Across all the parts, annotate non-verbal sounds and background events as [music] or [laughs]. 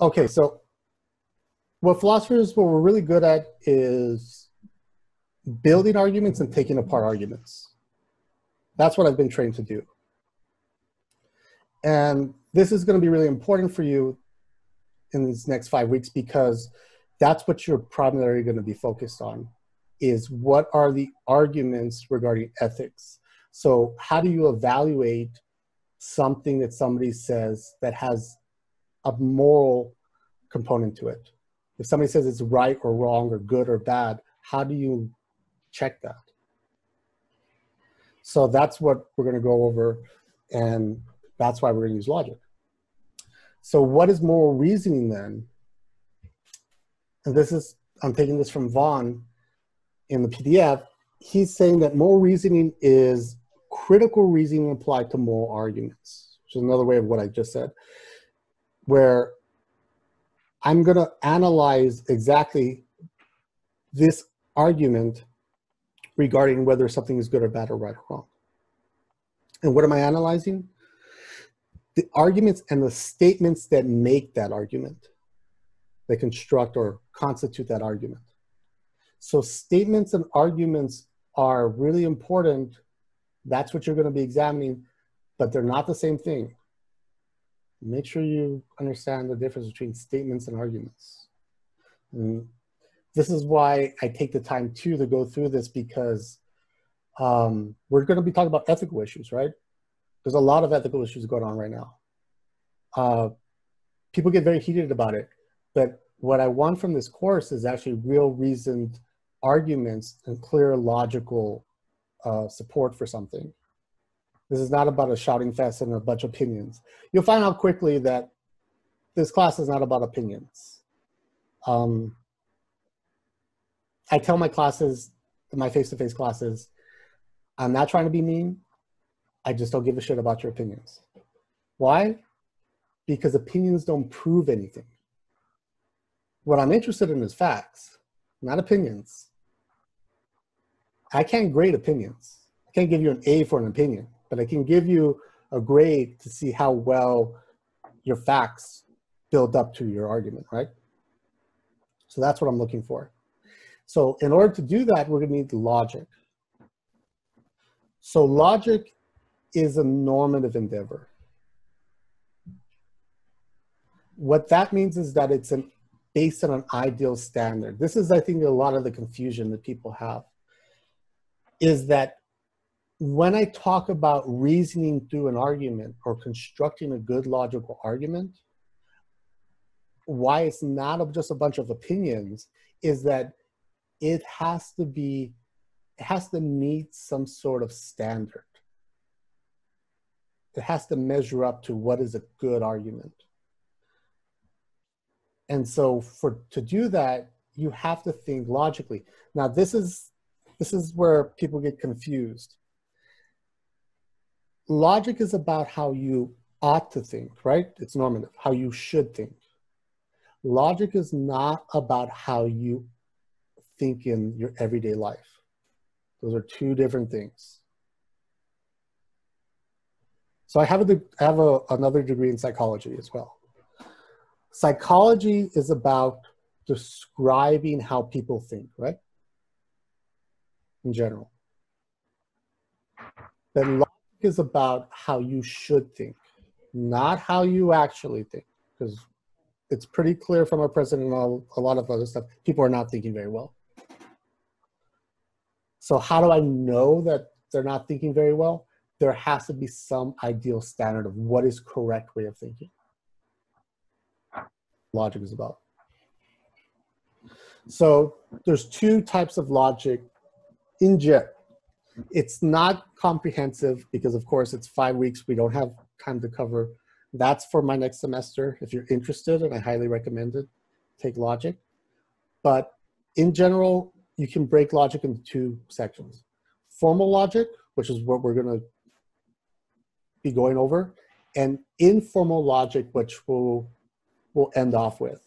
Okay, so what philosophers, what we're really good at is building arguments and taking apart arguments. That's what I've been trained to do. And this is going to be really important for you in these next five weeks because that's what you're primarily going to be focused on is what are the arguments regarding ethics so how do you evaluate something that somebody says that has a moral component to it. If somebody says it's right or wrong or good or bad how do you check that? So that's what we're going to go over and that's why we're going to use logic. So what is moral reasoning then? And this is, I'm taking this from Vaughn in the PDF, he's saying that moral reasoning is critical reasoning applied to moral arguments, which is another way of what I just said, where I'm going to analyze exactly this argument regarding whether something is good or bad or right or wrong. And what am I analyzing? The arguments and the statements that make that argument that construct or constitute that argument. So statements and arguments are really important. That's what you're going to be examining, but they're not the same thing. Make sure you understand the difference between statements and arguments. And this is why I take the time too to go through this because um, we're going to be talking about ethical issues, right? There's a lot of ethical issues going on right now. Uh, people get very heated about it. But what I want from this course is actually real reasoned arguments and clear logical uh, support for something. This is not about a shouting fest and a bunch of opinions. You'll find out quickly that this class is not about opinions. Um, I tell my classes, my face-to-face -face classes, I'm not trying to be mean. I just don't give a shit about your opinions. Why? Because opinions don't prove anything. What I'm interested in is facts, not opinions. I can't grade opinions. I can't give you an A for an opinion, but I can give you a grade to see how well your facts build up to your argument, right? So that's what I'm looking for. So in order to do that, we're gonna need logic. So logic is a normative endeavor. What that means is that it's an based on an ideal standard. This is, I think, a lot of the confusion that people have is that when I talk about reasoning through an argument or constructing a good logical argument, why it's not just a bunch of opinions is that it has to be, it has to meet some sort of standard. It has to measure up to what is a good argument. And so for to do that, you have to think logically. Now this is this is where people get confused. Logic is about how you ought to think, right? It's normative, how you should think. Logic is not about how you think in your everyday life. Those are two different things. So I have, a, I have a, another degree in psychology as well. Psychology is about describing how people think, right? In general. Then is about how you should think, not how you actually think. Because it's pretty clear from our president and a lot of other stuff, people are not thinking very well. So how do I know that they're not thinking very well? There has to be some ideal standard of what is correct way of thinking logic is about. So there's two types of logic in JIT. It's not comprehensive because of course it's five weeks. We don't have time to cover. That's for my next semester. If you're interested, and I highly recommend it, take logic. But in general, you can break logic into two sections. Formal logic, which is what we're gonna be going over, and informal logic, which we'll, we'll end off with.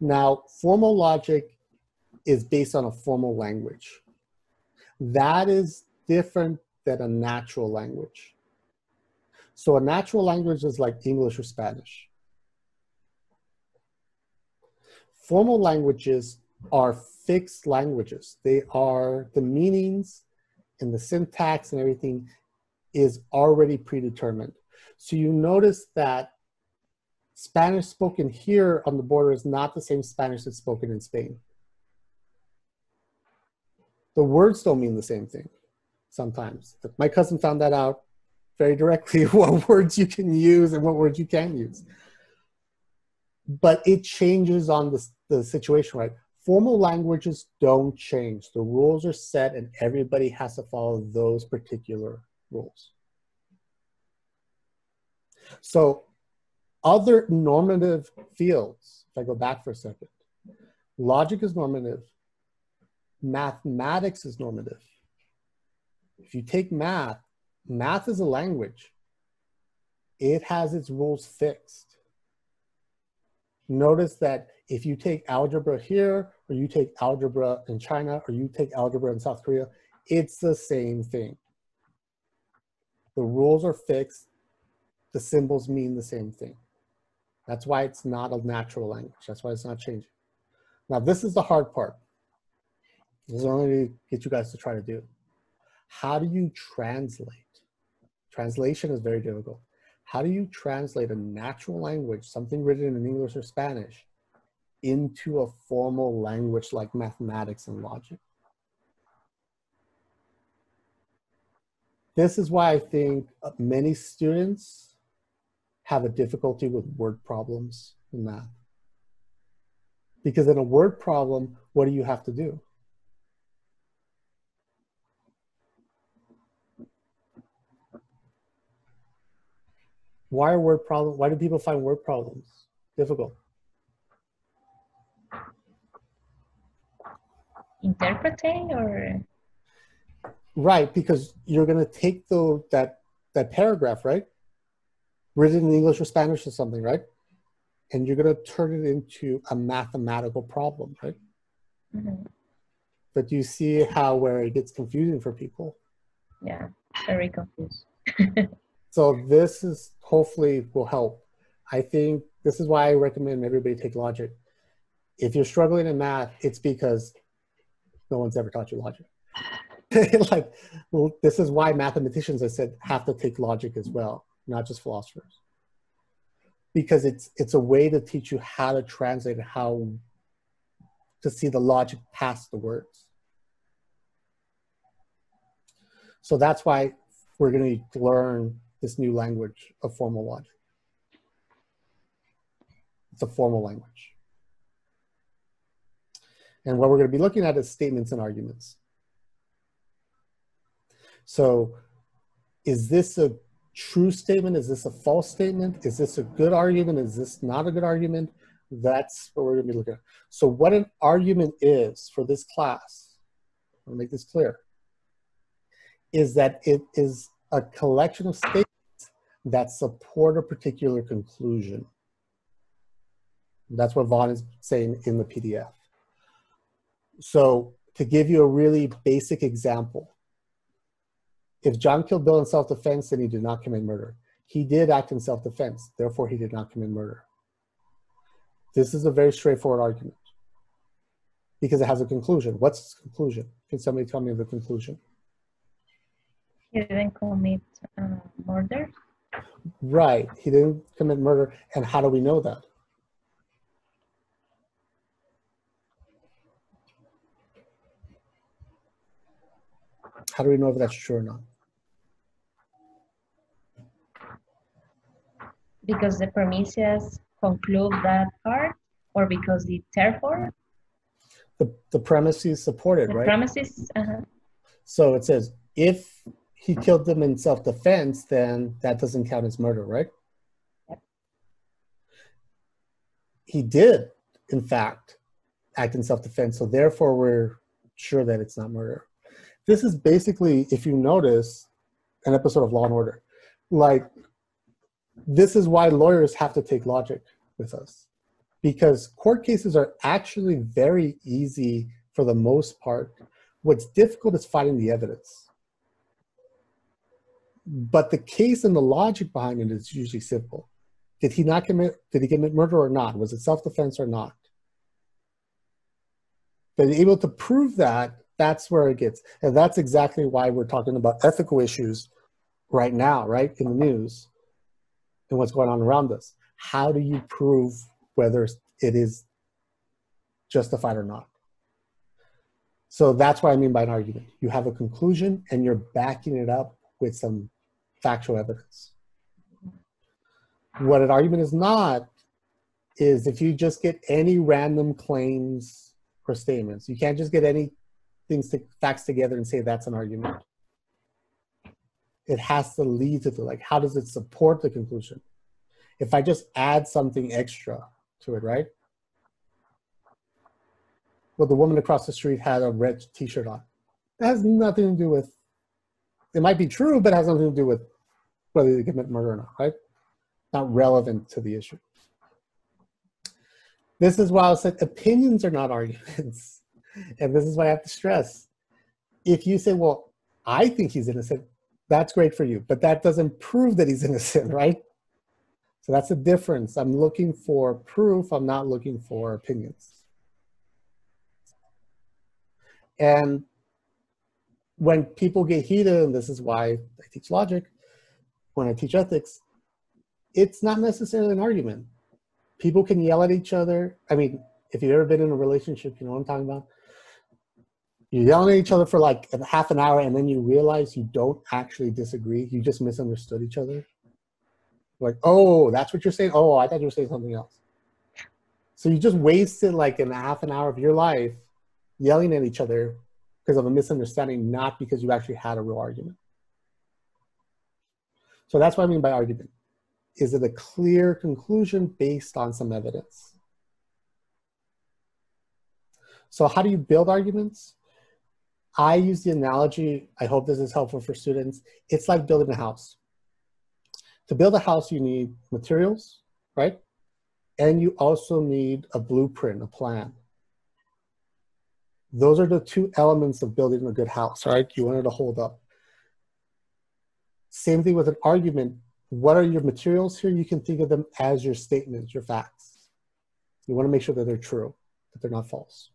Now, formal logic is based on a formal language. That is different than a natural language. So a natural language is like English or Spanish. Formal languages are fixed languages. They are the meanings and the syntax and everything is already predetermined. So you notice that Spanish spoken here on the border is not the same Spanish that's spoken in Spain. The words don't mean the same thing sometimes. My cousin found that out very directly [laughs] what words you can use and what words you can't use. But it changes on the, the situation, right? Formal languages don't change. The rules are set and everybody has to follow those particular rules. So other normative fields, if I go back for a second, logic is normative, mathematics is normative. If you take math, math is a language. It has its rules fixed. Notice that if you take algebra here, or you take algebra in China, or you take algebra in South Korea, it's the same thing. The rules are fixed. The symbols mean the same thing. That's why it's not a natural language. That's why it's not changing. Now, this is the hard part. This is only to get you guys to try to do. How do you translate? Translation is very difficult. How do you translate a natural language, something written in English or Spanish, into a formal language like mathematics and logic? This is why I think many students have a difficulty with word problems in math. Because in a word problem, what do you have to do? Why are word problems, why do people find word problems difficult? Interpreting or? Right, because you're gonna take the, that, that paragraph, right? written in English or Spanish or something, right? And you're going to turn it into a mathematical problem, right? Mm-hmm. But you see how where it gets confusing for people. Yeah, very confused. [laughs] so this is hopefully will help. I think this is why I recommend everybody take logic. If you're struggling in math, it's because no one's ever taught you logic. [laughs] like, well, this is why mathematicians, I said, have to take logic as well not just philosophers. Because it's, it's a way to teach you how to translate how to see the logic past the words. So that's why we're going to learn this new language of formal logic. It's a formal language. And what we're going to be looking at is statements and arguments. So is this a true statement? Is this a false statement? Is this a good argument? Is this not a good argument? That's what we're going to be looking at. So what an argument is for this class, I'll make this clear, is that it is a collection of statements that support a particular conclusion. That's what Vaughn is saying in the PDF. So to give you a really basic example, if John killed Bill in self-defense, then he did not commit murder. He did act in self-defense, therefore he did not commit murder. This is a very straightforward argument because it has a conclusion. What's its conclusion? Can somebody tell me the conclusion? He didn't commit uh, murder. Right, he didn't commit murder. And how do we know that? How do we know if that's true or not? because the premises conclude that part or because the therefore? The, the premises supported, the right? Premises, uh-huh. So it says if he killed them in self-defense, then that doesn't count as murder, right? Yep. He did, in fact, act in self-defense, so therefore we're sure that it's not murder. This is basically, if you notice, an episode of Law and Order. Like this is why lawyers have to take logic with us because court cases are actually very easy for the most part. What's difficult is finding the evidence. But the case and the logic behind it is usually simple. Did he not commit, did he commit murder or not? Was it self-defense or not? But able to prove that, that's where it gets. And that's exactly why we're talking about ethical issues right now, right, in the news and what's going on around us. How do you prove whether it is justified or not? So that's what I mean by an argument. You have a conclusion and you're backing it up with some factual evidence. What an argument is not is if you just get any random claims or statements. You can't just get any things to, facts together and say that's an argument. It has to lead to the like, how does it support the conclusion? If I just add something extra to it, right? Well, the woman across the street had a red t-shirt on. That has nothing to do with, it might be true, but it has nothing to do with whether they commit murder or not, right? Not relevant to the issue. This is why I said opinions are not [laughs] arguments. And this is why I have to stress. If you say, well, I think he's innocent, that's great for you, but that doesn't prove that he's [laughs] innocent, right? So that's the difference. I'm looking for proof, I'm not looking for opinions. And when people get heated, and this is why I teach logic, when I teach ethics, it's not necessarily an argument people can yell at each other. I mean, if you've ever been in a relationship, you know what I'm talking about. You're yelling at each other for like a half an hour, and then you realize you don't actually disagree. You just misunderstood each other. Like, oh, that's what you're saying. Oh, I thought you were saying something else. So you just wasted like a half an hour of your life yelling at each other because of a misunderstanding, not because you actually had a real argument. So that's what I mean by argument is it a clear conclusion based on some evidence? So how do you build arguments? I use the analogy, I hope this is helpful for students. It's like building a house. To build a house, you need materials, right? And you also need a blueprint, a plan. Those are the two elements of building a good house, right? You want it to hold up. Same thing with an argument what are your materials here? You can think of them as your statements, your facts. You want to make sure that they're true, that they're not false.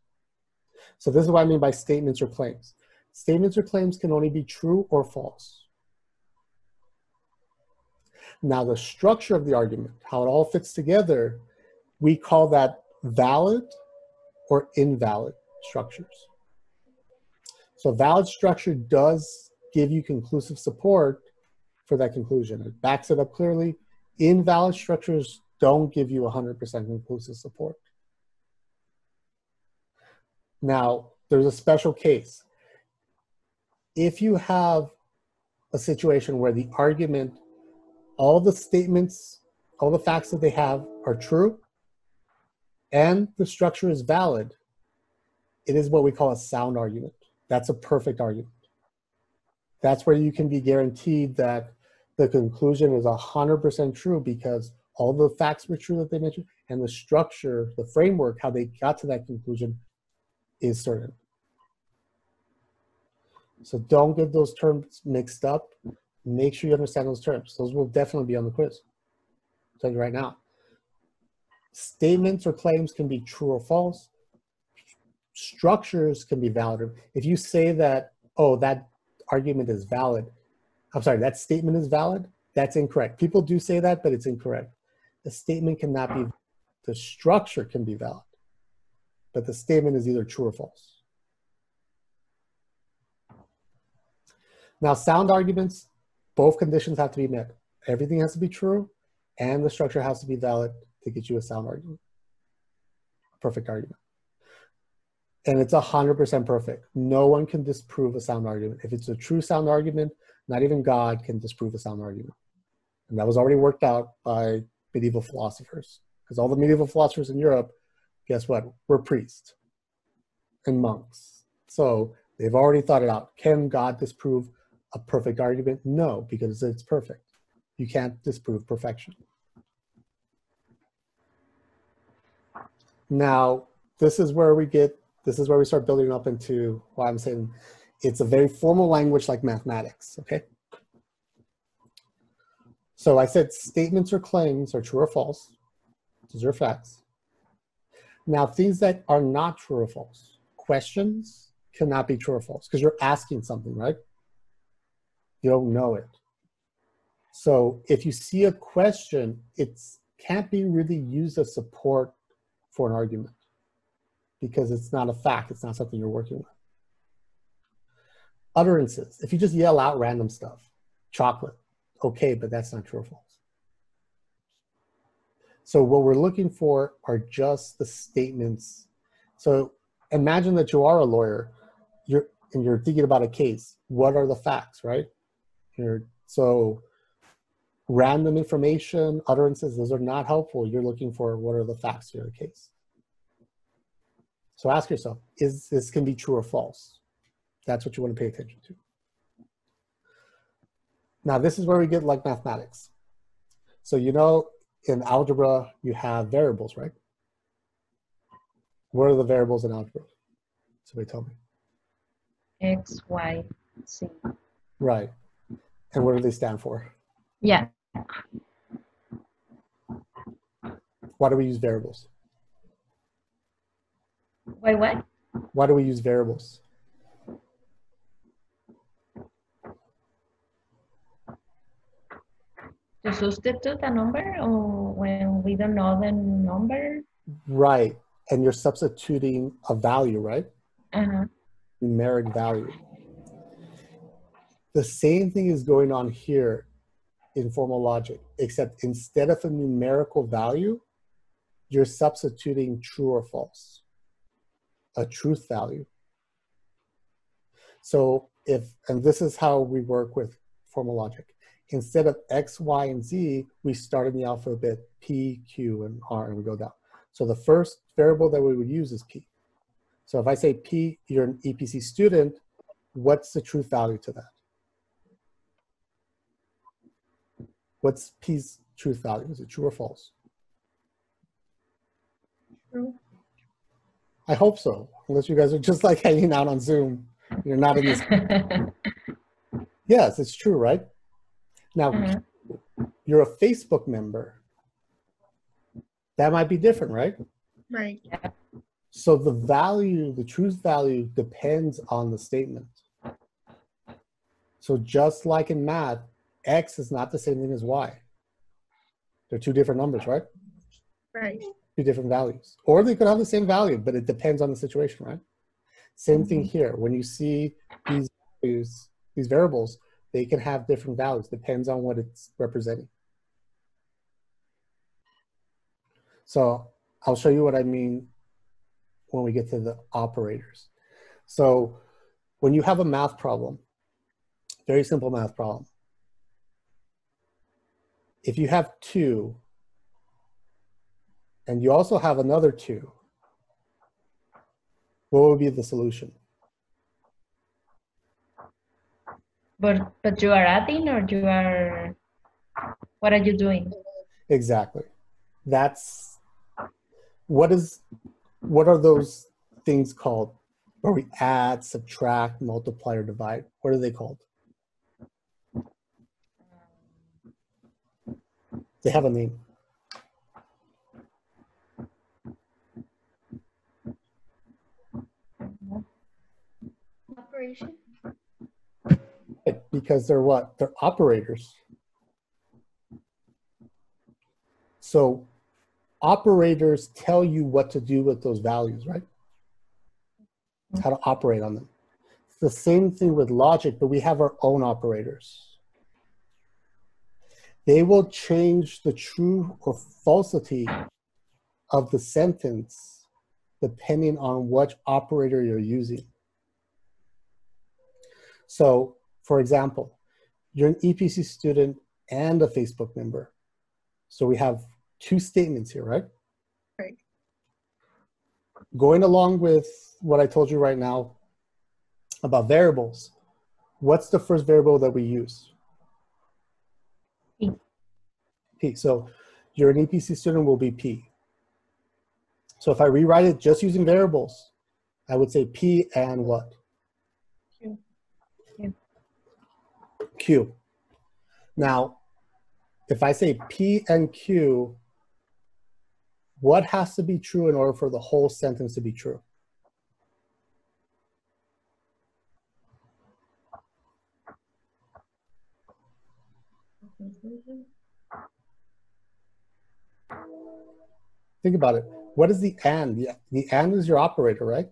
So this is what I mean by statements or claims. Statements or claims can only be true or false. Now the structure of the argument, how it all fits together, we call that valid or invalid structures. So valid structure does give you conclusive support for that conclusion. It backs it up clearly. Invalid structures don't give you 100% conclusive support. Now, there's a special case. If you have a situation where the argument, all the statements, all the facts that they have are true, and the structure is valid, it is what we call a sound argument. That's a perfect argument. That's where you can be guaranteed that the conclusion is 100% true because all the facts were true that they mentioned, and the structure, the framework, how they got to that conclusion is certain. So don't get those terms mixed up. Make sure you understand those terms. Those will definitely be on the quiz. I'll tell you right now. Statements or claims can be true or false. Structures can be valid. If you say that, oh, that argument is valid, I'm sorry, that statement is valid. That's incorrect. People do say that, but it's incorrect. The statement cannot be, the structure can be valid, but the statement is either true or false. Now, sound arguments, both conditions have to be met. Everything has to be true, and the structure has to be valid to get you a sound argument. a Perfect argument. And it's 100% perfect. No one can disprove a sound argument. If it's a true sound argument, not even God can disprove a sound argument. And that was already worked out by medieval philosophers. Because all the medieval philosophers in Europe, guess what? Were priests and monks. So they've already thought it out. Can God disprove a perfect argument? No, because it's perfect. You can't disprove perfection. Now, this is where we get, this is where we start building up into why I'm saying it's a very formal language like mathematics, okay? So I said statements or claims are true or false. Those are facts. Now, things that are not true or false, questions cannot be true or false because you're asking something, right? You don't know it. So if you see a question, it can't be really used as support for an argument because it's not a fact. It's not something you're working with. Utterances. If you just yell out random stuff, chocolate, okay, but that's not true or false. So what we're looking for are just the statements. So imagine that you are a lawyer, you're and you're thinking about a case. What are the facts, right? You're, so random information, utterances, those are not helpful. You're looking for what are the facts in your case. So ask yourself, is this can be true or false? That's what you want to pay attention to. Now this is where we get like mathematics. So you know in algebra you have variables, right? What are the variables in algebra? Somebody tell me. X, Y, Z. Right. And what do they stand for? Yeah. Why do we use variables? Why what? Why do we use variables? To substitute a number or when we don't know the number? Right. And you're substituting a value, right? Uh-huh. Numeric value. The same thing is going on here in formal logic, except instead of a numerical value, you're substituting true or false, a truth value. So if, and this is how we work with formal logic. Instead of X, Y, and Z, we start in the alphabet P, Q, and R, and we go down. So the first variable that we would use is P. So if I say P, you're an EPC student, what's the truth value to that? What's P's truth value? Is it true or false? True. I hope so, unless you guys are just like hanging out on Zoom. You're not in this. [laughs] yes, it's true, right? Now, Mhm. you're a Facebook member. That might be different, right? Right. So the value, the truth value depends on the statement. So just like in math, X is not the same thing as Y. They're two different numbers, right? Right. Two different values. Or they could have the same value, but it depends on the situation, right? Same thing here. When you see these values, these variables, they can have different values, depends on what it's representing. So I'll show you what I mean when we get to the operators. So when you have a math problem, very simple math problem. If you have two, and you also have another two, what would be the solution? But but you are adding or you are what are you doing? Exactly. That's what is what are those things called where we add, subtract, multiply, or divide? What are they called? They have a name. Operation. Because they're what? They're operators. So operators tell you what to do with those values, right? Mm-hmm. How to operate on them. It's the same thing with logic, but we have our own operators. They will change the true or falsity of the sentence depending on which operator you're using. So, for example, you're an EPC student and a Facebook member. So we have two statements here, right? Right. Going along with what I told you right now about variables, what's the first variable that we use? P. P. So you're an EPC student will be P. So if I rewrite it just using variables, I would say P and what? Q. Now, if I say P and Q, what has to be true in order for the whole sentence to be true? Think about it. What is the and? The, the and is your operator, right?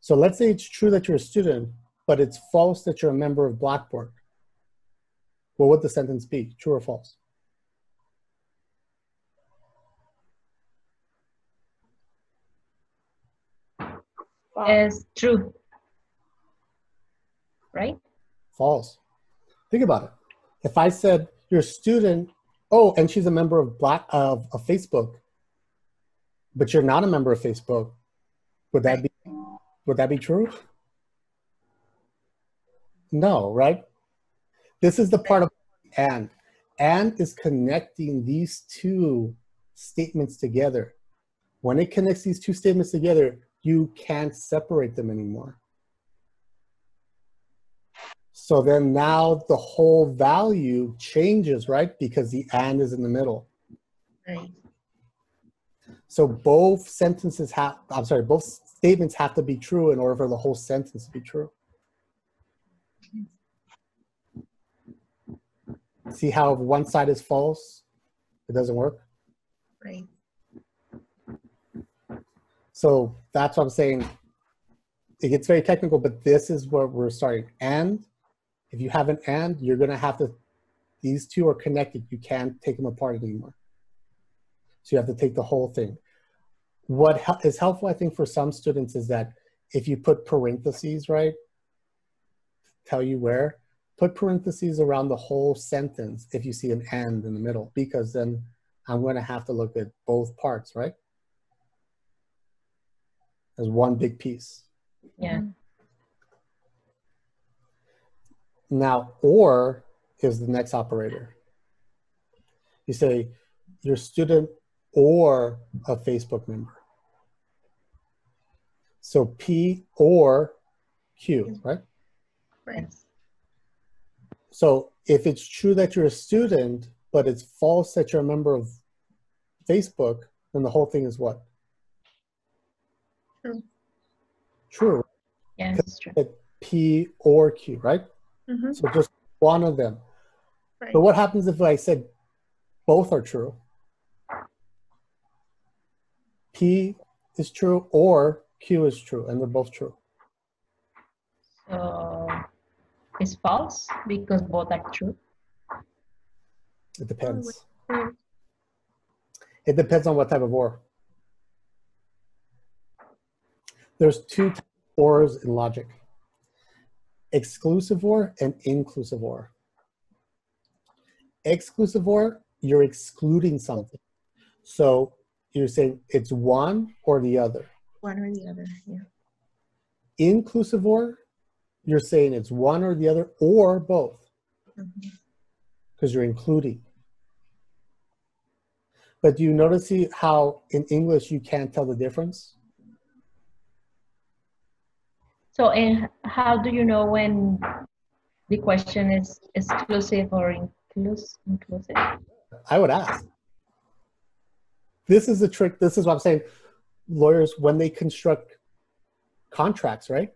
So let's say it's true that you're a student but it's false that you're a member of Blackboard. What would the sentence be? True or false? Is true. Right? False. Think about it. If I said you're a student, oh, and she's a member of Black of, of Facebook, but you're not a member of Facebook, would that be would that be true? No, right? This is the part of and. And is connecting these two statements together. When it connects these two statements together, you can't separate them anymore. So then now the whole value changes, right? Because the and is in the middle. Right. So both sentences have, I'm sorry, both statements have to be true in order for the whole sentence to be true. See how if one side is false, it doesn't work? Right. So that's what I'm saying. It gets very technical, but this is where we're starting. And if you have an and, you're gonna have to, these two are connected. You can't take them apart anymore. So you have to take the whole thing. What is helpful, I think, for some students is that if you put parentheses, right, tell you where, put parentheses around the whole sentence if you see an and in the middle, because then I'm gonna have to look at both parts, right? As one big piece. Yeah. Now, or is the next operator. You say, your student or a Facebook member. So P or Q, right? Right. Yes. So if it's true that you're a student, but it's false that you're a member of Facebook, then the whole thing is what? True. True. Yes, it's true. P or Q, right? Mm -hmm. So just one of them. Right. But what happens if I said both are true? P is true or Q is true, and they're both true. So it's false because both are true. It depends. It depends on what type of or. There's two types of ors in logic. Exclusive or and inclusive or. Exclusive or, you're excluding something. So you're saying it's one or the other. One or the other. Yeah. Inclusive or, you're saying it's one or the other or both Mhm. because you're including. But do you notice how in English you can't tell the difference? So and how do you know when the question is exclusive or inclus inclusive? I would ask. This is the trick. This is what I'm saying. Lawyers, when they construct contracts, right?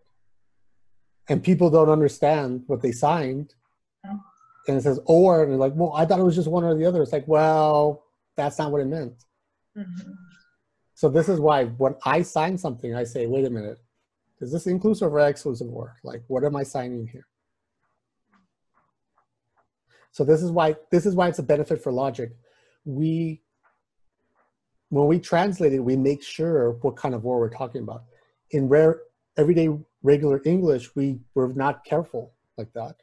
And people don't understand what they signed, Yeah. and it says or, and they're like, well, I thought it was just one or the other. It's like, well, that's not what it meant. Mhm. So this is why when I sign something, I say, wait a minute, is this inclusive or exclusive or? Like, what am I signing here? So this is why this is why it's a benefit for logic. We when we translate it, we make sure what kind of war we're talking about. In rare everyday regular English, we we're not careful like that.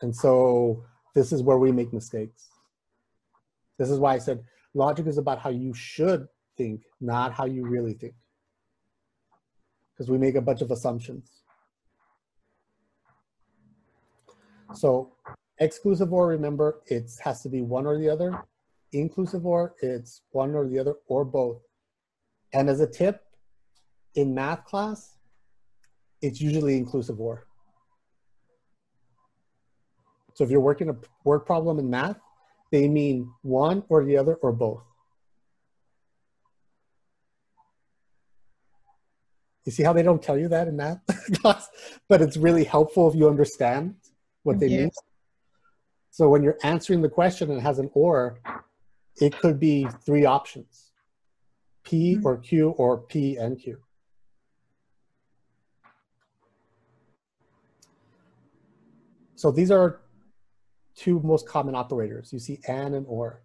And so this is where we make mistakes. This is why I said logic is about how you should think, not how you really think. Because we make a bunch of assumptions. So exclusive or, remember, it has to be one or the other. Inclusive or, it's one or the other or both. And as a tip, in math class, it's usually inclusive or. So if you're working a word problem in math, they mean one or the other or both. You see how they don't tell you that in math [laughs] class? But it's really helpful if you understand what they mean? So when you're answering the question and it has an or, it could be three options. P Mhm. or Q or P and Q. So these are two most common operators. You see and and or.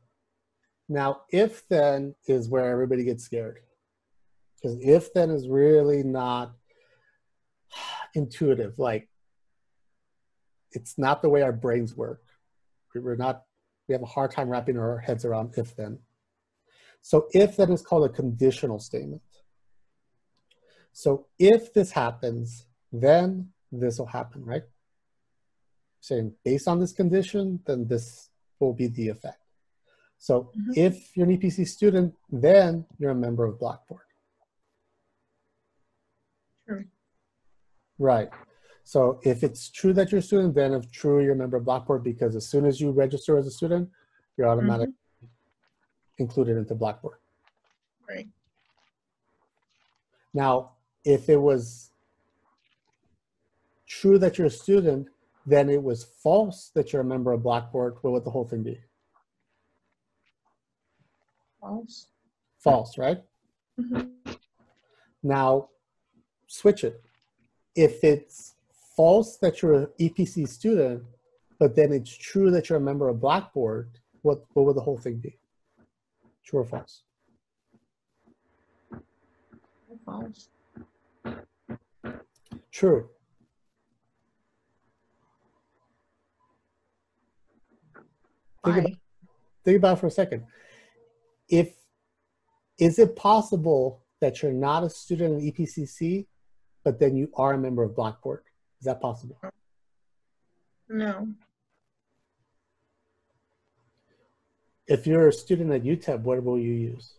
Now, if then is where everybody gets scared. Because if then is really not intuitive. Like, it's not the way our brains work. We- We're not, we have a hard time wrapping our heads around if then. So, if then is called a conditional statement. So, if this happens, then this will happen, right? Saying based on this condition, then this will be the effect. So, Mhm. if you're an EPC student, then you're a member of Blackboard. True. Right. So if it's true that you're a student, then if true, you're a member of Blackboard because as soon as you register as a student, you're automatically included into Blackboard. Right. Now, if it was true that you're a student, then it was false that you're a member of Blackboard, what would the whole thing be? False. False, right? Mhm. Now, switch it. If it's false that you're an EPC student, but then it's true that you're a member of Blackboard, what, what would the whole thing be? True or false? False. True. Think about- Think about it for a second. If is it possible that you're not a student in EPCC, but then you are a member of Blackboard? Is that possible? No. If you're a student at UTEP, what will you use?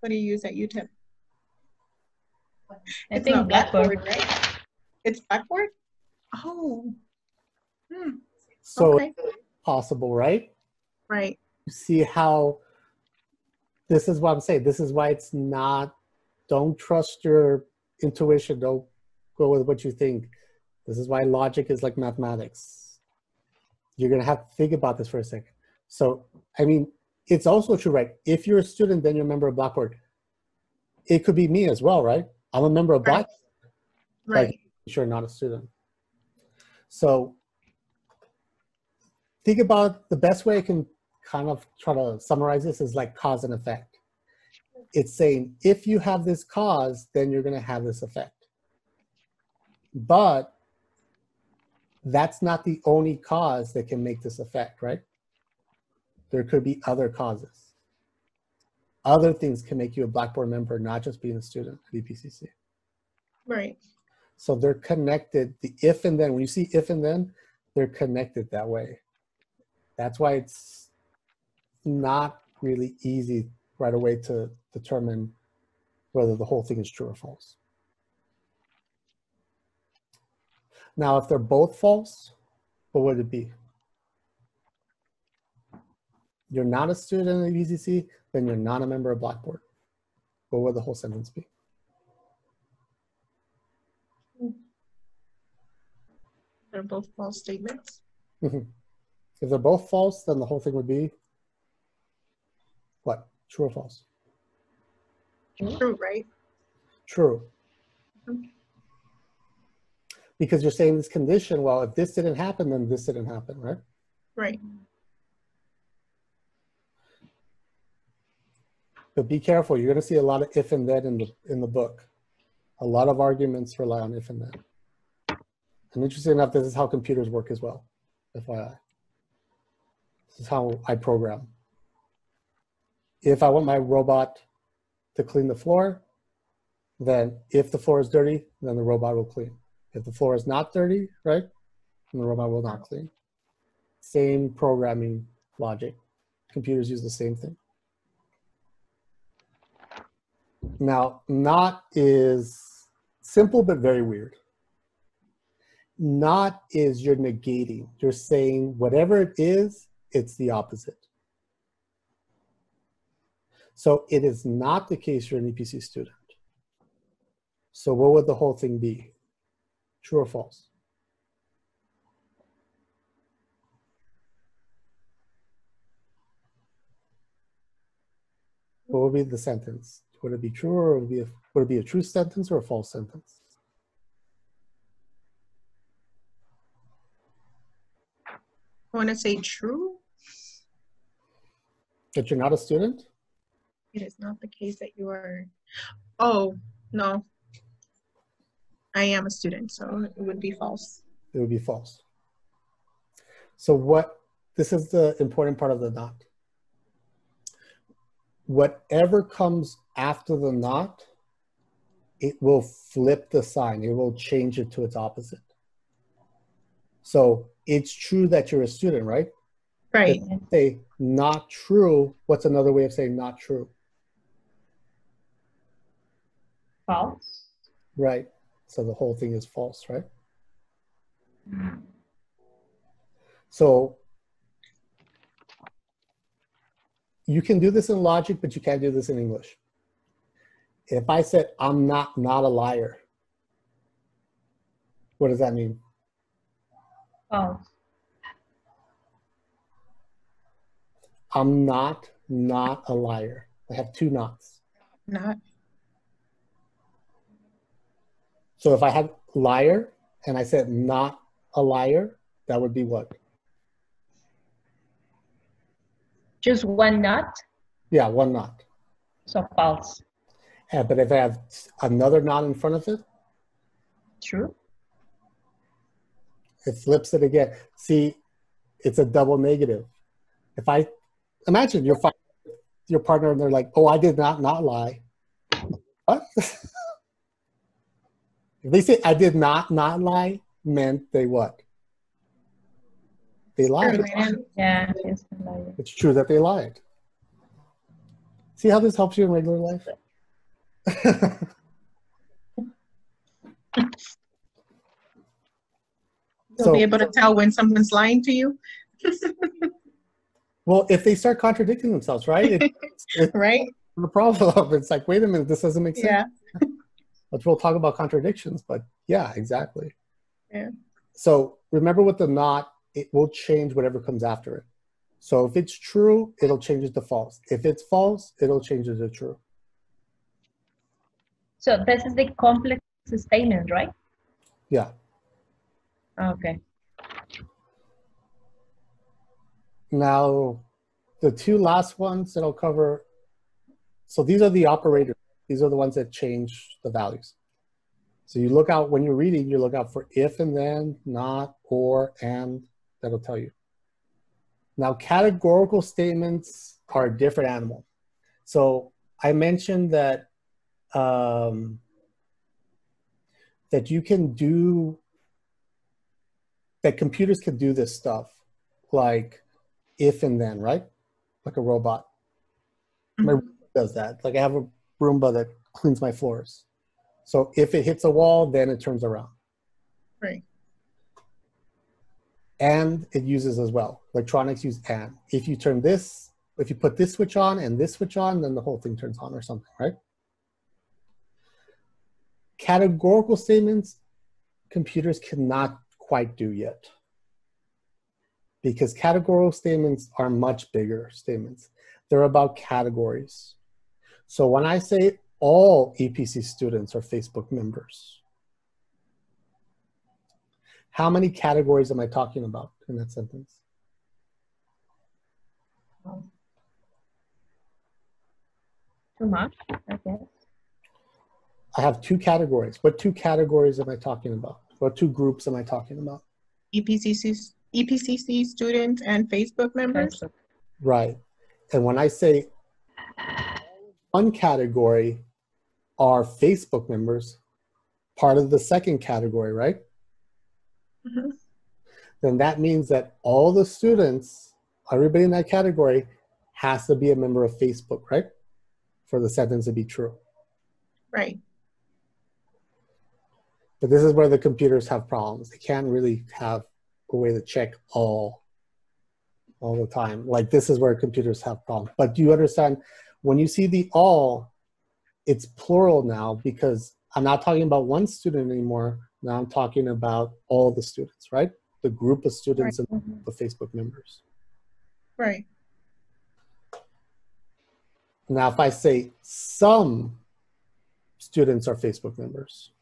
What do you use at UTEP? I It's think not Blackboard. right? It's Blackboard? Oh. Hmm. So Okay. possible, right? Right. You see how this is what I'm saying. This is why it's not, don't trust your intuition. Don't go with what you think. This is why logic is like mathematics. You're going to have to think about this for a second. So, I mean, it's also true, right? If you're a student, then you're a member of Blackboard. It could be me as well, right? I'm a member of Right. Blackboard. Right. sure not a student. So think about the best way I can kind of try to summarize this is like cause and effect. It's saying if you have this cause, then you're going to have this effect. But that's not the only cause that can make this effect, right? There could be other causes. Other things can make you a Blackboard member, not just being a student at EPCC. Right. So they're connected. The if and then, when you see if and then, they're connected that way. That's why it's not really easy right away to determine whether the whole thing is true or false. Now, if they're both false, what would it be? You're not a student the UCC, then you're not a member of Blackboard. What would the whole sentence be? They're both false statements. Mm-hmm. If they're both false, then the whole thing would be what? True or false? True, right? True. Because you're saying this condition, well, if this didn't happen, then this didn't happen, right? Right. But be careful. You're going to see a lot of if and then in the in the book. A lot of arguments rely on if and then. And interesting enough, this is how computers work as well. FYI. This is how I program. If I want my robot to clean the floor, then if the floor is dirty, then the robot will clean. If the floor is not dirty, right, then the robot will not clean. Same programming logic. Computers use the same thing. Now, not is simple but very weird. Not is you're negating. You're saying whatever it is, it's the opposite. So it is not the case you're an EPC student. So what would the whole thing be? True or false? What would be the sentence? Would it be true or would it be a, would it be a true sentence or a false sentence? I want to say true. That you're not a student? It is not the case that you are. Oh, no. I am a student, so it would be false. It would be false. So what, this is the important part of the not. Whatever comes after the not, it will flip the sign. It will change it to its opposite. So it's true that you're a student, right? Right. Say not true, what's another way of saying not true? False. Right. So the whole thing is false, right? So you can do this in logic, but you can't do this in English. If I said, I'm not not a liar, what does that mean? False. I'm not not a liar. I have two nots. Not. So if I had liar and I said not a liar, that would be what? Just one not, Yeah, one not. so false. Uh, but if I have another not in front of it, True. it flips it again. See, it's a double negative. If I imagine you're fighting your partner and they're like, "Oh, I did not not lie." What? [laughs] if they say I did not not lie, meant they what? They lied. Yeah. It's true that they lied. See how this helps you in regular life? [laughs] You'll So- be able to tell when someone's lying to you, [laughs] well, if they start contradicting themselves, right? It, [laughs] it's right? the problem. [laughs] It's like, wait a minute, this doesn't make sense. Yeah. [laughs] But we'll talk about contradictions, but yeah, exactly. Yeah. So remember with the not, it will change whatever comes after it. So if it's true, it'll change it to false. If it's false, it'll change it to true. So this is the complex statement, right? Yeah. Okay. Now, the two last ones that I'll cover. So these are the operators. These are the ones that change the values. So you look out when you're reading, you look out for if and then, not, or, and. That'll tell you. Now, categorical statements are a different animal. So I mentioned that um, that you can do that computers can do this stuff like if and then, right? Like a robot. My Mhm. Roomba does that. Like I have a Roomba that cleans my floors. So if it hits a wall, then it turns around. Right. And it uses as well. Electronics use and. If you turn this, if you put this switch on and this switch on, then the whole thing turns on or something, right? Categorical statements, computers cannot quite do yet. Because categorical statements are much bigger statements. They're about categories. So when I say all EPC students are Facebook members, how many categories am I talking about in that sentence? Too much, I guess. I have two categories. What two categories am I talking about? What two groups am I talking about? EPCC, EPCC students and Facebook members. Right. And when I say one category are Facebook members, part of the second category, right? Mhm. Then that means that all the students, everybody in that category, has to be a member of Facebook, right? For the sentence to be true. Right. But this is where the computers have problems. They can't really have a way to check all all the time. Like this is where computers have problems. But do you understand when you see the all, it's plural now because I'm not talking about one student anymore. Now I'm talking about all the students, right? The group of students and Mhm. the Facebook members. Right. Now, if I say some students are Facebook members,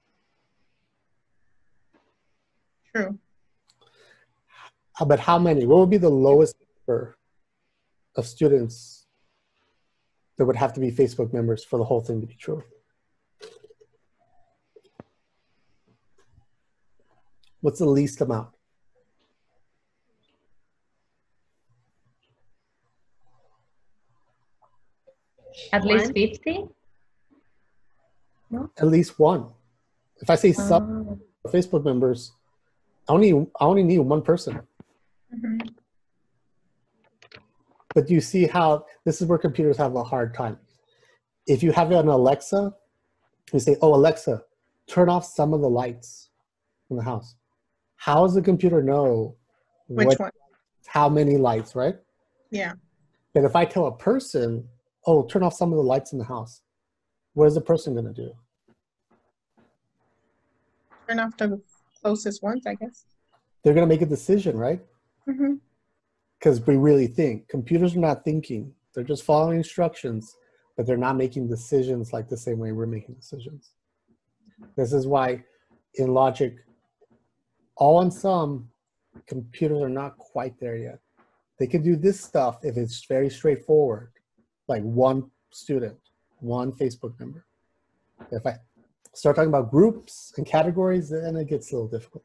True. But how many? What would be the lowest number of students that would have to be Facebook members for the whole thing to be true? What's the least amount? At least One. 50? At least one. If I say some Oh, Facebook members, I only I only need one person. Mhm. But you see how this is where computers have a hard time. If you have an Alexa, you say, "Oh Alexa, turn off some of the lights in the house." How does the computer know Which what, one? how many lights, right? Yeah. But if I tell a person, "Oh, turn off some of the lights in the house," what is the person going to do? Turn off the closest ones, I guess. They're going to make a decision, right? Mm-hmm. because we really think computers are not thinking. They're just following instructions but they're not making decisions like the same way we're making decisions. This is why in logic all and some computers are not quite there yet. They can do this stuff if it's very straightforward like one student one facebook member. If i start talking about groups and categories then it gets a little difficult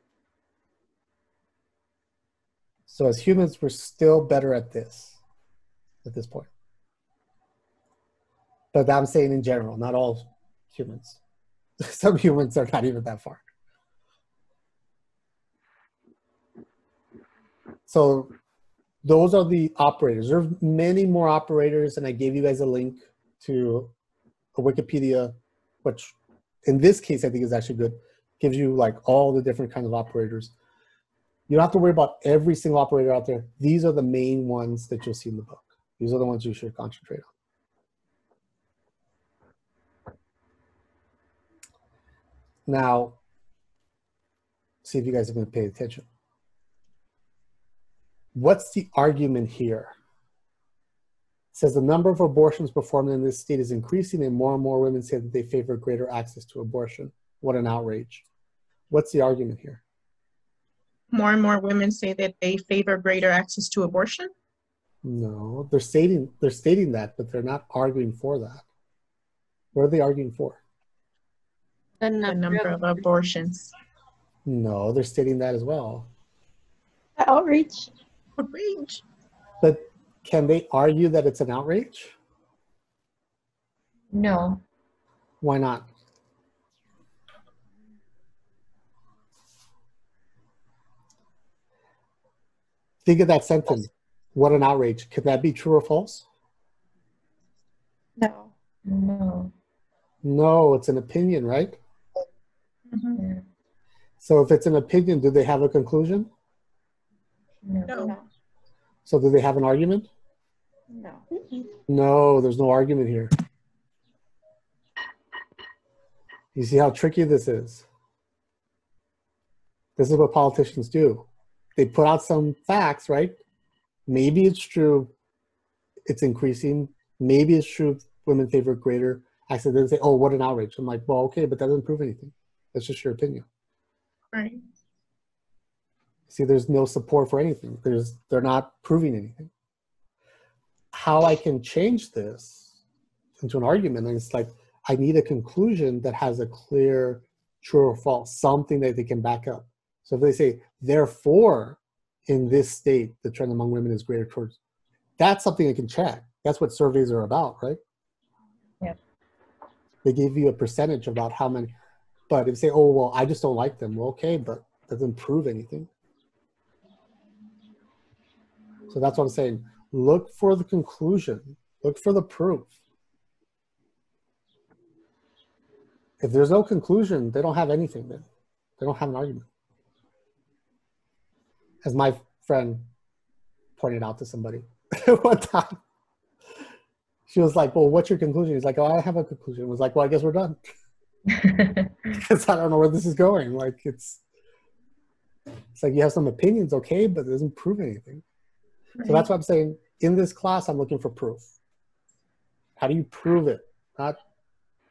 so as humans, we're still better at this at this point. But I'm saying in general, not all humans. [laughs] Some humans are not even that far. So those are the operators. There are many more operators, and I gave you guys a link to a Wikipedia, which in this case I think is actually good. Gives you like all the different kinds of operators. You don't have to worry about every single operator out there. These are the main ones that you'll see in the book. These are the ones you should concentrate on. Now, see if you guys are going to pay attention. What's the argument here? It says the number of abortions performed in this state is increasing, and more and more women say that they favor greater access to abortion. What an outrage. What's the argument here? More and more women say that they favor greater access to abortion. No, they're stating they're stating that, but they're not arguing for that. What are they arguing for? The The number, number of abortions. No, they're stating that as well. outreach. Outrage. But can they argue that it's an outrage? no. Why not? Think of that sentence. What an outrage. Could that be true or false? No. No. No, it's an opinion, right? Mhm. So if it's an opinion, do they have a conclusion? No. No. So do they have an argument? No. No, there's no argument here. You see how tricky this is? This is what politicians do. They put out some facts, right? Maybe it's true, it's increasing. Maybe it's true, women favor greater access. They say, oh, what an outrage. I'm like, well, okay, but that doesn't prove anything. That's just your opinion. Right. See, there's no support for anything. There's they're not proving anything. How I can change this into an argument, and it's like I need a conclusion that has a clear true or false, something that they can back up. So if they say, therefore, in this state, the trend among women is greater towards, that's something I can check. That's what surveys are about, right? Yeah. They give you a percentage about how many, but if they say, oh, well, I just don't like them, well, okay, but that doesn't prove anything. So that's what I'm saying. Look for the conclusion. Look for the proof. If there's no conclusion, they don't have anything then. They don't have an argument. As my friend pointed out to somebody [laughs] one time. She was like, Well, what's your conclusion? He's like, Oh, I have a conclusion. It was like, Well, I guess we're done. [laughs] [laughs] Because I don't know where this is going. Like it's it's like you have some opinions, okay, but it doesn't prove anything. So that's what I'm saying. In this class, I'm looking for proof. How do you prove it? Not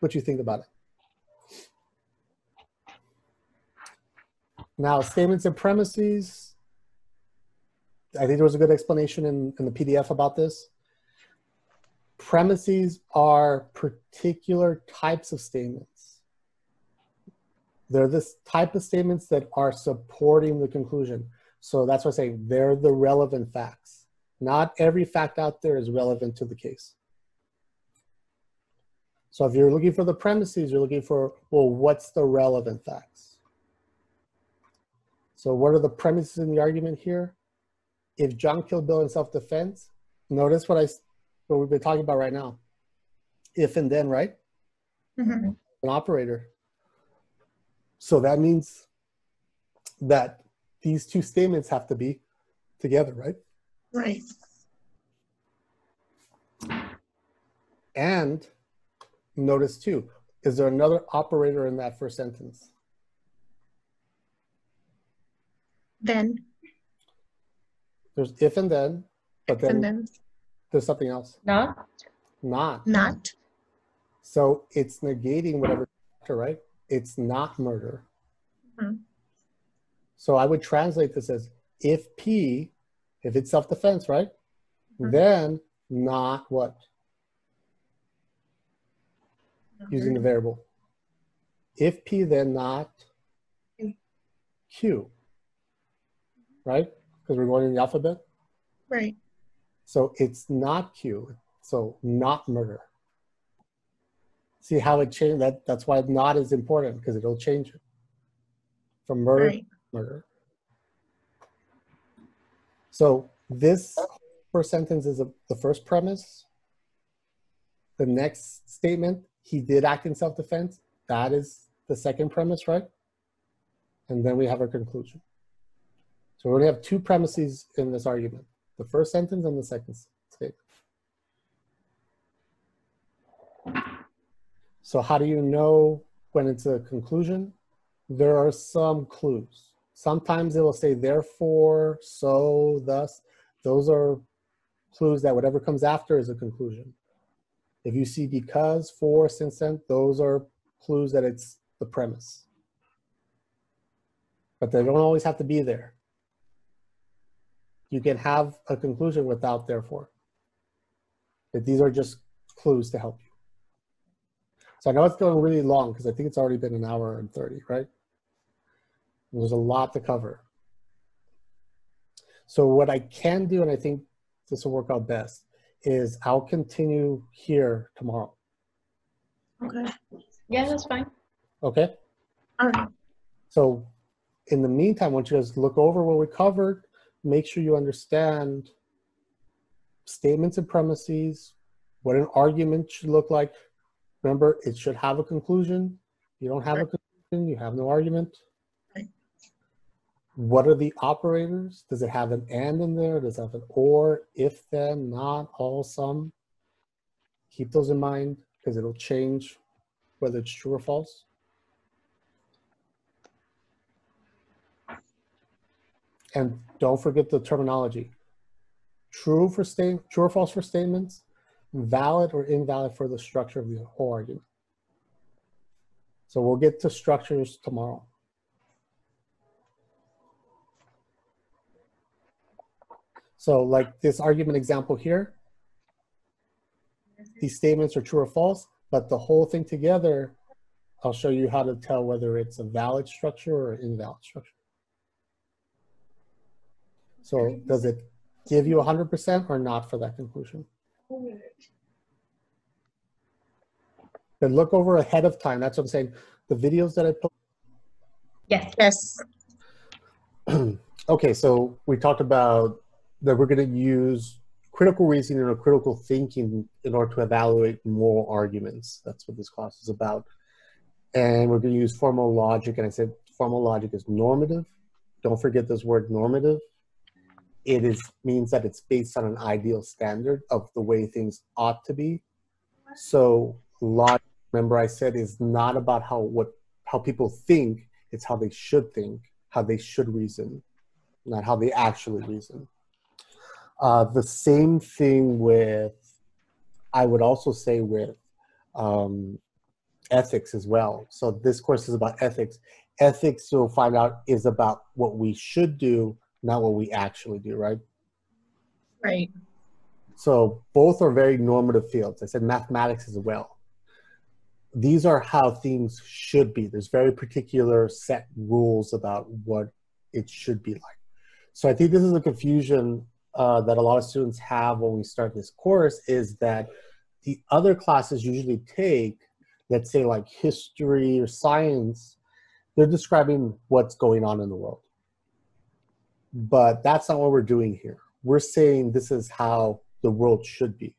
what you think about it. Now, statements and premises. I think there was a good explanation in, in the PDF about this. Premises are particular types of statements. They're this type of statements that are supporting the conclusion. So that's why I say they're the relevant facts. Not every fact out there is relevant to the case. So if you're looking for the premises, you're looking for, well, what's the relevant facts? So what are the premises in the argument here? If John killed Bill in self-defense, notice what I what we've been talking about right now. If and then, right? Mhm. An operator. So that means that these two statements have to be together, right? Right. And notice too, is there another operator in that first sentence? Then, There's if and then, but then then there's something else. Not? Not. not. So it's negating whatever, right? It's not murder. Mhm. So I would translate this as if P, if it's self-defense, right? Mhm. Then not what? Using the variable. If P, then not. Q. Right? Because we're going in the alphabet. Right. So it's not Q. So not murder. See how it changed? That that's why not is important because it'll change it from murder Right. to murder. So this first sentence is a, the first premise. The next statement, he did act in self-defense. That is the second premise, right? And then we have our conclusion. So we only have two premises in this argument the first sentence and the second statement. So how do you know when it's a conclusion? There are some clues. Sometimes it will say therefore, so, thus. Those are clues that whatever comes after is a conclusion. If you see because, for, since then, those are clues that it's the premise. But they don't always have to be there you can have a conclusion without therefore. That these are just clues to help you. So I know it's going really long because I think it's already been an hour and 30, right? And there's a lot to cover. So what I can do, and I think this will work out best, is I'll continue here tomorrow. Okay. Yeah, that's fine. Okay? All right. So in the meantime, once you guys look over what we covered, make sure you understand statements and premises, what an argument should look like. Remember, it should have a conclusion. You don't have a conclusion, you have no argument. Right. What are the operators? Does it have an and in there? Does it have an or, if, then, not, all, some? Keep those in mind because it'll change whether it's true or false. And don't forget the terminology. True for state, true or false for statements, valid or invalid for the structure of the whole argument. So we'll get to structures tomorrow. So like this argument example here, these statements are true or false, but the whole thing together, I'll show you how to tell whether it's a valid structure or invalid structure. So does it give you 100% or not for that conclusion? But look over ahead of time. That's what I'm saying. The videos that I put. Yes. Yes. [clears throat] Okay, so we talked about that we're going to use critical reasoning or critical thinking in order to evaluate moral arguments. That's what this class is about. And we're going to use formal logic. And I said formal logic is normative. Don't forget this word normative. It is means that it's based on an ideal standard of the way things ought to be. So logic, remember I said, is not about how what how people think. It's how they should think, how they should reason, not how they actually reason. Uh, the same thing with I would also say with um, ethics as well. So this course is about ethics. Ethics, you'll find out, is about what we should do, not what we actually do, right? Right. So both are very normative fields. I said mathematics as well. These are how things should be. There's very particular set rules about what it should be like. So I think this is a confusion uh, that a lot of students have when we start this course is that the other classes usually take, let's say like history or science, they're describing what's going on in the world. But that's not what we're doing here. We're saying this is how the world should be,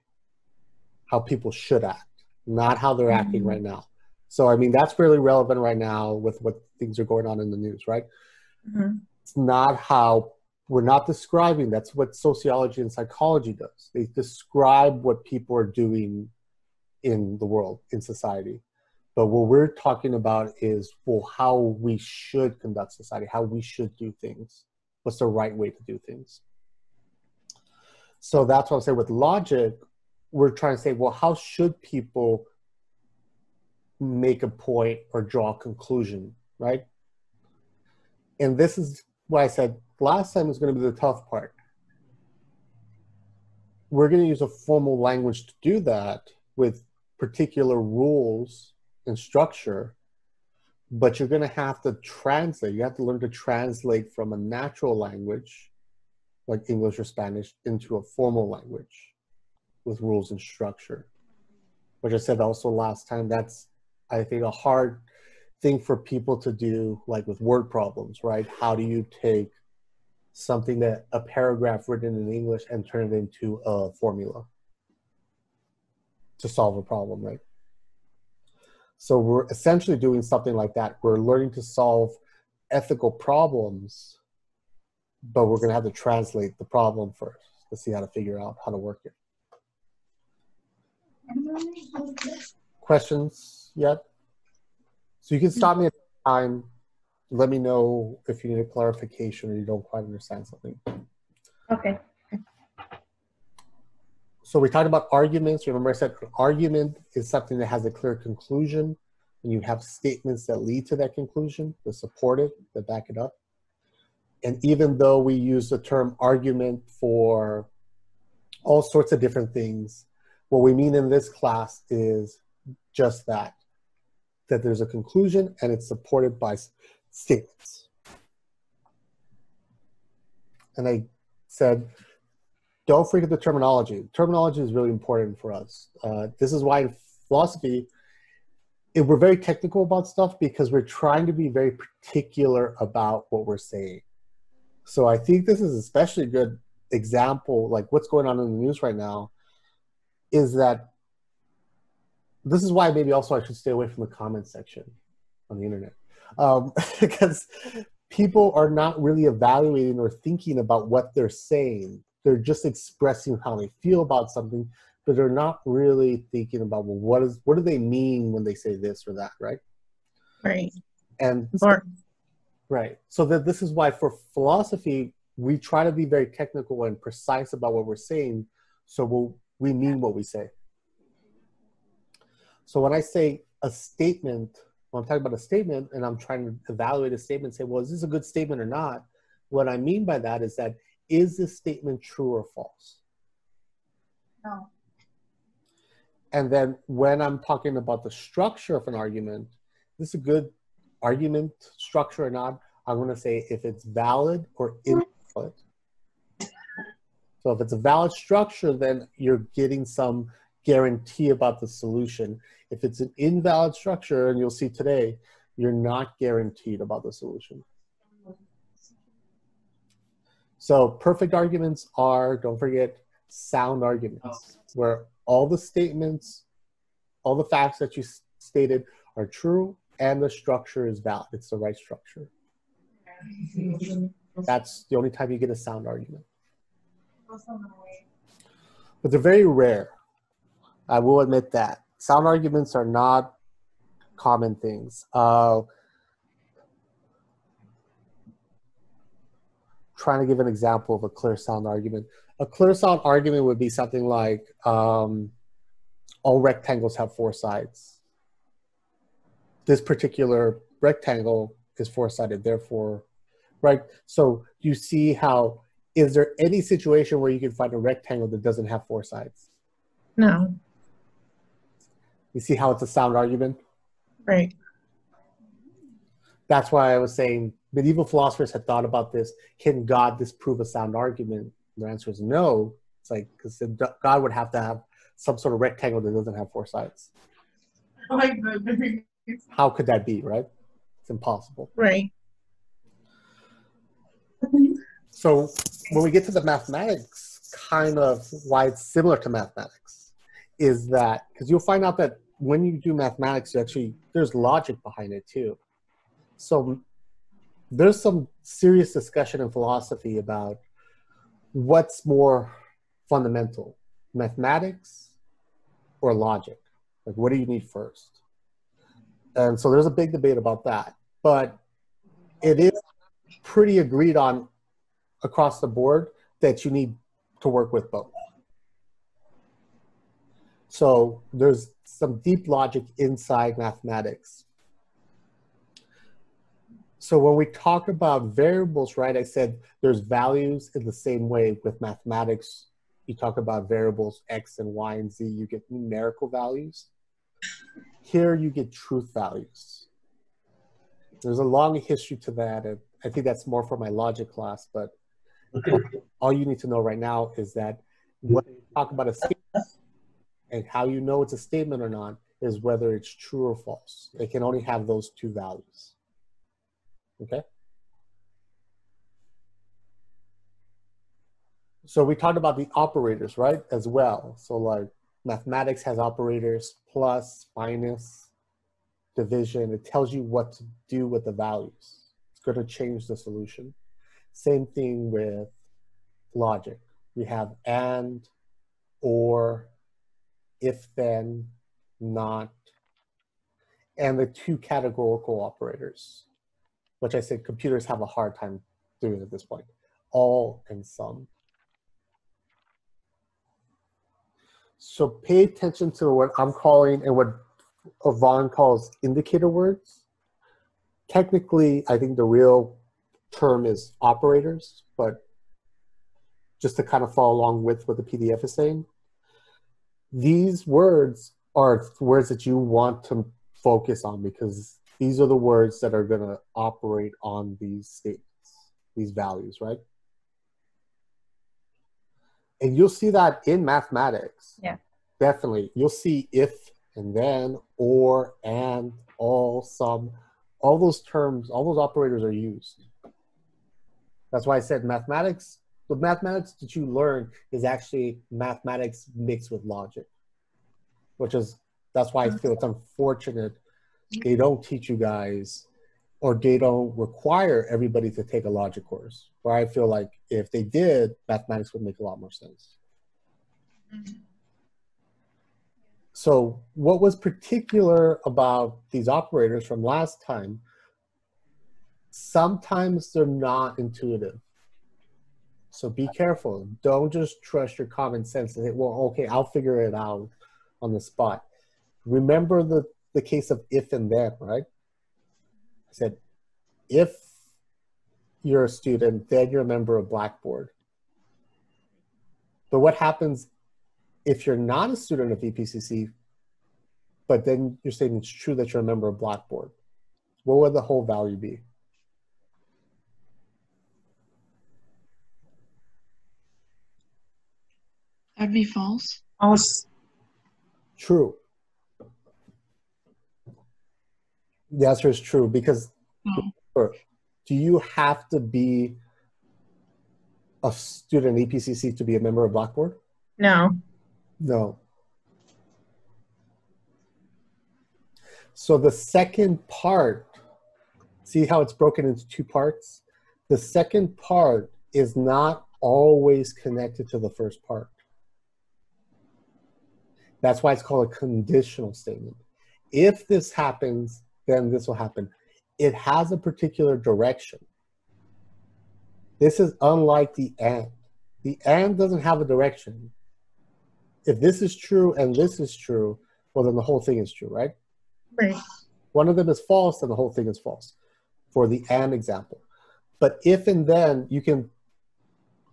how people should act, not how they're acting right now. So, I mean, that's really relevant right now with what things are going on in the news, right? Mhm. It's not how we're not describing that's what sociology and psychology does they describe what people are doing in the world in society but what we're talking about is well how we should conduct society how we should do things what's the right way to do things so that's what i'm saying with logic we're trying to say well how should people make a point or draw a conclusion right and this is why i said last time is going to be the tough part. We're going to use a formal language to do that with particular rules and structure, but you're going to have to translate. You have to learn to translate from a natural language, like English or Spanish, into a formal language with rules and structure. Which I said also last time, that's, I think, a hard thing for people to do, like with word problems, right? How do you take something that a paragraph written in English and turn it into a formula to solve a problem, right? So we're essentially doing something like that. We're learning to solve ethical problems, but we're going to have to translate the problem first to see how to figure out how to work it. Questions yet? So you can stop me at time let me know if you need a clarification or you don't quite understand something. Okay. So we talked about arguments. Remember I said an argument is something that has a clear conclusion and you have statements that lead to that conclusion, that support it, that back it up. And even though we use the term argument for all sorts of different things, what we mean in this class is just that, that there's a conclusion and it's supported by statements. And I said, don't forget the terminology. Terminology is really important for us. Uh, this is why in philosophy, it, we're very technical about stuff because we're trying to be very particular about what we're saying. So I think this is especially a good example, like what's going on in the news right now, is that this is why maybe also I should stay away from the comment section on the internet um, [laughs] because people are not really evaluating or thinking about what they're saying. They're just expressing how they feel about something, but they're not really thinking about well, what is what do they mean when they say this or that, right? Right. And Or right, so that this is why for philosophy we try to be very technical and precise about what we're saying, so we'll, we mean what we say. So when I say a statement when I'm talking about a statement and I'm trying to evaluate a statement, say, well, is this a good statement or not? What I mean by that is that is this statement true or false? No. And then when I'm talking about the structure of an argument, this is a good argument structure or not? I'm going to say if it's valid or invalid. So if it's a valid structure, then you're getting some guarantee about the solution. If it's an invalid structure, and you'll see today, you're not guaranteed about the solution. So perfect arguments are, don't forget, sound arguments, where all the statements, all the facts that you stated are true and the structure is valid. It's the right structure. That's the only time you get a sound argument. But they're very rare. I will admit that. Sound arguments are not common things. Uh, trying to give an example of a clear sound argument. A clear sound argument would be something like, um, all rectangles have four sides. This particular rectangle is four-sided, therefore, right? So you see how, is there any situation where you can find a rectangle that doesn't have four sides? No. You see how it's a sound argument? Right. That's why I was saying medieval philosophers had thought about this. Can God disprove a sound argument? The answer is no. It's like, because God would have to have some sort of rectangle that doesn't have four sides. [laughs] How could that be, right? It's impossible. right. So when we get to the mathematics, kind of why it's similar to mathematics is that because you'll find out that when you do mathematics, you actually there's logic behind it too. So there's some serious discussion in philosophy about what's more fundamental, mathematics or logic. Like, what do you need first? And so there's a big debate about that. But it is pretty agreed on across the board that you need to work with both. So there's some deep logic inside mathematics. So when we talk about variables, right, I said there's values in the same way with mathematics. You talk about variables X and Y and Z, you get numerical values. Here you get truth values. There's a long history to that, and I think that's more for my logic class, but all you need to know right now is that when you talk about a statement and how you know it's a statement or not is whether it's true or false. It can only have those two values. Okay? So we talked about the operators, right, as well. So like mathematics has operators plus, minus, division. It tells you what to do with the values. It's going to change the solution. Same thing with logic. We have and, or, if then, not, and the two categorical operators, which I said computers have a hard time doing at this point, all and some. So pay attention to what I'm calling and what Vaughn calls indicator words. Technically, I think the real term is operators, but just to kind of follow along with what the PDF is saying, these words are words that you want to focus on because these are the words that are going to operate on these statements, these values, right? And you'll see that in mathematics. Yeah. Definitely. You'll see if and then, or, and, all, some, all those terms, all those operators are used. That's why I said mathematics, the mathematics that you learn is actually mathematics mixed with logic, which is, that's why I feel it's unfortunate they don't teach you guys or they don't require everybody to take a logic course. Where I feel like if they did, mathematics would make a lot more sense. Mm-hmm. So what was particular about these operators from last time, sometimes they're not intuitive. So be careful. Don't just trust your common sense and say, well, okay, I'll figure it out on the spot. Remember the, the case of if and then, right? I said, if you're a student, then you're a member of Blackboard. But what happens if you're not a student of EPCC, but then you're saying it's true that you're a member of Blackboard? What would the whole value be? That'd be false. False. True. The answer is true because Oh. do you have to be a student in EPCC to be a member of Blackboard? No. No. So the second part, see how it's broken into two parts? The second part is not always connected to the first part. That's why it's called a conditional statement. If this happens, then this will happen. It has a particular direction. This is unlike the and. The and doesn't have a direction. if this is true and this is true, well, then the whole thing is true, right? Right. One of them is false, then the whole thing is false for the and example. But if and then, you can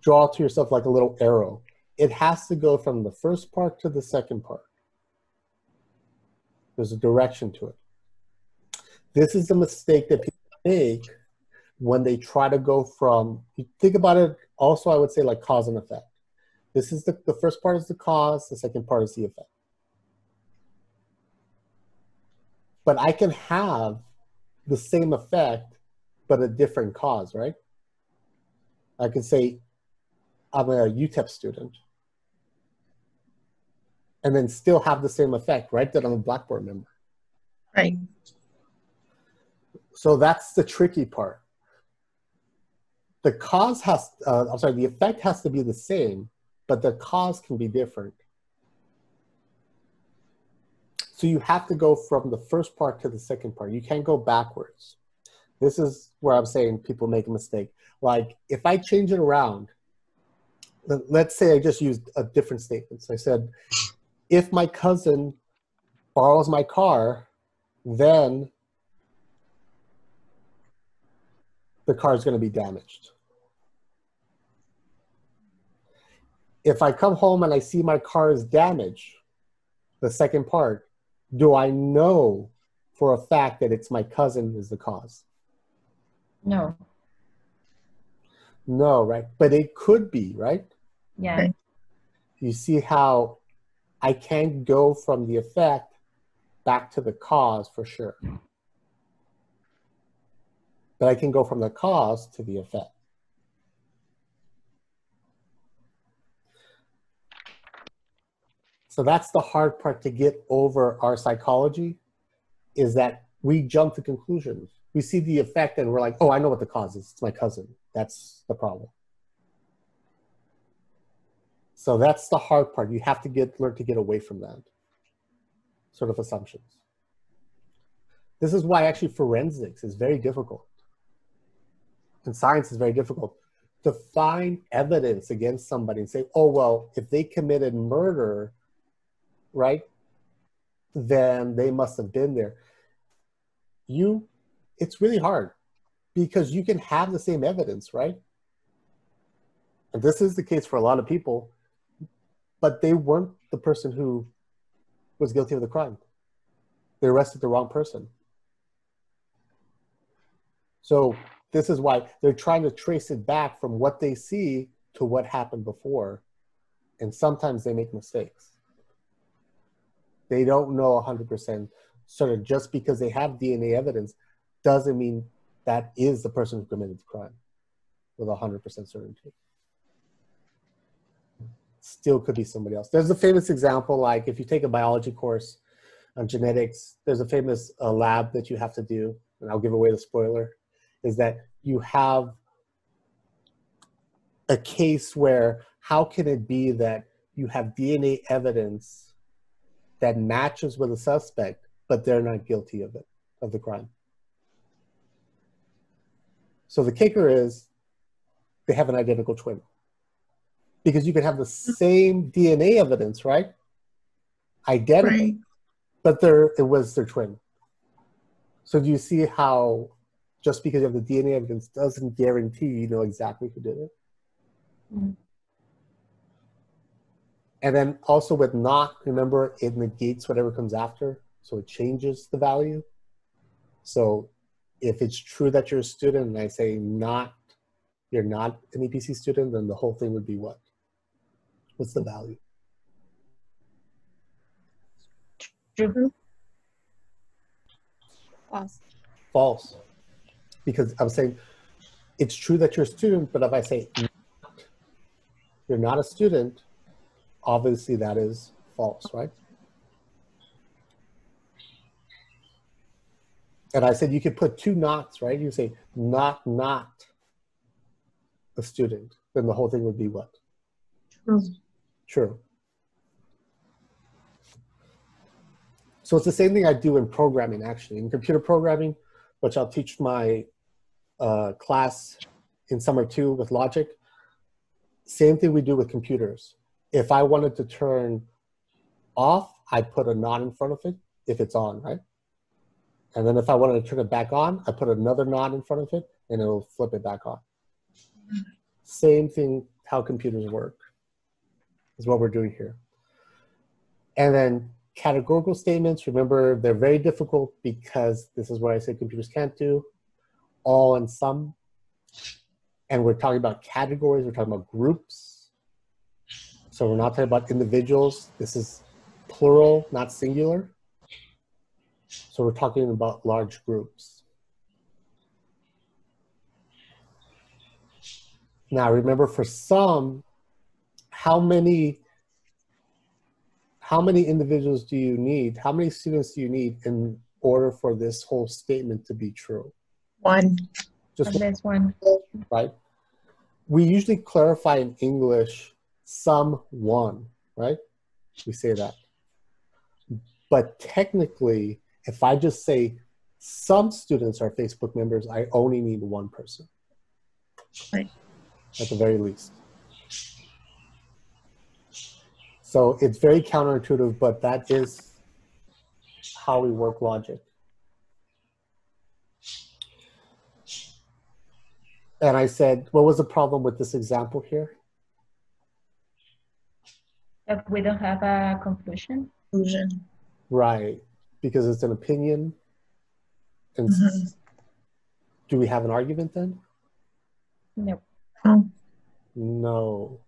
draw to yourself like a little arrow. It has to go from the first part to the second part. There's a direction to it. This is the mistake that people make when they try to go from, think about it also, I would say like cause and effect. This is the, the first part is the cause, the second part is the effect. But I can have the same effect, but a different cause, right? I can say, I'm a UTEP student, and then still have the same effect, right? That I'm a Blackboard member. Right. So that's the tricky part. The cause has, uh, I'm sorry, the effect has to be the same, but the cause can be different. So you have to go from the first part to the second part. You can't go backwards. This is where I'm saying people make a mistake. Like if I change it around, let- let's say I just used a different statement. So I said, if my cousin borrows my car, then the car is going to be damaged. If I come home and I see my car is damaged, the second part, do I know for a fact that it's my cousin is the cause? No. No, right? But it could be, right? Yeah. Right. You see how I can't go from the effect back to the cause for sure. But I can go from the cause to the effect. So that's the hard part to get over our psychology is that we jump to conclusions. We see the effect and we're like, oh, I know what the cause is. It's my cousin. That's the problem. So that's the hard part. You have to get learn to get away from that sort of assumptions. This is why actually forensics is very difficult. And science is very difficult to find evidence against somebody and say, oh, well, if they committed murder, right, then they must have been there. You, it's really hard because you can have the same evidence, right? And this is the case for a lot of people, but they weren't the person who was guilty of the crime. They arrested the wrong person. So this is why they're trying to trace it back from what they see to what happened before. And sometimes they make mistakes. They don't know 100% sort of just because they have DNA evidence doesn't mean that is the person who committed the crime with 100% certainty. Still could be somebody else. There's a famous example, like if you take a biology course on genetics, there's a famous uh, lab that you have to do, and I'll give away the spoiler, is that you have a case where how can it be that you have DNA evidence that matches with a suspect, but they're not guilty of it, of the crime? So the kicker is they have an identical twin. Because you could have the same DNA evidence, right? Identical, Right. but they're, it was their twin. So do you see how just because you have the DNA evidence doesn't guarantee you know exactly who did it? Mhm. And then also with not, remember, it negates whatever comes after. So it changes the value. So if it's true that you're a student and I say not, you're not an EPC student, then the whole thing would be what? What's the value? True. False. False. Because I'm saying it's true that you're a student, but if I say you're not a student, obviously that is false, right? And I said you could put two nots, right? You say not not a student, then the whole thing would be what? True. True. So it's the same thing I do in programming, actually. In computer programming, which I'll teach my uh, class in summer two with logic, same thing we do with computers. If I wanted to turn off, I put a not in front of it if it's on, right? And then if I wanted to turn it back on, I put another not in front of it and it'll flip it back on. Same thing how computers work is what we're doing here. And then categorical statements, remember they're very difficult because this is what I say computers can't do, all and some. And we're talking about categories, we're talking about groups. So we're not talking about individuals. This is plural, not singular. So we're talking about large groups. Now remember for some, how many how many individuals do you need? How many students do you need in order for this whole statement to be true? One. Just there's one. right? We usually clarify in English some one, right? We say that. But technically, if I just say some students are Facebook members, I only need one person. Right. At the very least. So it's very counterintuitive, but that is how we work logic. And I said, what was the problem with this example here? That we don't have a conclusion. Conclusion. Right, because it's an opinion. And s- Mhm. do we have an argument then? No. No.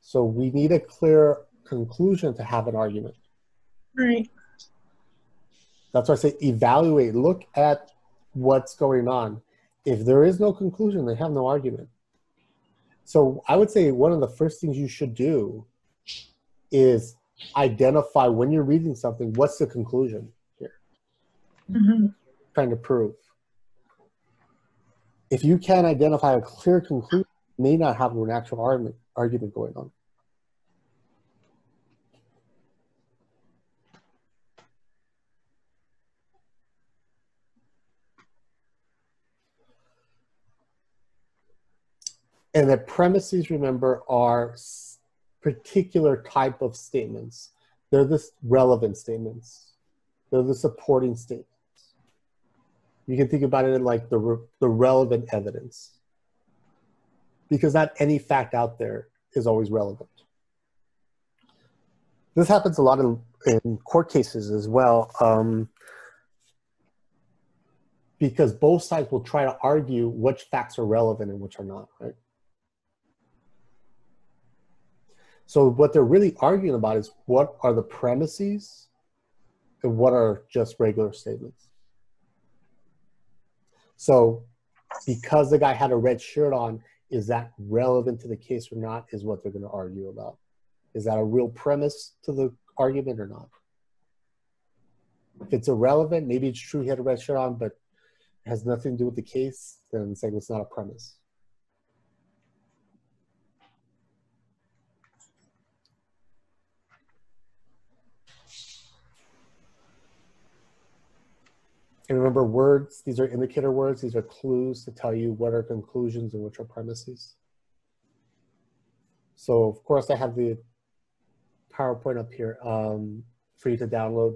So we need a clear conclusion to have an argument. right. That's why I say evaluate, look at what's going on. If there is no conclusion, they have no argument. So I would say one of the first things you should do is identify when you're reading something, what's the conclusion here? Mhm. trying to prove. If you can't identify a clear conclusion, you may not have an actual argument, argument going on. And the premises, remember, are particular type of statements. They're the relevant statements. They're the supporting statements. You can think about it like the, re- the relevant evidence. Because not any fact out there is always relevant. This happens a lot in, in court cases as well. Um, because both sides will try to argue which facts are relevant and which are not, right? So what they're really arguing about is what are the premises and what are just regular statements. So because the guy had a red shirt on, is that relevant to the case or not is what they're going to argue about. Is that a real premise to the argument or not? If it's irrelevant, maybe it's true he had a red shirt on, but it has nothing to do with the case, then saying it's not a premise. And remember, words, these are indicator words. These are clues to tell you what are conclusions and which are premises. So, of course, I have the PowerPoint up here um, for you to download.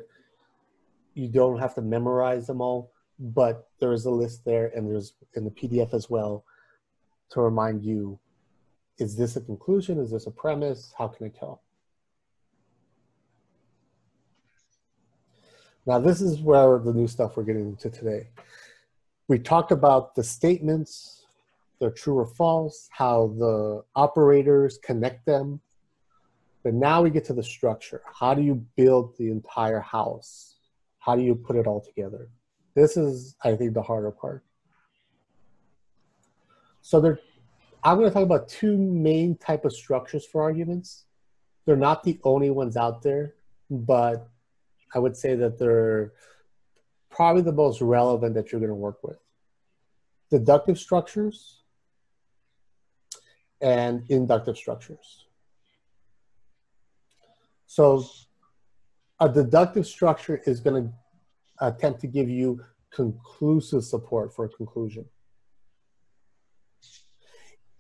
You don't have to memorize them all, but there is a list there and there's in the PDF as well to remind you, is this a conclusion? Is this a premise? How can I tell? Now, this is where the new stuff we're getting into today. We talked about the statements, they're true or false, how the operators connect them. But now we get to the structure. How do you build the entire house? How do you put it all together? This is, I think, the harder part. So there, I'm going to talk about two main type of structures for arguments. They're not the only ones out there, but I would say that they're probably the most relevant that you're going to work with. Deductive structures and inductive structures. So a deductive structure is going to attempt to give you conclusive support for a conclusion.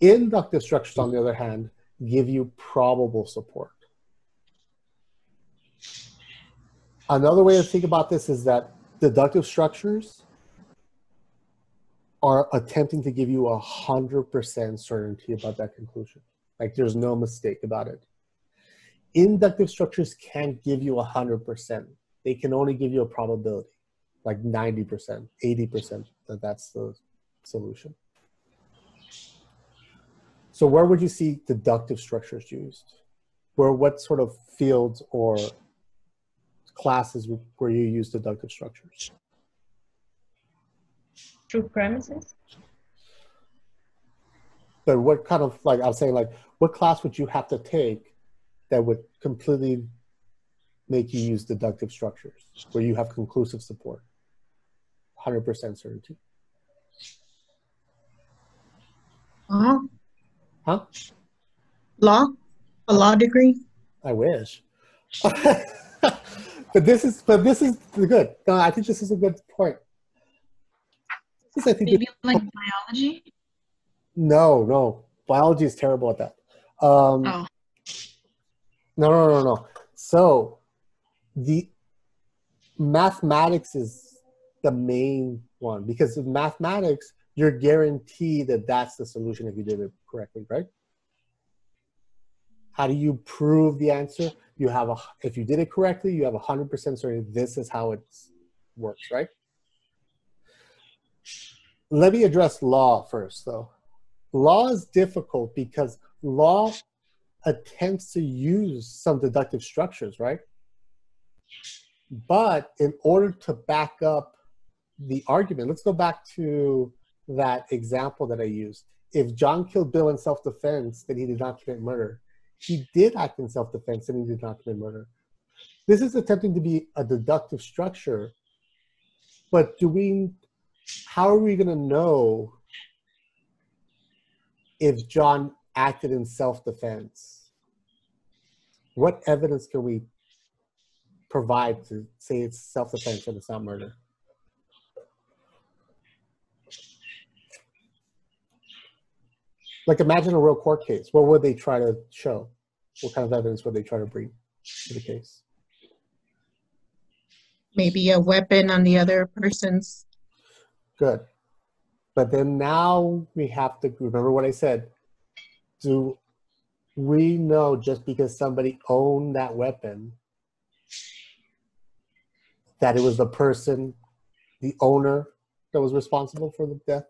Inductive structures, on the other hand, give you probable support. Another way to think about this is that deductive structures are attempting to give you a hundred percent certainty about that conclusion. Like there's no mistake about it. Inductive structures can't give you a hundred percent. They can only give you a probability, like 90%, 80% that that's the solution. So where would you see deductive structures used? Where what sort of fields or classes where you use deductive structures? True premises? But what kind of like I'm saying like what class would you have to take that would completely make you use deductive structures where you have conclusive support? 100% certainty. Huh? Huh? Law? A law degree? I wish. [laughs] but this is but this is good. No, I think this is a good point. This is, I think Maybe like biology? no, no. Biology is terrible at that. Um, Oh. No, no, no, no. So the mathematics is the main one because in mathematics, you're guaranteed that that's the solution if you did it correctly, right? How do you prove the answer? You have a, if you did it correctly, you have a hundred percent certainty this is how it works, right? Let me address law first, though. Law is difficult because law attempts to use some deductive structures, right? But in order to back up the argument, let's go back to that example that I used. If John killed Bill in self defense, then he did not commit murder. He did act in self defense and he did not commit murder. This is attempting to be a deductive structure, but do we, how are we going to know if John acted in self defense? What evidence can we provide to say it's self defense and it's not murder? Like imagine a real court case. What would they try to show? What kind of evidence would they try to bring to the case? Maybe a weapon on the other person's. Good. But then now we have to remember what I said. Do we know just because somebody owned that weapon that it was the person, the owner, that was responsible for the death?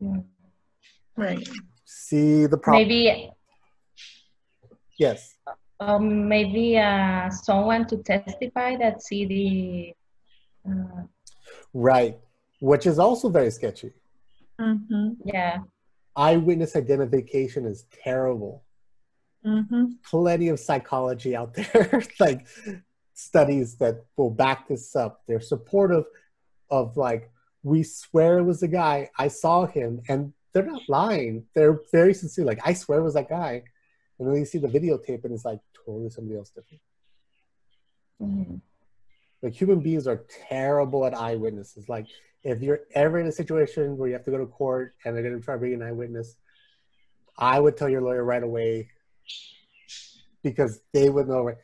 Yeah. Right. See the problem? Maybe, Yes. um, maybe uh, someone to testify that see the, uh, Right. Which is also very sketchy. Mm-hmm. yeah, Eyewitness identification is terrible. Mm-hmm. plenty of psychology out there, [laughs] like studies that will back this up. They're supportive of like, we swear it was the guy. I saw him, and they're not lying. They're very sincere. Like, I swear it was that guy. And then you see the videotape, and it's like totally somebody else different. Mhm. Like human beings are terrible at eyewitnesses. Like if you're ever in a situation where you have to go to court and they're gonna try to bring an eyewitness, I would tell your lawyer right away because they would know. Right,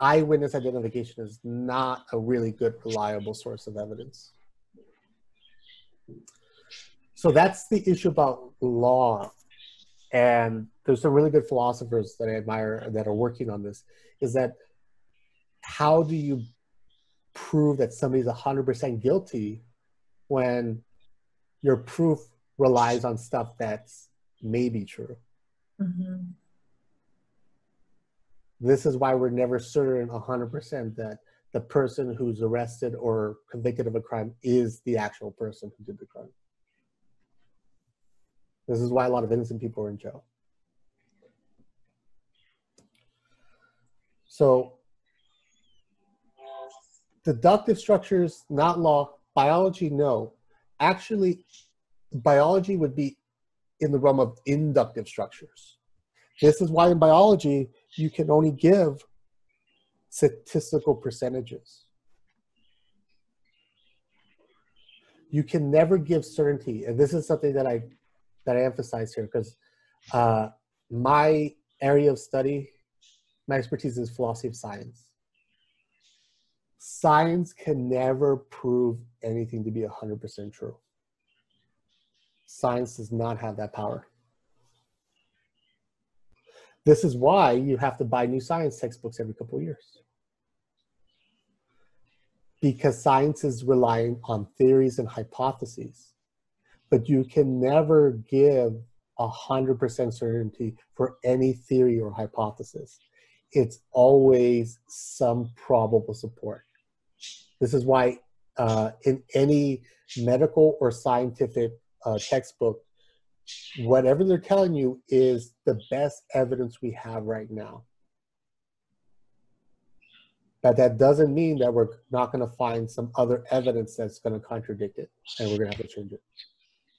eyewitness identification is not a really good, reliable source of evidence. So that's the issue about law. And there's some really good philosophers that I admire that are working on this. Is that how do you prove that somebody's 100% guilty when your proof relies on stuff that's maybe true. Mm-hmm. This is why we're never certain 100% that the person who's arrested or convicted of a crime is the actual person who did the crime. This is why a lot of innocent people are in jail. So, deductive structures, not law. Biology, no. Actually, biology would be in the realm of inductive structures. This is why in biology, you can only give statistical percentages. You can never give certainty, and this is something that I that I emphasize here because uh, my area of study, my expertise is philosophy of science. Science can never prove anything to be 100% true. Science does not have that power. This is why you have to buy new science textbooks every couple of years. Because science is relying on theories and hypotheses. But you can never give 100% certainty for any theory or hypothesis. It's always some probable support. This is why uh, in any medical or scientific uh, textbook, whatever they're telling you is the best evidence we have right now. But that doesn't mean that we're not going to find some other evidence that's going to contradict it and we're going to have to change it.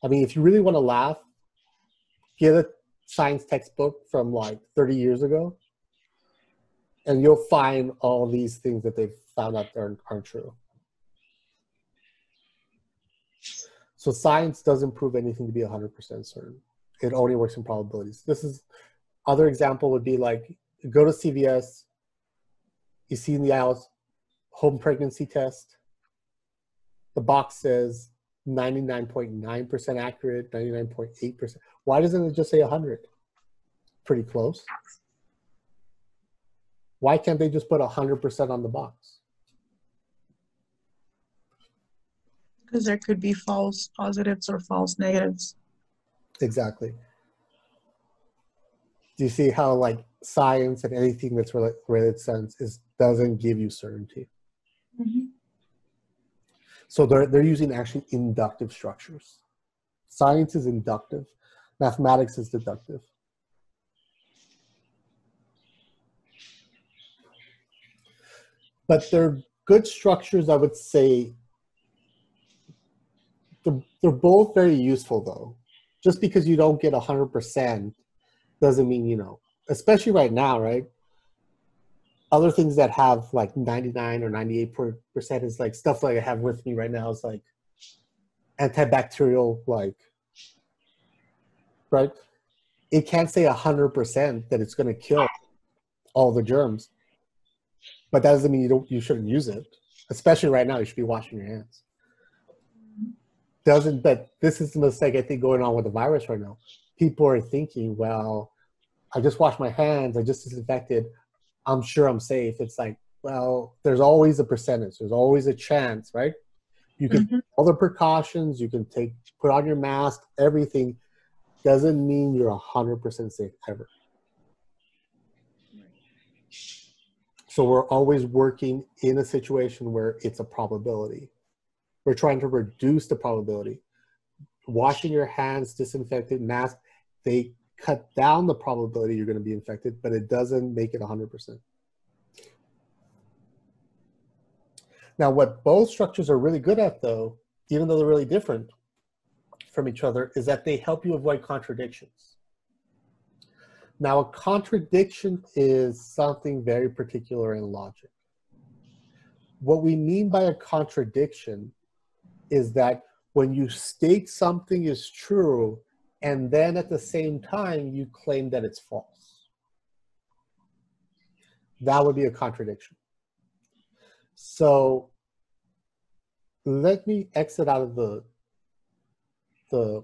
I mean, if you really want to laugh, get a science textbook from like 30 years ago and you'll find all these things that they've found out aren't, aren't true. So science doesn't prove anything to be 100% certain. It only works in probabilities. This is other example would be like go to CVS, you see in the aisles home pregnancy test. The box says 99.9% accurate, 99.8%. Why doesn't it just say 100? Pretty close. Why can't they just put 100% on the box? Because there could be false positives or false negatives. Exactly. Do you see how like science and anything that's related, related sense is doesn't give you certainty? Mm-hmm. So they're they're using actually inductive structures. Science is inductive, mathematics is deductive. But they're good structures, I would say. They're, they're both very useful though. Just because you don't get 100% doesn't mean, you know, especially right now, right? Other things that have like 99 or 98% is like stuff like I have with me right now is like antibacterial, like, right? It can't say 100% that it's going to kill all the germs, but that doesn't mean you don't, you shouldn't use it. Especially right now, you should be washing your hands. Doesn't but this is the mistake i think going on with the virus right now. People are thinking well i just washed my hands i just disinfected i'm sure i'm safe. It's like well there's always a percentage there's always a chance right? You can Mhm. all the precautions you can take put on your mask everything. Doesn't mean you're 100% safe ever so we're always working in a situation where it's a probability we're trying to reduce the probability. Washing your hands, disinfected, mask, they cut down the probability you're going to be infected, but it doesn't make it 100%. Now, what both structures are really good at, though, even though they're really different from each other, is that they help you avoid contradictions. Now, a contradiction is something very particular in logic. What we mean by a contradiction is that when you state something is true and then at the same time you claim that it's false. That would be a contradiction. So let me exit out of the the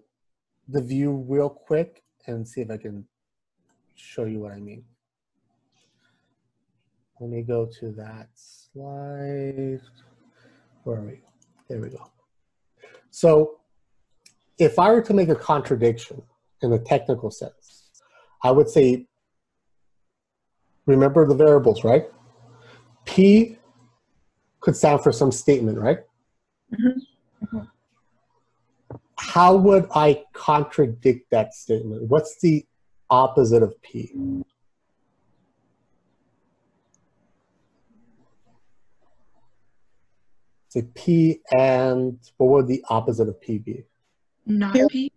the view real quick and see if I can show you what I mean. Let me go to that slide. Where are we? There we go. So if I were to make a contradiction in a technical sense, I would say, remember the variables, right? P could stand for some statement, right? Mhm. Mhm. How would I contradict that statement? What's the opposite of P? Say P and what would the opposite of P be? Not P.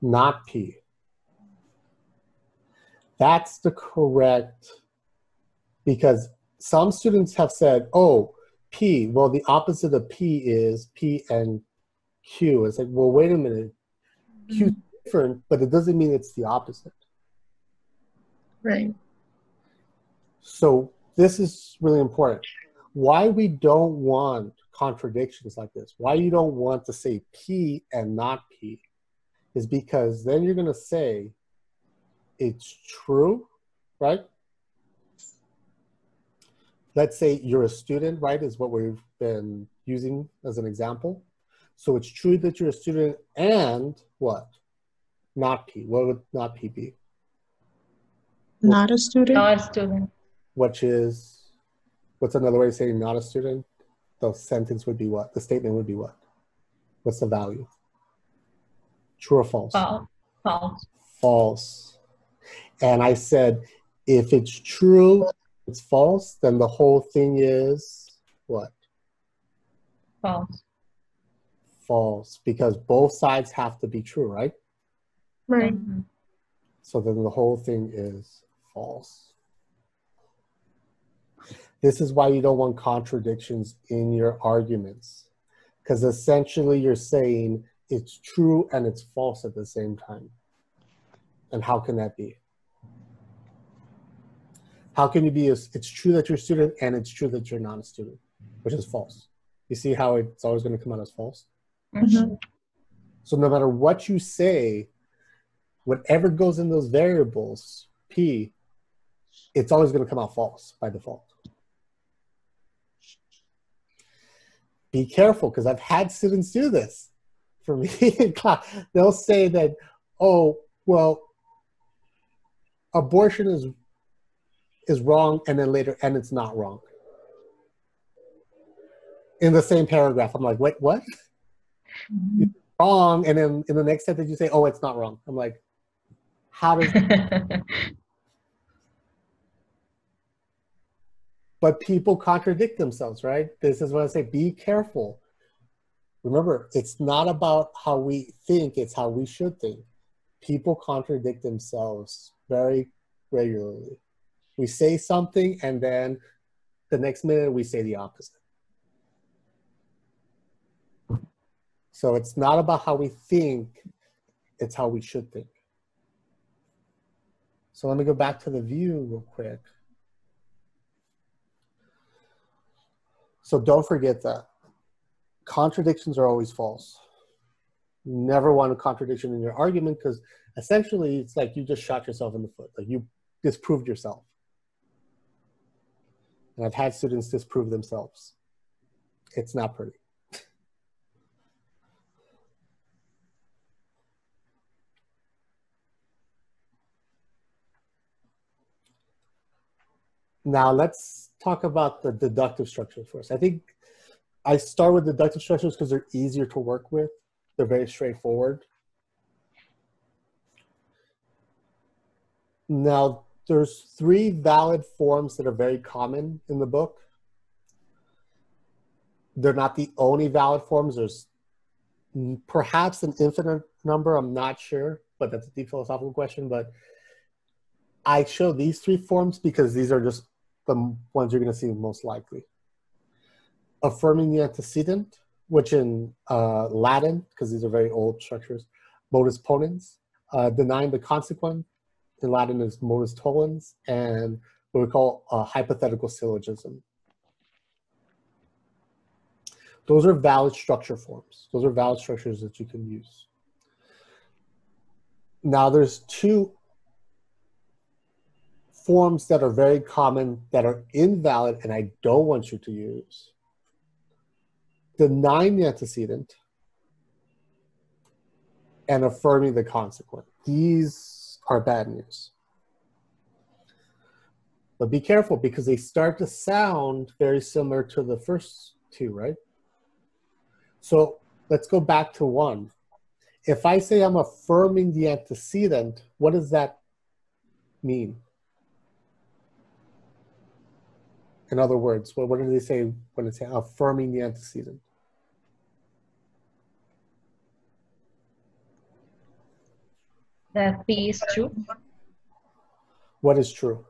not P. That's the correct, because some students have said, oh, P, well, the opposite of P is P and Q. It's like, well, wait a minute. Q is mm-hmm. different, but it doesn't mean it's the opposite. Right. So this is really important. why we don't want contradictions like this, why you don't want to say P and not P, is because then you're going to say it's true, right? Let's say you're a student, right, is what we've been using as an example. So it's true that you're a student and what? Not P. What would not P be? Not a student. Not a student. Which is, what's another way of saying not a student? The sentence would be what? The statement would be what? What's the value? True or false? False. False. False. And I said, if it's true, it's false, then the whole thing is what? False. False. Because both sides have to be true, right? Right. Mhm. So then the whole thing is false. This is why you don't want contradictions in your arguments. Because essentially you're saying it's true and it's false at the same time. And how can that be? How can you be, a, it's true that you're a student and it's true that you're not a student, which is false. You see how it's always going to come out as false? Mhm. So no matter what you say, whatever goes in those variables, P, it's always going to come out false by default. Be careful because I've had students do this for me [laughs] in class. They'll say that, oh, well, abortion is is wrong, and then later, and it's not wrong. In the same paragraph, I'm like, wait, what? Mm-hmm. wrong and then in the next sentence you say oh it's not wrong i'm like how does [laughs] but people contradict themselves right? This is what i say be careful. Remember it's not about how we think it's how we should think. People contradict themselves very regularly. We say something and then the next minute we say the opposite. So it's not about how we think, it's how we should think. So let me go back to the view real quick. So don't forget that contradictions are always false. You never want a contradiction in your argument because essentially it's like you just shot yourself in the foot. Like you disproved yourself. And I've had students disprove themselves. It's not pretty. Now let's talk about the deductive structures first. I think I start with deductive structures because they're easier to work with. They're very straightforward. Now there's three valid forms that are very common in the book. They're not the only valid forms. There's perhaps an infinite number. I'm not sure, but that's a deep philosophical question. But I show these three forms because these are just the ones you're going to see most likely. Affirming the antecedent, which in uh, Latin, because these are very old structures, modus ponens. Uh, denying the consequent, in Latin is modus tollens, and what we call a hypothetical syllogism. Those are valid structure forms. Those are valid structures that you can use. Now there's two forms that are very common that are invalid and I don't want you to use. Denying the antecedent and affirming the consequent. These are bad news. But be careful because they start to sound very similar to the first two, right? So let's go back to one. If I say I'm affirming the antecedent, what does that mean? In other words, what, what do they say when it's affirming the antecedent? That P is true. What is true?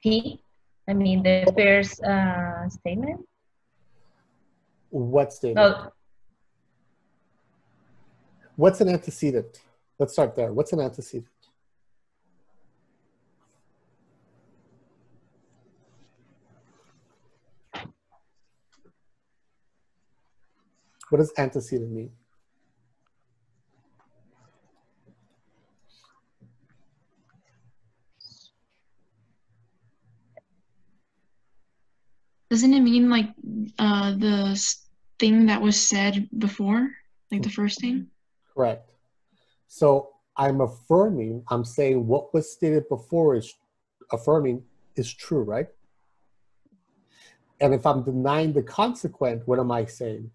P, I mean the first uh, statement. What statement? No, What's an antecedent? Let's start there. What's an antecedent? What does antecedent mean? Doesn't it mean like uh the thing that was said before, like the first thing? Correct. So I'm affirming, I'm saying what was stated before is affirming is true, right? And if I'm denying the consequent, what am I saying?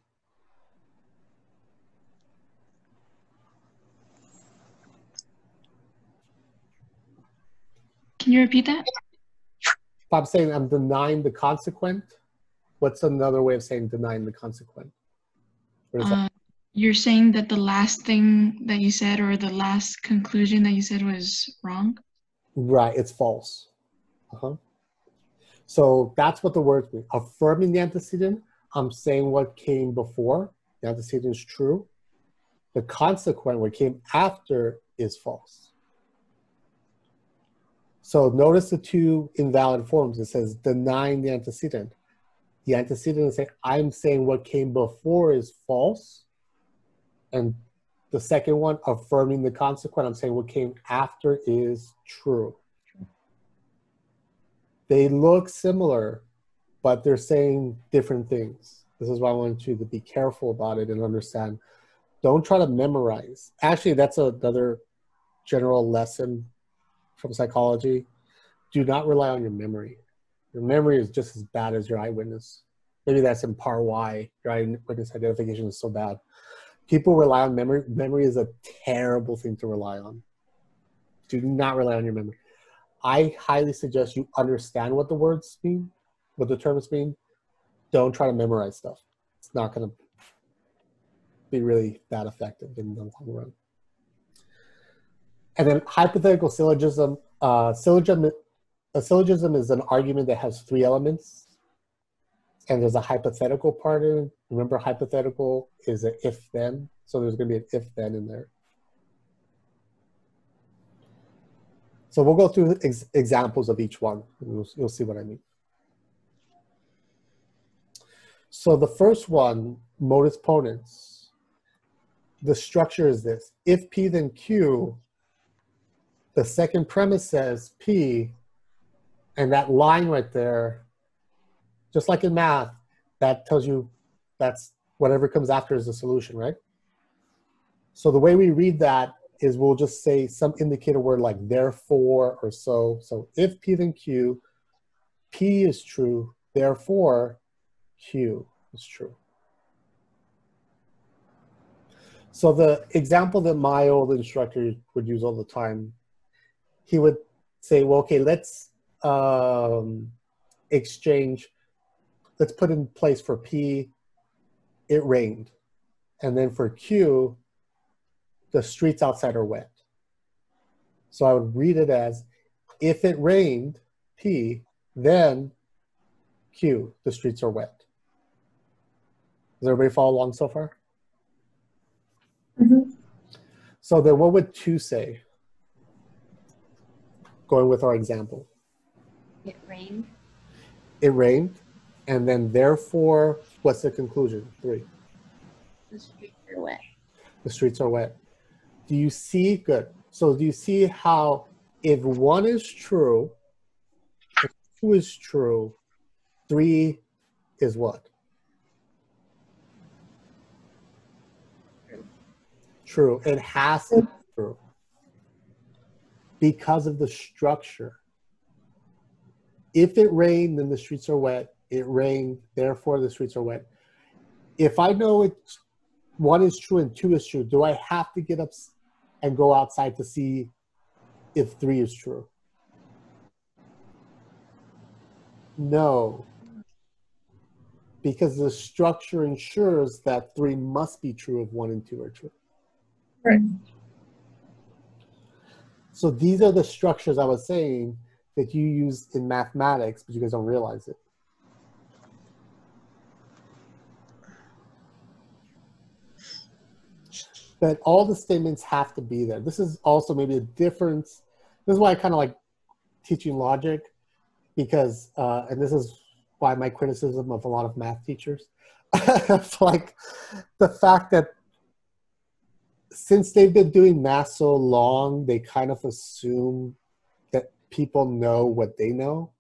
Can you repeat that? I'm saying I'm denying the consequent, what's another way of saying denying the consequent? What is that? Uh, you're saying that the last thing that you said or the last conclusion that you said was wrong? Right, it's false. Uh-huh. So that's what the words mean. Affirming the antecedent, I'm saying what came before. The antecedent is true. The consequent, what came after, is false. So notice the two invalid forms. It says denying the antecedent. The antecedent is saying, I'm saying what came before is false. And the second one, affirming the consequent, I'm saying what came after is true. They look similar, but they're saying different things. This is why I want you to be careful about it and understand. Don't try to memorize. Actually, that's another general lesson from psychology. Do not rely on your memory. Your memory is just as bad as your eyewitness. Maybe that's in part why your eyewitness identification is so bad people rely on memory. Memory is a terrible thing to rely on. Do not rely on your memory. I highly suggest you understand what the words mean, what the terms mean. Don't try to memorize stuff. It's not going to be really that effective in the long run. And then hypothetical syllogism. Uh, syllogism. A syllogism is an argument that has three elements and there's a hypothetical part in it. Remember, hypothetical is an if then, so there's going to be an if then in there. So we'll go through ex examples of each one, you'll, you'll see what I mean. So the first one, modus ponens. The structure is this: if P then Q. The second premise says P, and that line right there just like in math, that tells you that's whatever comes after is the solution, right? So the way we read that is we'll just say some indicator word like therefore or so. So if P then Q, P is true, therefore Q is true. So the example that my old instructor would use all the time, he would say, well, okay, let's um, exchange let's put in place for P, it rained. And then for Q, the streets outside are wet. So I would read it as if it rained, P, then Q, the streets are wet. Does everybody follow along so far? Mhm. So then what would two say? Going with our example. It rained. It rained, and then therefore, what's the conclusion? Three. The streets are wet. the streets are wet. Do you see? Good. So do you see how if one is true, if two is true, three is what? True. It has to be true because of the structure. If it rained, then the streets are wet. It rained, therefore the streets are wet. If I know it's one is true and two is true, do I have to get up and go outside to see if three is true? No. Because the structure ensures that three must be true if one and two are true. Right. So these are the structures I was saying that you use in mathematics, but you guys don't realize it. But all the statements have to be there. This is also maybe a difference. This is why I kind of like teaching logic because, uh, and this is why my criticism of a lot of math teachers. [laughs] like the fact that since they've been doing math so long, they kind of assume that people know what they know.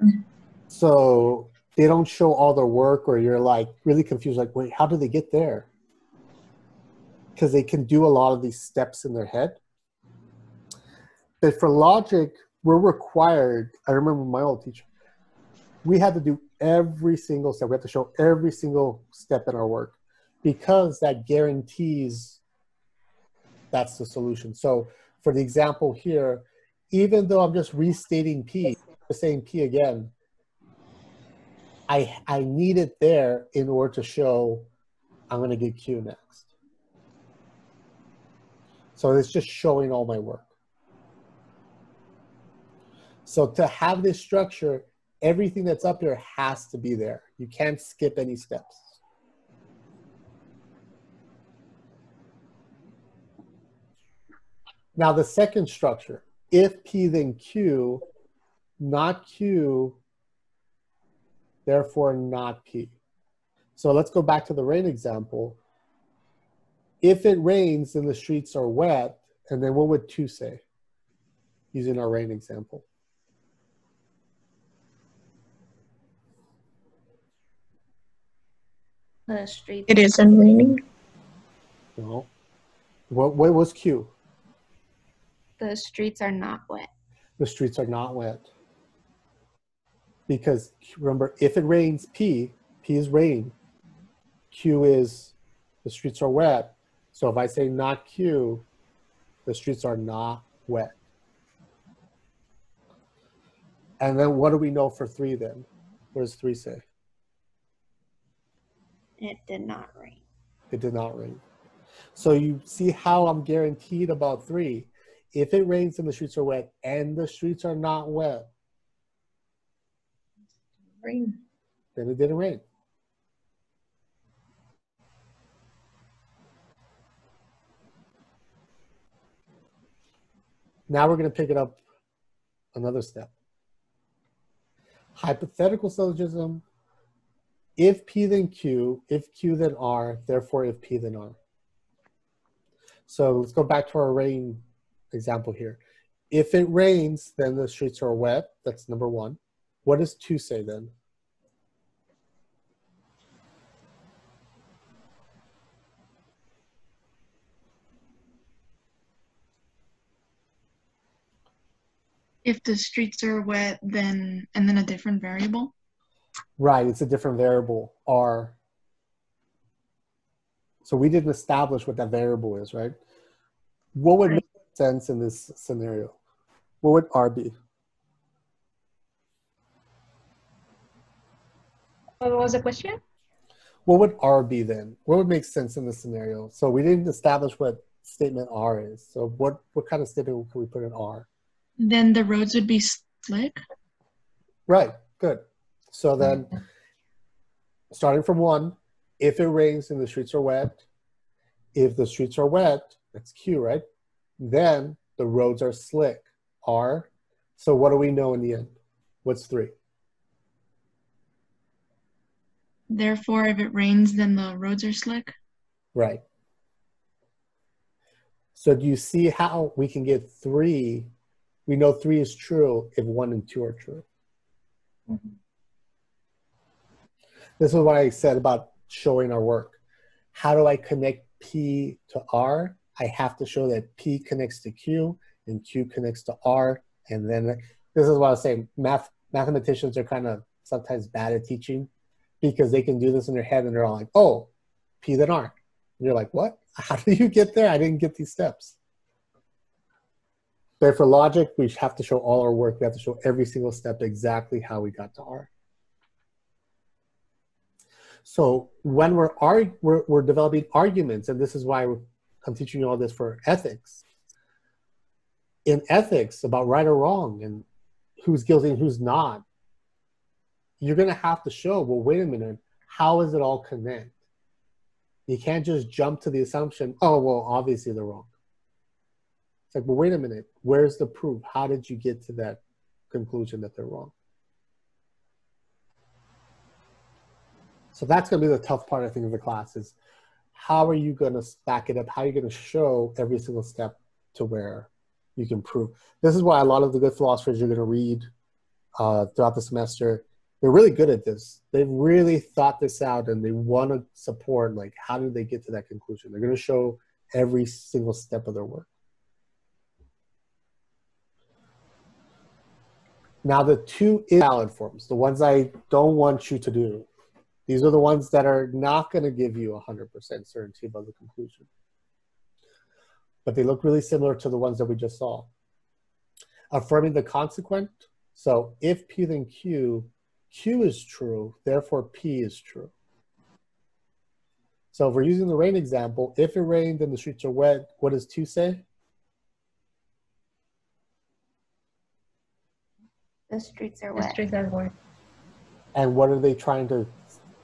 Mhm. So they don't show all their work, or you're like really confused, like, wait, how did they get there? Because they can do a lot of these steps in their head. But for logic, we're required. I remember my old teacher, we had to do every single step. We have to show every single step in our work because that guarantees that's the solution. So for the example here, even though I'm just restating P, just saying P again, I, I need it there in order to show I'm going to get Q next. So it's just showing all my work. So to have this structure, everything that's up here has to be there. You can't skip any steps. Now the second structure, if P then Q, not Q, therefore not P. So let's go back to the rain example. If it rains and the streets are wet, and then what would two say? Using our rain example. The street. It isn't raining. No. What, what was Q? The streets are not wet. The streets are not wet. Because remember, if it rains P, P is rain. Q is the streets are wet. So if I say not Q, the streets are not wet. And then what do we know for three then? What does three say? It did not rain. It did not rain. So you see how I'm guaranteed about three. If it rains and the streets are wet and the streets are not wet, Rain. then it didn't rain. Now we're going to pick it up another step. Hypothetical syllogism. If P then Q, if Q then R, therefore if P then R. So let's go back to our rain example here. If it rains, then the streets are wet. That's number one. What does two say then? If the streets are wet, then and then a different variable. Right, it's a different variable, R. So we didn't establish what that variable is, right? What would make sense in this scenario? What would R be? What was the question? What would R be then? What would make sense in this scenario? So we didn't establish what statement R is. So what, what kind of statement can we put in R? Then the roads would be slick. Right, good. So then, starting from one, if it rains and the streets are wet, if the streets are wet, that's Q, right? Then the roads are slick, R. So what do we know in the end? What's three? Therefore, if it rains, then the roads are slick. Right. So do you see how we can get three? We know three is true if one and two are true. Mm-hmm. This is what I said about showing our work. How do I connect P to R? I have to show that P connects to Q and Q connects to R. And then this is what I was saying. Math mathematicians are kind of sometimes bad at teaching because they can do this in their head and they're all like, oh, P then R. And you're like, what? [laughs] How do you get there? I didn't get these steps. But for logic, we have to show all our work. We have to show every single step exactly how we got to R. So when we're, arg- we're, we're developing arguments, and this is why I'm teaching you all this for ethics. In ethics, about right or wrong and who's guilty and who's not, you're going to have to show, well, wait a minute, how is it all connect? You can't just jump to the assumption, oh, well, obviously they're wrong. It's like, well, wait a minute, where's the proof? How did you get to that conclusion that they're wrong? So that's going to be the tough part, I think, of the class is how are you going to back it up? How are you going to show every single step to where you can prove? This is why a lot of the good philosophers you're going to read uh, throughout the semester, they're really good at this. They've really thought this out and they want to support, like, how did they get to that conclusion? They're going to show every single step of their work. Now, the two invalid forms, the ones I don't want you to do, these are the ones that are not going to give you 100% certainty about the conclusion. But they look really similar to the ones that we just saw. Affirming the consequent. So if P then Q, Q is true, therefore P is true. So if we're using the rain example, if it rained and the streets are wet, what does 2 say? The streets are wet. The streets are wet. And what are they trying to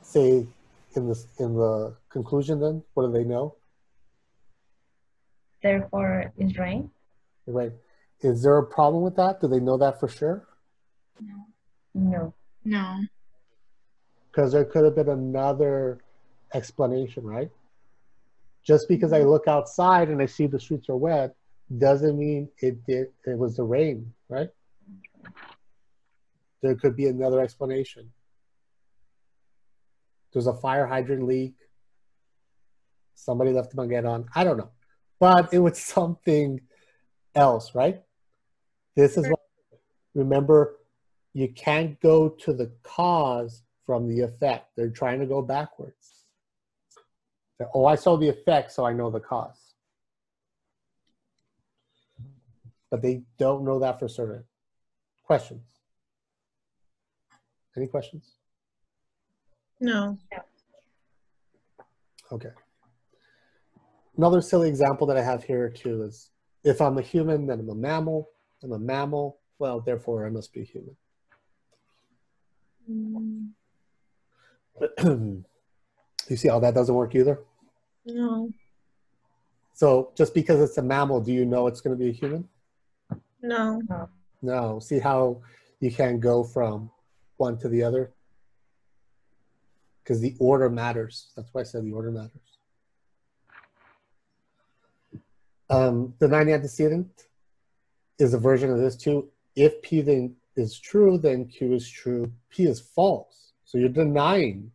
say in the in the conclusion then? What do they know? Therefore, is rain. Right. Is there a problem with that? Do they know that for sure? No. No. Because there could have been another explanation, right? Just because I mm-hmm. look outside and I see the streets are wet doesn't mean it did it was the rain, right? There could be another explanation. There's a fire hydrant leak. Somebody left the baguette on. I don't know. But it was [laughs] something else, right? This is what remember you can't go to the cause from the effect. They're trying to go backwards. Oh, I saw the effect, so I know the cause. But they don't know that for certain. Questions? Any questions? No. Okay. Another silly example that I have here too is if I'm a human, then I'm a mammal. I'm a mammal. Well, therefore, I must be human. Mm. [clears throat] you see how that doesn't work either? No. So just because it's a mammal, do you know it's going to be a human? No. No. See how you can go from one to the other? Because the order matters. That's why I said the order matters. Um, the 90 antecedent is a version of this too. If P then is true, then Q is true. P is false. So you're denying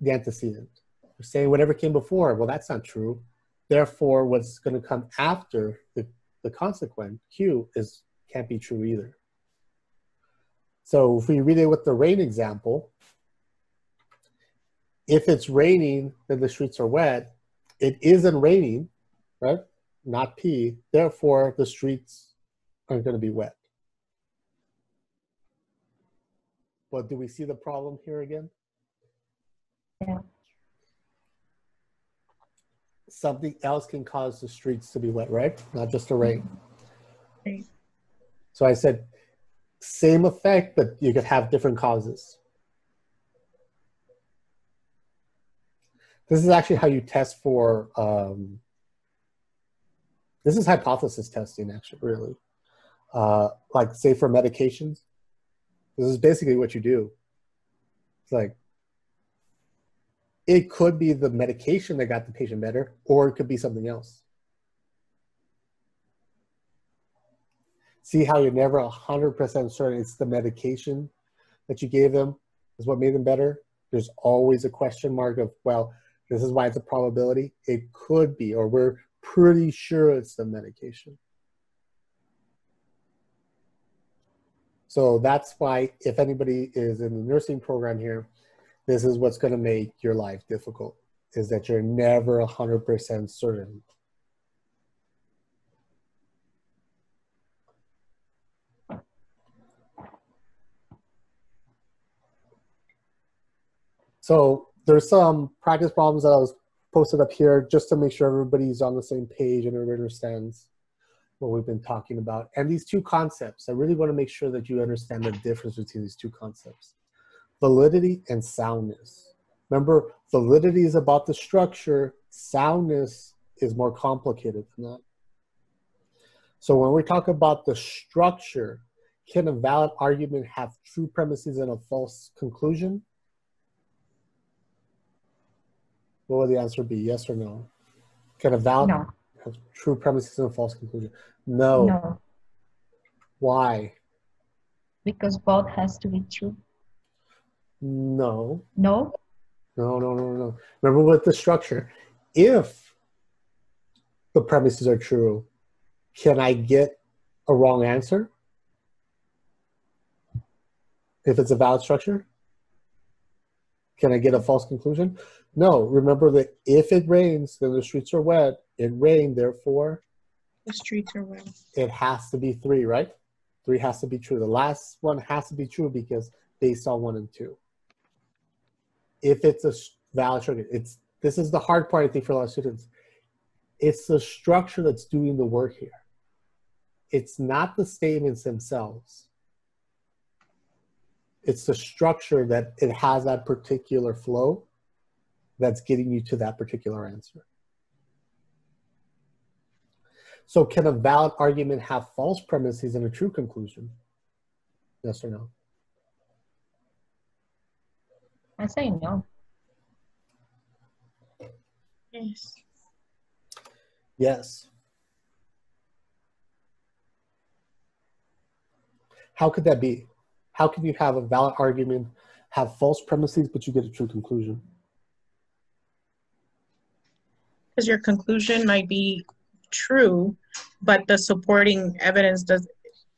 the antecedent. You're saying whatever came before, well, that's not true. Therefore, what's going to come after the, the consequent, Q, is can't be true either. So if we read it with the rain example, if it's raining, then the streets are wet. It isn't raining, right? Not P. Therefore, the streets are going to be wet. But do we see the problem here again? Yeah. Something else can cause the streets to be wet, right? Not just the rain. Right. So I said same effect, but you could have different causes. This is actually how you test for, um, this is hypothesis testing actually, really. Uh, like say for medications, this is basically what you do. It's like, it could be the medication that got the patient better, or it could be something else. See how you're never 100% certain it's the medication that you gave them is what made them better? There's always a question mark of, well, this is why it's a probability. It could be, or we're pretty sure it's the medication. So that's why if anybody is in the nursing program here, this is what's going to make your life difficult is that you're never 100% certain. So there's some practice problems that I was posted up here just to make sure everybody's on the same page and everybody understands what we've been talking about. And these two concepts, I really want to make sure that you understand the difference between these two concepts. Validity and soundness. Remember, validity is about the structure, soundness is more complicated than that. So when we talk about the structure, can a valid argument have true premises and a false conclusion? What would the answer be? Yes or no? Can a valid No, have true premises and a false conclusion? No. no, Why? because both has to be true. No. No, No, no, no, no. Remember with the structure. If the premises are true, can I get a wrong answer? If it's a valid structure? Can I get a false conclusion? No. Remember that if it rains, then the streets are wet. It rained, therefore The streets are wet. it has to be three, right? Three has to be true. The last one has to be true because based on one and two. If it's a valid structure, it's this is the hard part I think for a lot of students. It's the structure that's doing the work here. It's not the statements themselves. It's the structure that it has that particular flow that's getting you to that particular answer. So can a valid argument have false premises and a true conclusion? Yes or no? I say no. Yes. Yes. How could that be? How can you have a valid argument, have false premises, but you get a true conclusion? Because your conclusion might be true, but the supporting evidence does,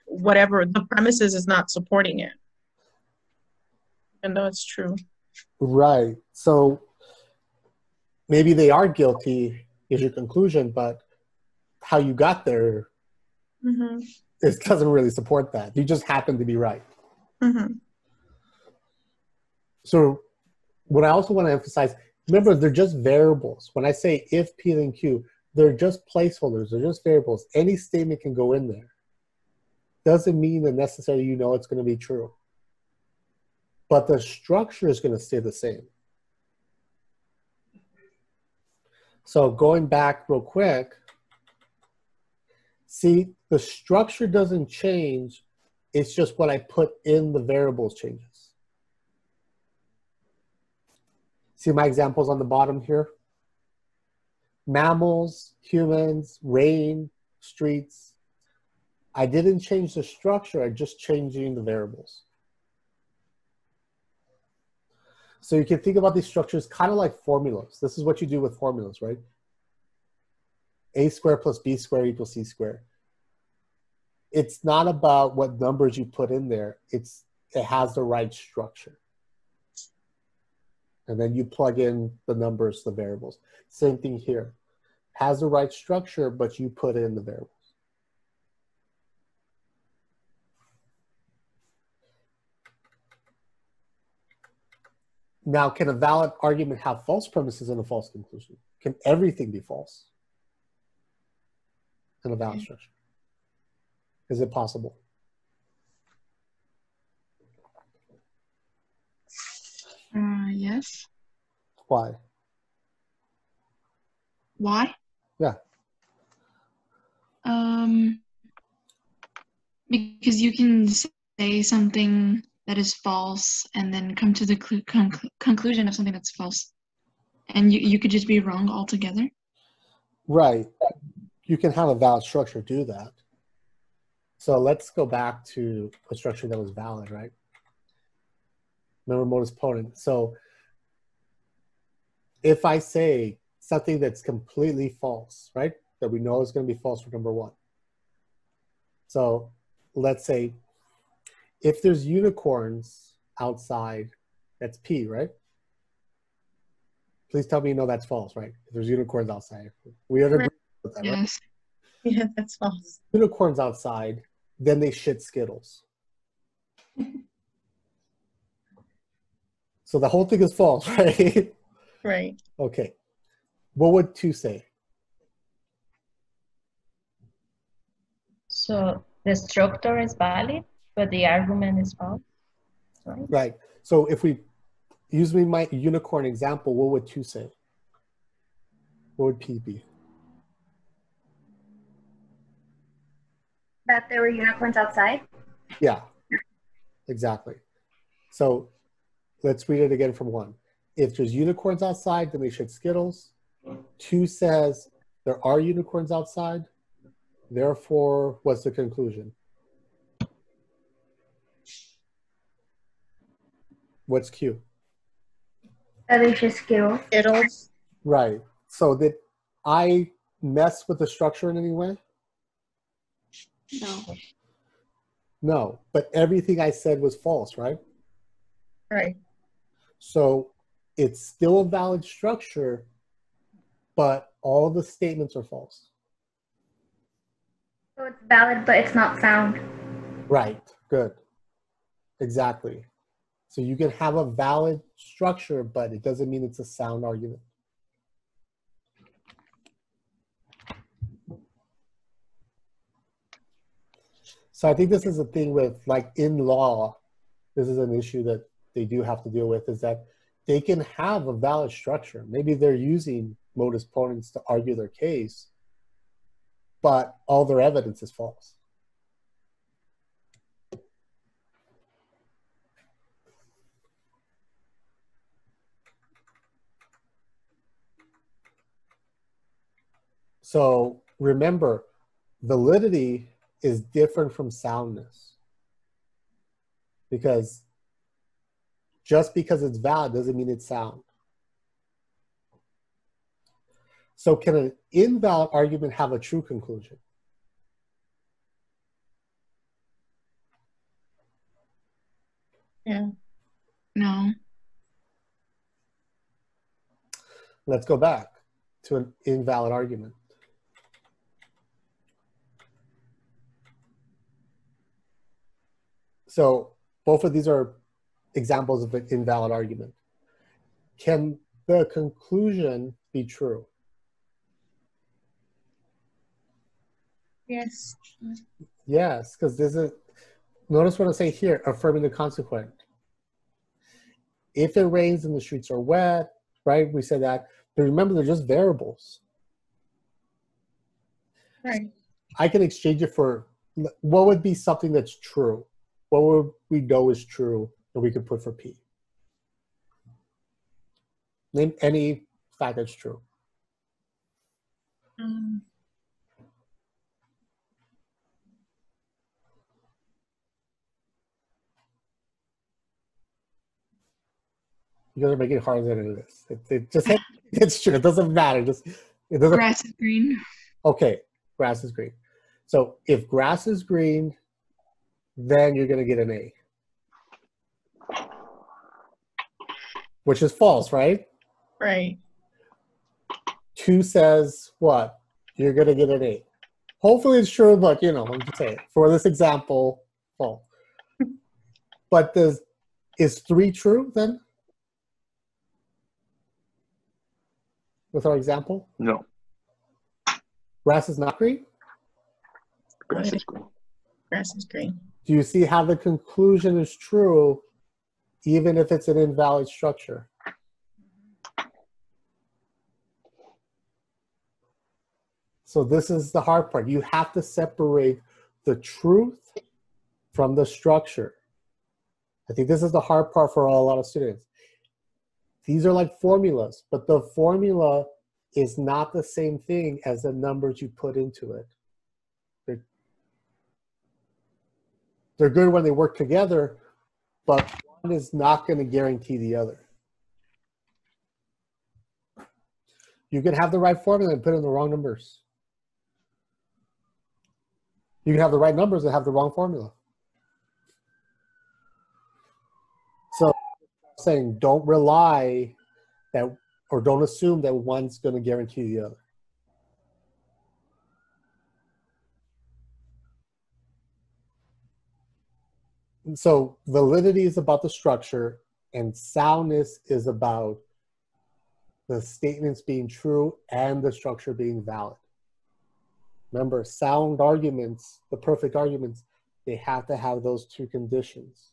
whatever, the premises is not supporting it. And though it's true. Right. So maybe they are guilty is your conclusion, but how you got there Mm-hmm. it doesn't really support that. You just happen to be right. Mm-hmm. So what I also want to emphasize, remember they're just variables. When I say if P then Q, they're just placeholders, they're just variables. Any statement can go in there. Doesn't mean that necessarily you know it's going to be true. But the structure is going to stay the same. So going back real quick, see the structure doesn't change. It's just what I put in the variables changes. See my examples on the bottom here? Mammals, humans, rain, streets. I didn't change the structure, I just changing the variables. So you can think about these structures kind of like formulas. This is what you do with formulas, right? A squared plus B squared equals C squared. It's not about what numbers you put in there. It's it has the right structure and then you plug in the numbers, the variables. Same thing here. Has the right structure, but you put in the variables. Now, can a valid argument have false premises and a false conclusion? Can everything be false in a valid structure? Is it possible? Uh, yes. Why? Why? Yeah. Um, because you can say something that is false and then come to the conc- conclusion of something that's false, and you you could just be wrong altogether. Right. You can have a valid structure do that. So let's go back to a structure that was valid, right? Remember modus ponens. So if I say something that's completely false, right? That we know is going to be false for number one. So let's say if there's unicorns outside, that's P, right? Please tell me you know that's false, right? If there's unicorns outside. We agree with that, right? Yes. [laughs] Yeah, that's false. unicorns outside, then they shit Skittles. [laughs] so the whole thing is false, [laughs] right? Right. okay. What would two say? So the structure is valid, but the argument is false. Right? Right. So if we use me my unicorn example, what would two say? What would P be? That there were unicorns outside? Yeah, exactly. So let's read it again from one. if there's unicorns outside, then we should Skittles. Two says there are unicorns outside. Therefore, what's the conclusion? What's Q? That they should Skittles. Skittles. Right. So did I mess with the structure in any way? No. No. But everything I said was false, right? Right. So it's still a valid structure, but all the statements are false. So it's valid, but it's not sound. Right. Good. Exactly. So you can have a valid structure, but it doesn't mean it's a sound argument. So I think this is a thing with like in law, this is an issue that they do have to deal with is that they can have a valid structure. Maybe they're using modus ponens to argue their case, but all their evidence is false. So remember, validity is different from soundness. Because just because it's valid doesn't mean it's sound. So can an invalid argument have a true conclusion? Yeah. No. Let's go back to an invalid argument. So both of these are examples of an invalid argument. Can the conclusion be true? Yes. Yes, because this is, notice what I say here, affirming the consequent. If it rains and the streets are wet, right? We said that. But remember, they're just variables. Right. I can exchange it for what would be something that's true? What would we know is true that we could put for P? Name any fact that's true. Um, You guys are making it harder than it is. It, it just [laughs] it's true. It doesn't matter. Just it doesn't. Grass is green. Okay, grass is green. So if grass is green, then you're gonna get an A, which is false, right? right. Two says what? You're gonna get an A. Hopefully it's true, but you know, I'm just saying for this example, false. [laughs] But does is three true then? With our example, No, grass is not green. grass is green. Grass is green. Do you see how the conclusion is true, even if it's an invalid structure? So this is the hard part. You have to separate the truth from the structure. I think this is the hard part for a lot of students. These are like formulas, but the formula is not the same thing as the numbers you put into it. They're, they're good when they work together, but one is not going to guarantee the other. You can have the right formula and put in the wrong numbers. You can have the right numbers and have the wrong formula. So saying don't rely that or don't assume that one's going to guarantee the other. So validity is about the structure and soundness is about the statements being true and the structure being valid. Remember, sound arguments, the perfect arguments, they have to have those two conditions.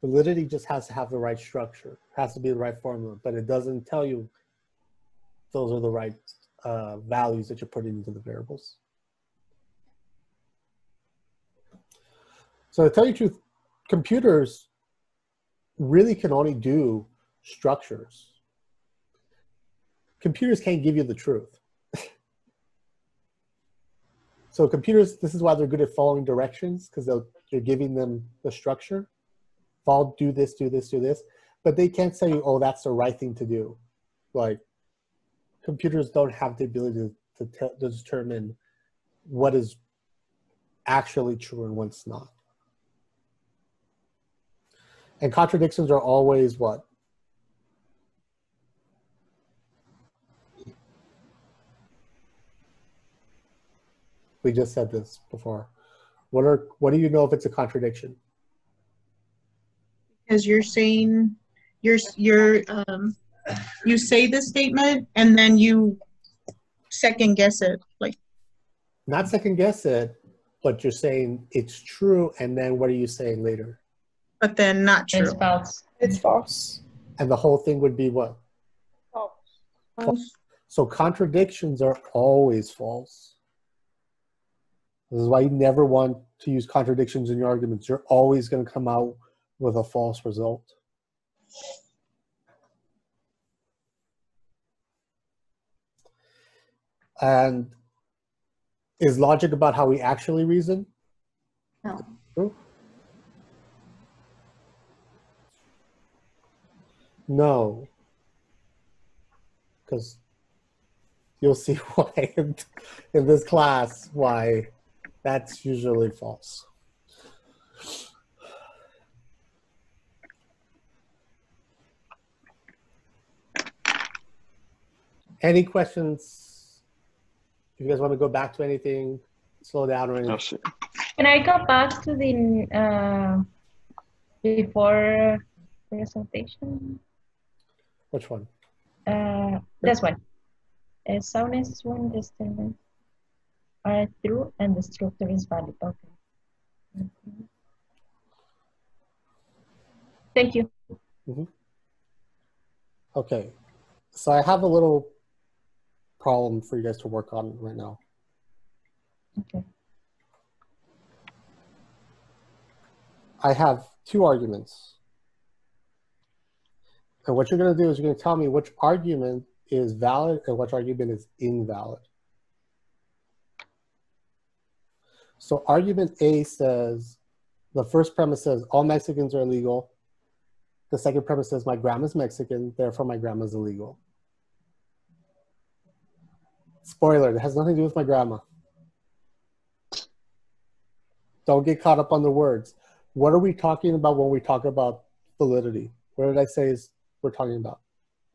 Validity just has to have the right structure, has to be the right formula, but it doesn't tell you those are the right uh, values that you're putting into the variables. So to tell you the truth, computers really can only do structures. Computers can't give you the truth. [laughs] so computers, this is why they're good at following directions because you're giving them the structure. Follow, do this, do this, do this, but they can't tell you, oh, that's the right thing to do. Like computers don't have the ability to, to, to determine what is actually true and what's not. And contradictions are always what? We just said this before. What are what do you know if it's a contradiction? Because you're saying, you're, you're, um, you say the statement and then you second guess it, like, Not second guess it, but you're saying it's true, and then what are you saying later? But then not true. It's false. It's false. And the whole thing would be what? False. false. So contradictions are always false. This is why you never want to use contradictions in your arguments. You're always going to come out with a false result. And is logic about how we actually reason? No. True? No. Because you'll see [laughs] why in, in this class why that's usually false. Any questions? If you guys want to go back to anything, slow down or anything. No, sir. Can I go back to the uh, before presentation? Which one? Uh, this one. Uh, soundness is when the statements are true and the structure is valid. Okay. Mhm. Thank you. Okay. So I have a little problem for you guys to work on right now. Okay. I have two arguments. And what you're going to do is you're going to tell me which argument is valid and which argument is invalid. So argument A says, the first premise says all Mexicans are illegal. The second premise says my grandma's Mexican, therefore my grandma's illegal. Spoiler, it has nothing to do with my grandma. Don't get caught up on the words. What are we talking about when we talk about validity? What did I say is we're talking about?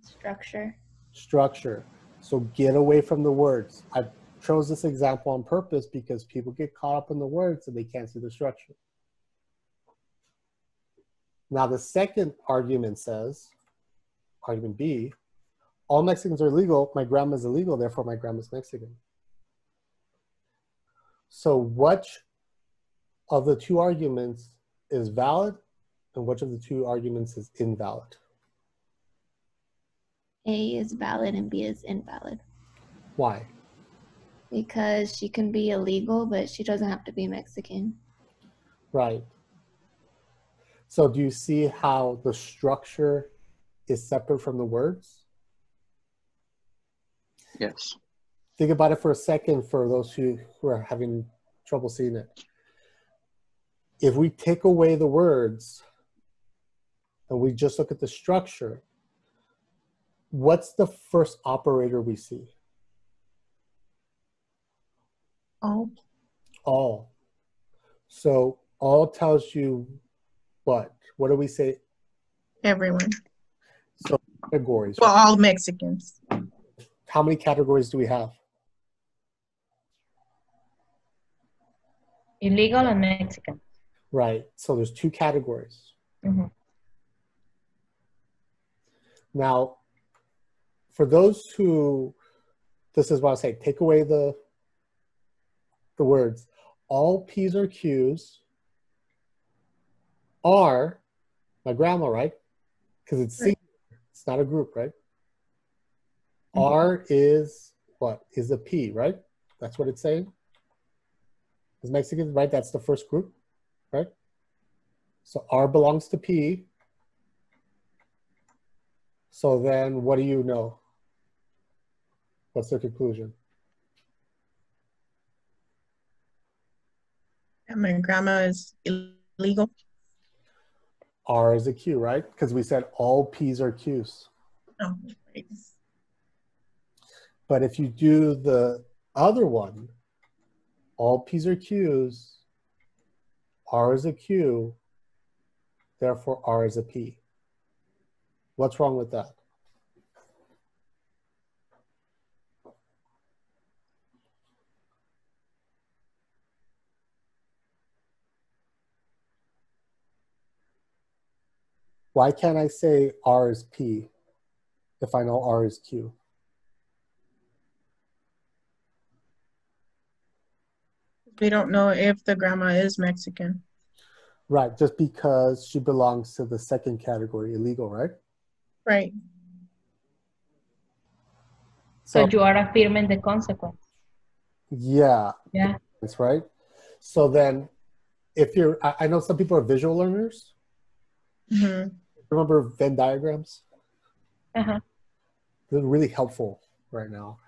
Structure. Structure. So get away from the words. I chose this example on purpose because people get caught up in the words and they can't see the structure. Now the second argument says, argument B, all Mexicans are illegal, my grandma's illegal, therefore my grandma's Mexican. So which of the two arguments is valid and which of the two arguments is invalid? A is valid and B is invalid Why? because she can be illegal, but she doesn't have to be Mexican. Right. So do you see how the structure is separate from the words? Yes. Think about it for a second for those who, who are having trouble seeing it. If we take away the words and we just look at the structure, what's the first operator we see? All. All. So all tells you what? What do we say? everyone. So categories. Well, all Mexicans. How many categories do we have? Illegal and Mexican. Right. So there's two categories. Mhm. Now, for those who, this is what I'll say, take away the the words. All P's or Q's are my grandma, right? Because it's singular. It's not a group, right? Mm-hmm. R is what? Is a P, right? That's what it's saying. Is Mexican, right? That's the first group, right? So R belongs to P. So then what do you know? What's the conclusion? And my grandma is illegal. R is a Q, right? Because we said all P's are Q's. Oh, right. But if you do the other one, all P's are Q's, R is a Q, therefore R is a P. What's wrong with that? Why can't I say R is P if I know R is Q? We don't know if the grandma is Mexican. Right, just because she belongs to the second category, illegal, right? Right. So So, you are affirming the consequence. yeah, Yeah. that's right. So then, if you're, I, I know some people are visual learners. hmm Remember Venn diagrams? Uh-huh. They're really helpful right now.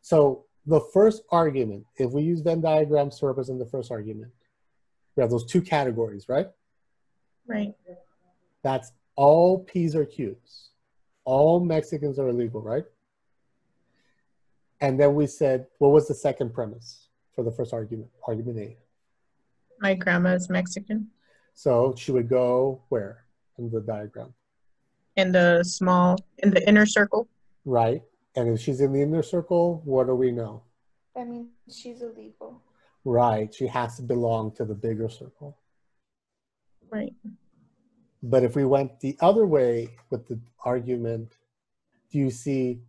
So the first argument, if we use Venn diagrams to represent the first argument, we have those two categories, right? Right. That's all P's are Q's. All Mexicans are illegal, right? And then we said, what was the second premise for the first argument? Argument A. My grandma is Mexican. So she would go where in the diagram, In the small, in the inner circle. right? And if she's in the inner circle, what do we know? That means she's illegal. Right, she has to belong to the bigger circle. Right. But if we went the other way with the argument, do you see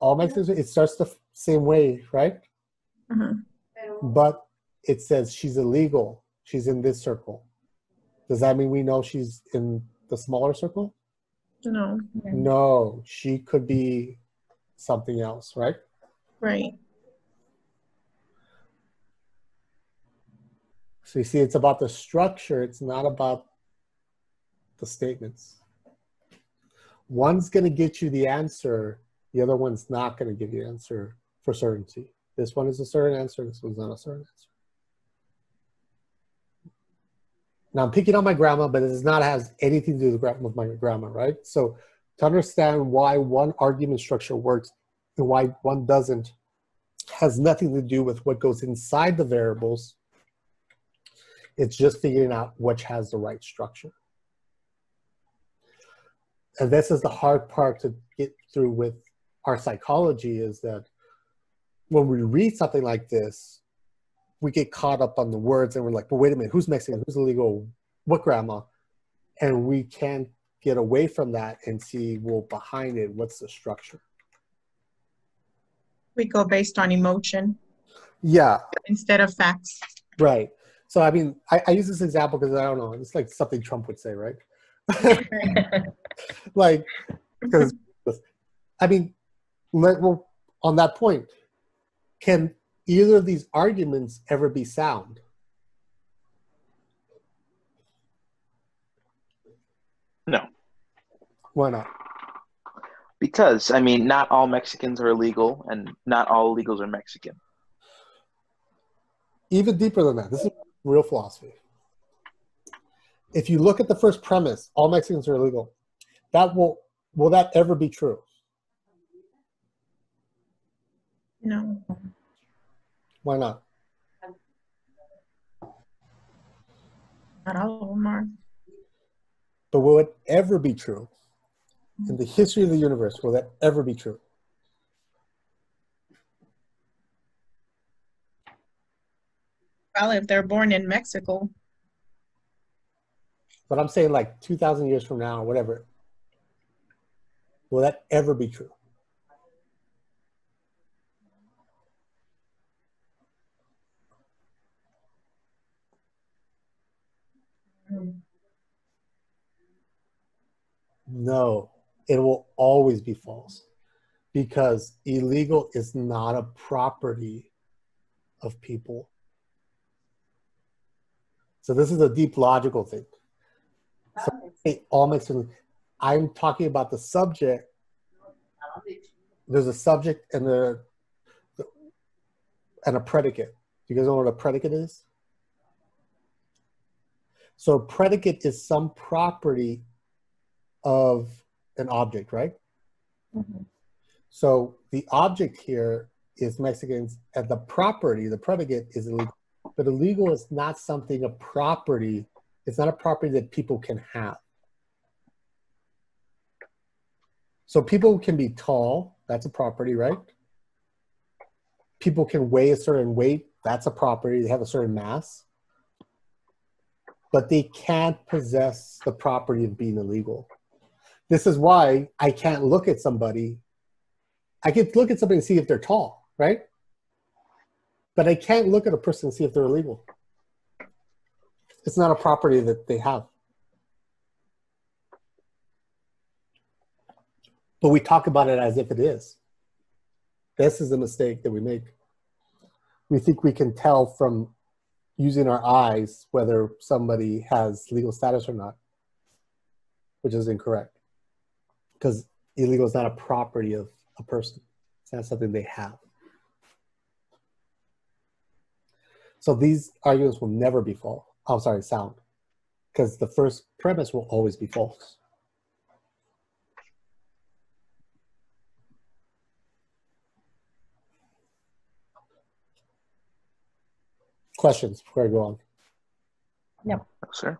all Mexicans? It starts the same way, right? Mhm. But it says she's illegal. She's in this circle. Does that mean we know she's in the smaller circle? No. No, she could be something else, right? Right. So you see, it's about the structure, it's not about the statements. One's going to get you the answer, the other one's not going to give you the answer for certainty. This one is a certain answer, this one's not a certain answer. Now I'm picking on my grandma, but it does not have anything to do with my grandma, right? So to understand why one argument structure works and why one doesn't has nothing to do with what goes inside the variables. It's just figuring out which has the right structure. And this is the hard part to get through with our psychology is that when we read something like this, we get caught up on the words and we're like, but wait a minute, who's Mexican? Who's illegal? What grandma? And we can't get away from that and see, well, behind it, what's the structure? We go based on emotion Yeah, instead of facts. right. So, I mean, I, I use this example because I don't know, it's like something Trump would say, right? [laughs] like, because, I mean, let, well, on that point, can either of these arguments ever be sound? No, Why not? because I mean, not all Mexicans are illegal, and not all illegals are Mexican. Even deeper than that, this is real philosophy. If you look at the first premise, all Mexicans are illegal, that will will that ever be true? No. Why not? Not all of them are. But will it ever be true? In mm-hmm. the history of the universe, will that ever be true? Well, if they're born in Mexico, But I'm saying like 2,000 years from now, or whatever. Will that ever be true? No, it will always be false because illegal is not a property of people. So this is a deep logical thing. So hey, all Mexicans, I'm talking about the subject there's a subject and a and a predicate. You guys know what a predicate is? So a predicate is some property of an object, right? Mhm. So the object here is Mexicans, and the property, the predicate is illegal. But illegal is not something a property. It's not a property that people can have. So people can be tall. That's a property, right? People can weigh a certain weight. That's a property. They have a certain mass. But they can't possess the property of being illegal. This is why I can't look at somebody. I can look at somebody and see if they're tall, right? But I can't look at a person and see if they're illegal. It's not a property that they have. But we talk about it as if it is. This is a mistake that we make. We think we can tell from using our eyes whether somebody has legal status or not, which is incorrect. Because illegal is not a property of a person, it's not something they have. So these arguments will never be false. I'm sorry, sound. Because the first premise will always be false. Questions before I go on? No, sir.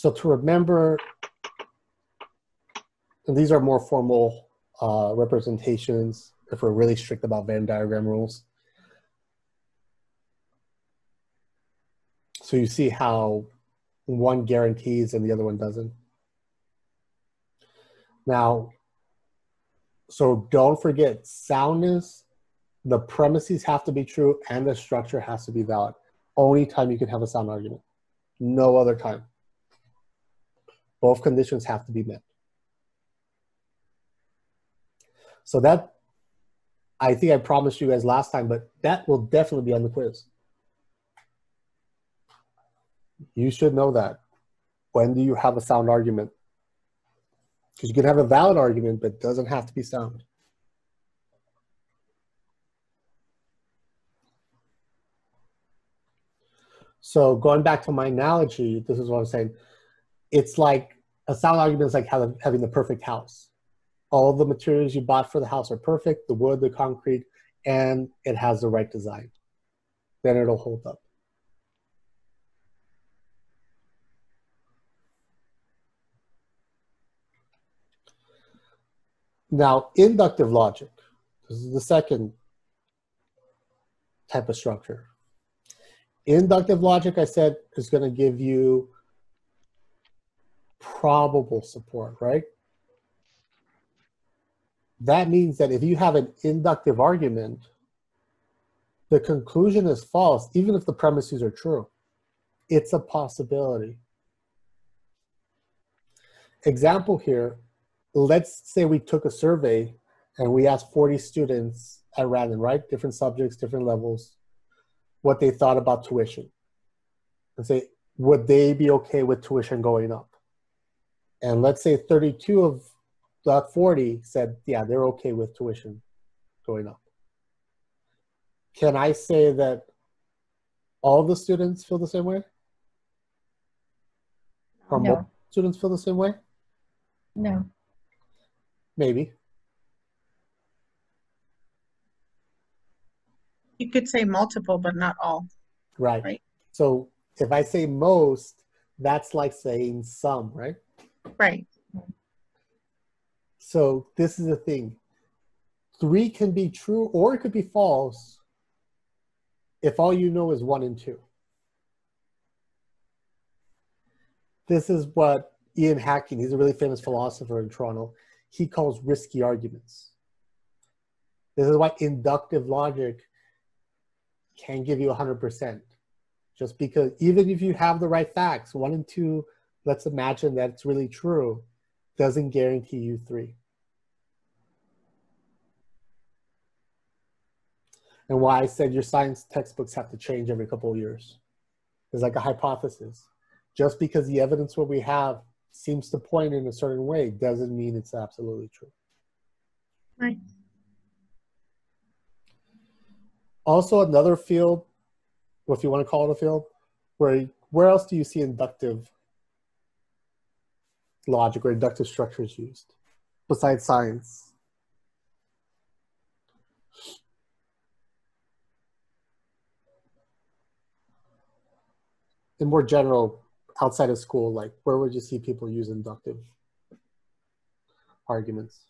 So to remember, and these are more formal uh, representations if we're really strict about Venn diagram rules. So you see how one guarantees and the other one doesn't. Now, so don't forget soundness, the premises have to be true and the structure has to be valid. Only time you can have a sound argument. No other time. Both conditions have to be met. So that, I think I promised you guys last time, but that will definitely be on the quiz. You should know that. When do you have a sound argument? Because you can have a valid argument, but it doesn't have to be sound. So going back to my analogy, this is what I'm saying. It's like a sound argument is like having, having the perfect house. All the materials you bought for the house are perfect, the wood, the concrete, and it has the right design. Then it'll hold up. Now, inductive logic, this is the second type of structure. Inductive logic, I said, is going to give you probable support, right? That means that if you have an inductive argument, the conclusion is false, even if the premises are true. It's a possibility. Example here, let's say we took a survey and we asked 40 students at random, right? Different subjects, different levels, what they thought about tuition. And say, would they be okay with tuition going up? And let's say 32 of the 40 said, yeah, they're okay with tuition going up. Can I say that all the students feel the same way? Or No. most students feel the same way? No. Maybe. You could say multiple, but not all. Right. Right. So if I say most, that's like saying some, right? Right. So this is the thing. Three can be true or it could be false if all you know is one and two. This is what Ian Hacking, he's a really famous philosopher in Toronto, he calls risky arguments. This is why inductive logic can give you 100%. Just because, even if you have the right facts, one and two, let's imagine that it's really true, doesn't guarantee you three. And why I said your science textbooks have to change every couple of years. There's like a hypothesis. Just because the evidence what we have seems to point in a certain way doesn't mean it's absolutely true. Right. Also, another field, if you want to call it a field, where where else do you see inductive logic or inductive structures used besides science? In more general, outside of school, like where would you see people use inductive arguments?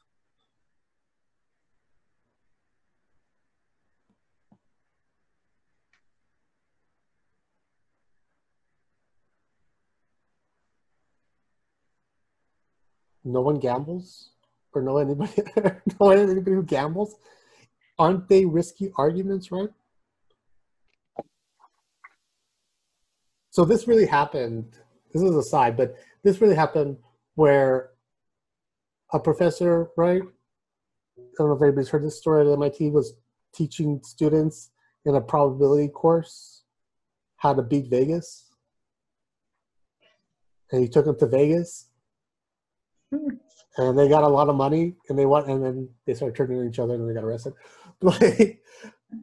No one gambles or know anybody [laughs] know anybody who gambles? Aren't they risky arguments right? So this really happened this is a side but this really happened where a professor right i don't know if anybody's heard this story at mit was teaching students in a probability course how to beat vegas. And he took them to vegas and they got a lot of money and they went and then they started turning on each other and they got arrested. [laughs] Like,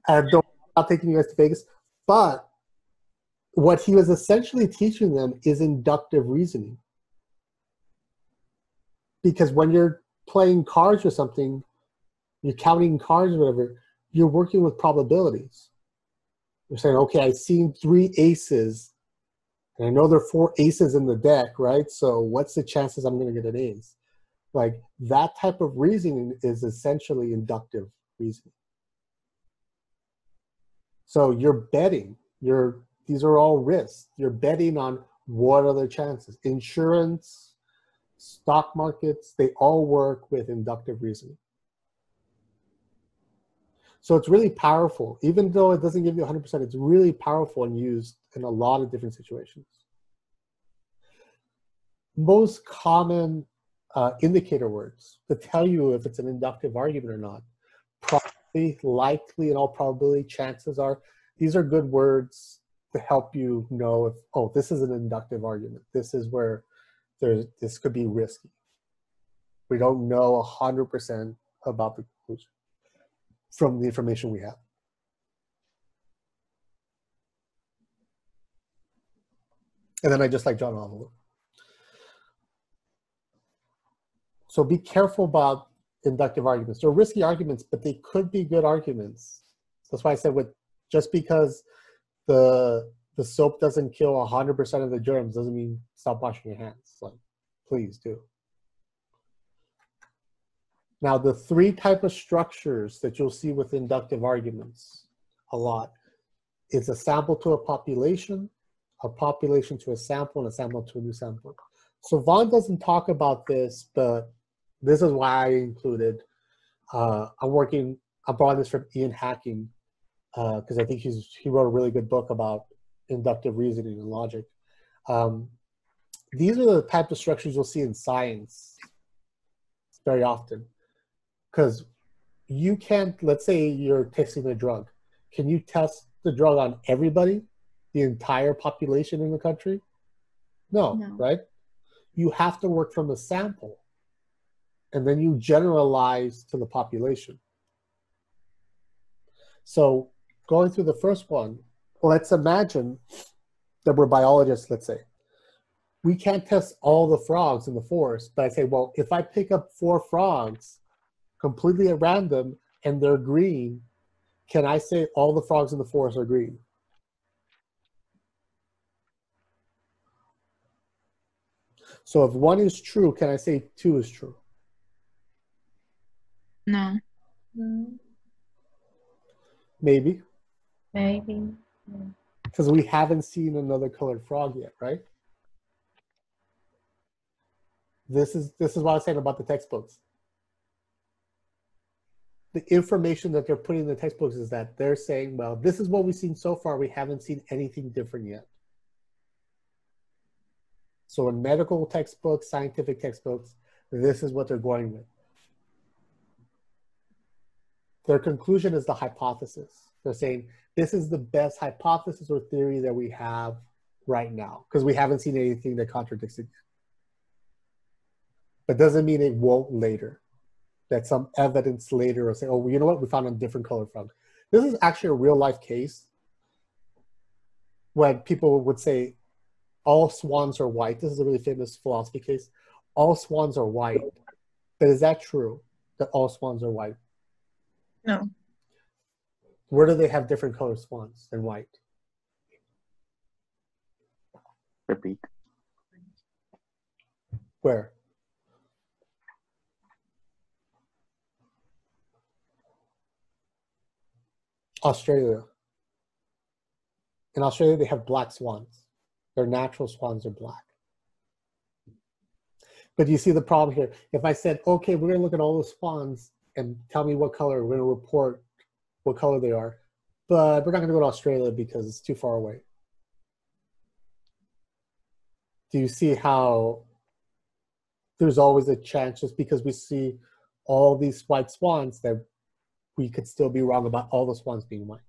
I don't I'm not taking you guys to Vegas, but what he was essentially teaching them is inductive reasoning. Because when you're playing cards or something, you're counting cards or whatever, you're working with probabilities. You're saying, okay, I've seen three aces and I know there are four aces in the deck, right? So what's the chances I'm going to get an ace? Like that type of reasoning is essentially inductive reasoning. So you're betting. You're these are all risks. You're betting on what are the chances. Insurance, stock markets, they all work with inductive reasoning. So it's really powerful. Even though it doesn't give you 100%, it's really powerful and used in a lot of different situations. Most common uh, indicator words to tell you if it's an inductive argument or not. Probably, likely, and all probability, chances are. These are good words to help you know if, oh, this is an inductive argument. This is where there's, this could be risky. We don't know 100% about the from the information we have. And then I just like John Oliver. So be careful about inductive arguments. They're risky arguments, but they could be good arguments. That's why I said with just because the the soap doesn't kill 100% of the germs doesn't mean stop washing your hands. Like, please do. Now, the three type of structures that you'll see with inductive arguments a lot is a sample to a population, a population to a sample, and a sample to a new sample. So Vaughn doesn't talk about this, but this is why I included. Uh, I'm working. I brought this from Ian Hacking because uh, I think he's he wrote a really good book about inductive reasoning and logic. Um, these are the type of structures you'll see in science very often because you can't let's say you're testing a drug. Can you test the drug on everybody the entire population in the country? No, no, right? You have to work from a sample and then you generalize to the population. So going through the first one let's imagine that we're biologists let's say. We can't test all the frogs in the forest but i say well if i pick up four frogs completely at random and they're green, can I say all the frogs in the forest are green? So if one is true, can I say two is true? No. Maybe. Maybe. Because we haven't seen another colored frog yet, right? This is this is what I was saying about the textbooks the information that they're putting in the textbooks is that they're saying, well, this is what we've seen so far. We haven't seen anything different yet. So in medical textbooks, scientific textbooks, this is what they're going with. Their conclusion is the hypothesis. They're saying this is the best hypothesis or theory that we have right now because we haven't seen anything that contradicts it. but doesn't mean it won't later. That some evidence later will say, oh, you know what, we found a different color frog. This is actually a real life case when people would say all swans are white. This is a really famous philosophy case. All swans are white. But is that true that all swans are white? No. Where do they have different color swans than white? Repeat. Where? Australia. In Australia, they have black swans. Their natural swans are black. But you see the problem here. If I said, okay, we're going to look at all the swans and tell me what color, we're going to report what color they are, but we're not going to go to Australia because it's too far away. Do you see how there's always a chance just because we see all these white swans that we could still be wrong about all the swans being white?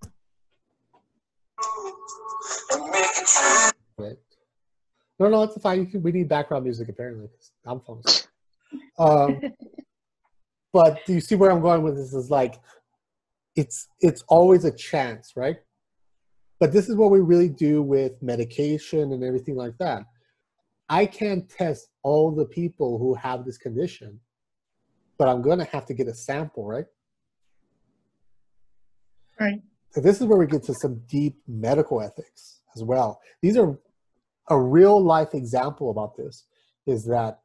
Right. No, no, it's fine. Can, we need background music apparently. I'm falling. Um, [laughs] but do you see where I'm going with this? Is like, it's it's always a chance, right? But this is what we really do with medication and everything like that. I can't test all the people who have this condition, but I'm going to have to get a sample, right? Right. So this is where we get to some deep medical ethics as well. These are a real life example about this is that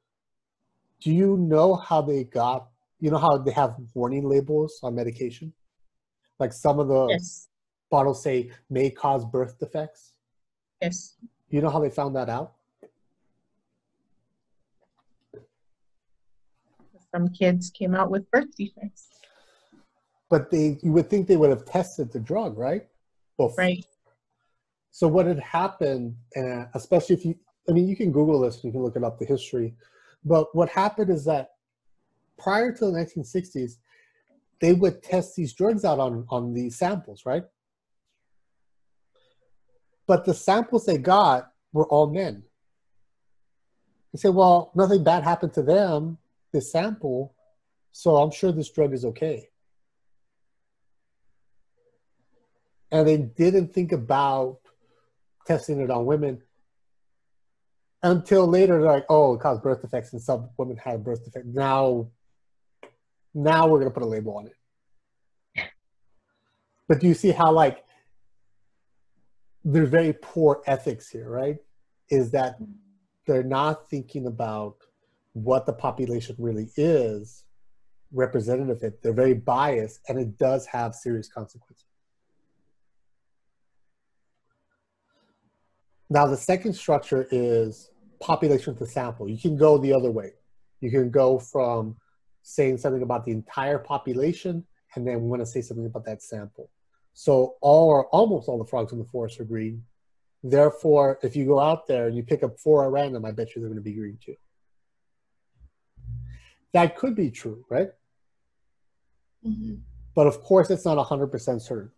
do you know how they got you know how they have warning labels on medication? Like some of the Yes. bottles say may cause birth defects. Yes. You know how they found that out? Some kids came out with birth defects. But they you would think they would have tested the drug, right? Bef- Right. So what had happened, uh, especially if you, I mean, you can Google this, you can look it up, the history. But what happened is that prior to the 1960s, they would test these drugs out on, on these samples, right? But the samples they got were all men. They say, well, nothing bad happened to them, this sample, so I'm sure this drug is okay. And they didn't think about testing it on women until later they're like oh it caused birth defects and some women had birth defects now now we're going to put a label on it. But do you see how like there's very poor ethics here right? Is that they're not thinking about what the population really is representative of it. They're very biased and it does have serious consequences Now, the second structure is population to sample. You can go the other way. You can go from saying something about the entire population and then want to say something about that sample. So all or almost all the frogs in the forest are green. Therefore, if you go out there and you pick up four at random, I bet you they're going to be green too. That could be true, right? hmm But of course, it's not 100% certain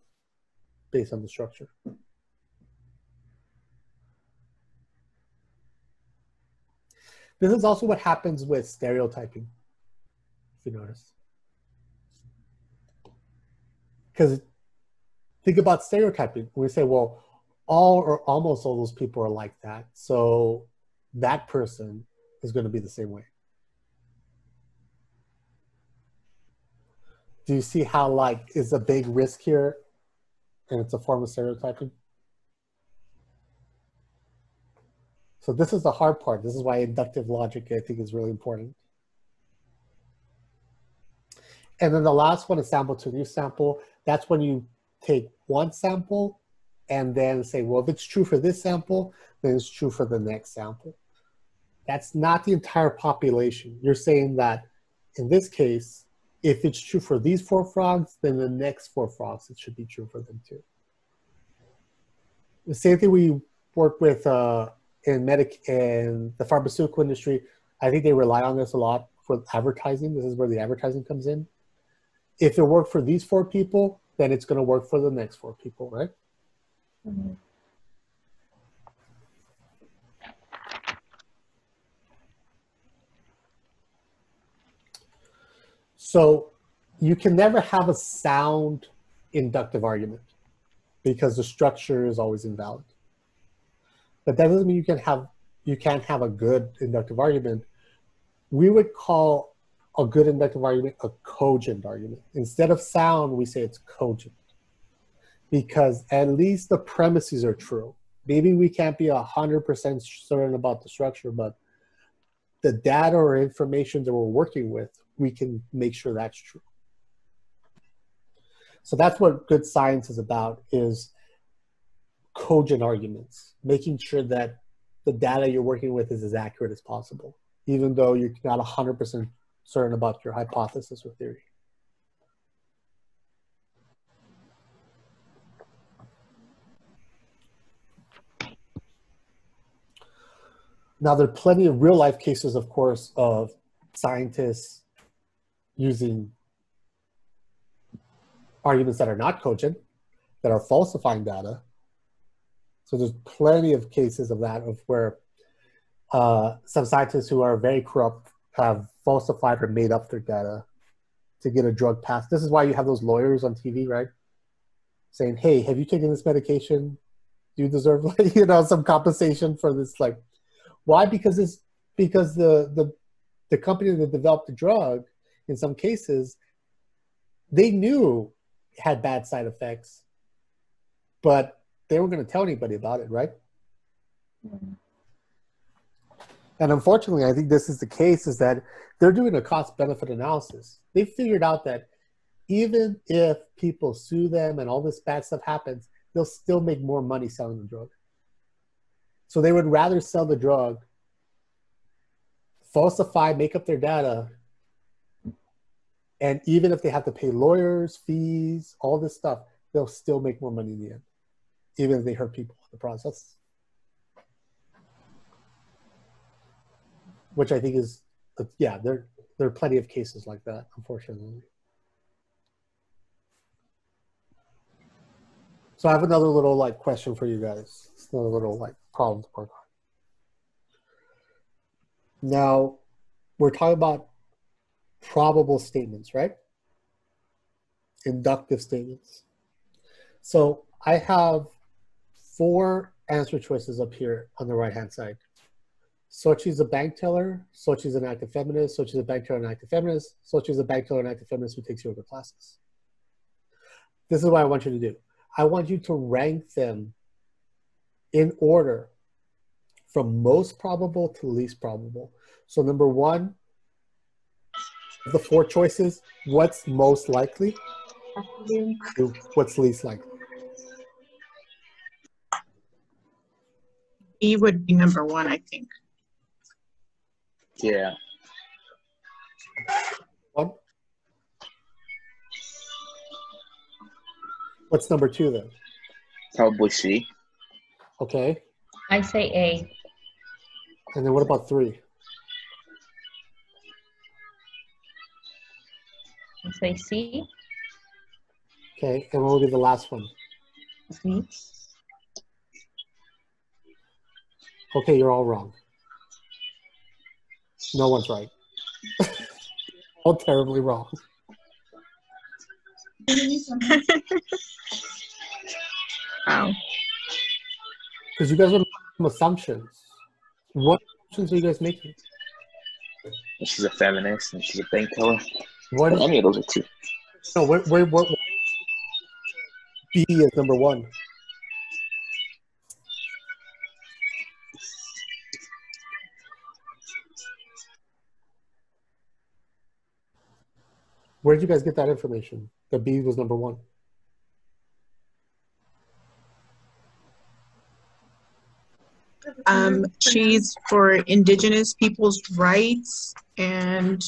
based on the structure. This is also what happens with stereotyping, if you notice. Because think about stereotyping. We say, well, all or almost all those people are like that. So that person is going to be the same way. Do you see how like is a big risk here and it's a form of stereotyping? So this is the hard part. This is why inductive logic, I think, is really important. And then the last one is sample to new sample. That's when you take one sample and then say, well, if it's true for this sample, then it's true for the next sample. That's not the entire population. You're saying that in this case, if it's true for these four frogs, then the next four frogs, it should be true for them too. The same thing we work with uh, in medic in the pharmaceutical industry, I think they rely on this a lot for advertising. This is where the advertising comes in. If it worked for these four people, then it's going to work for the next four people, right? Mhm. So you can never have a sound inductive argument because the structure is always invalid. But that doesn't mean you can have you can't have a good inductive argument. We would call a good inductive argument a cogent argument. Instead of sound, we say it's cogent because at least the premises are true. Maybe we can't be 100% certain about the structure, but the data or information that we're working with, we can make sure that's true. So that's what good science is about is cogent arguments, making sure that the data you're working with is as accurate as possible, even though you're not 100% certain about your hypothesis or theory. Now, there are plenty of real life cases, of course, of scientists using arguments that are not cogent, that are falsifying data. So there's plenty of cases of that, of where uh, some scientists who are very corrupt have falsified or made up their data to get a drug passed. This is why you have those lawyers on TV, right? Saying, "Hey, have you taken this medication? Do you deserve, like, [laughs] you know, some compensation for this?" Like, why? Because it's because the the the company that developed the drug, in some cases, they knew had bad side effects, but they weren't going to tell anybody about it, right? Mm. And unfortunately, I think this is the case is that they're doing a cost benefit analysis. They figured out that even if people sue them and all this bad stuff happens, they'll still make more money selling the drug. So they would rather sell the drug, falsify, make up their data, and even if they have to pay lawyers, fees, all this stuff, they'll still make more money in the end, even if they hurt people in the process. which I think is, yeah, there there are plenty of cases like that, unfortunately. So I have another little like question for you guys. It's another little like problem to work on. Now, we're talking about probable statements, right? Inductive statements. So I have four answer choices up here on the right hand side. Sochi's a bank teller. Sochi's an active feminist. Sochi's a bank teller and active feminist. Sochi's a bank teller and active feminist who takes yoga classes. This is what I want you to do. I want you to rank them in order from most probable to least probable. So number one, the four choices, what's most likely? What's least likely? E would be number one, I think. Yeah. One. What's number two then? Probably C. Okay. I say A. And then what about three? I say C. Okay. And what will be the last one? C. Okay, you're all wrong. No one's right. [laughs] all terribly wrong. [laughs] Wow. Because you guys are making assumptions. What assumptions are you guys making? She's a feminist and she's a bank teller. What? Well, any of those are two. No, where, where, what? B is number one. Where did you guys get that information? That B was number one. Um, she's for indigenous people's rights and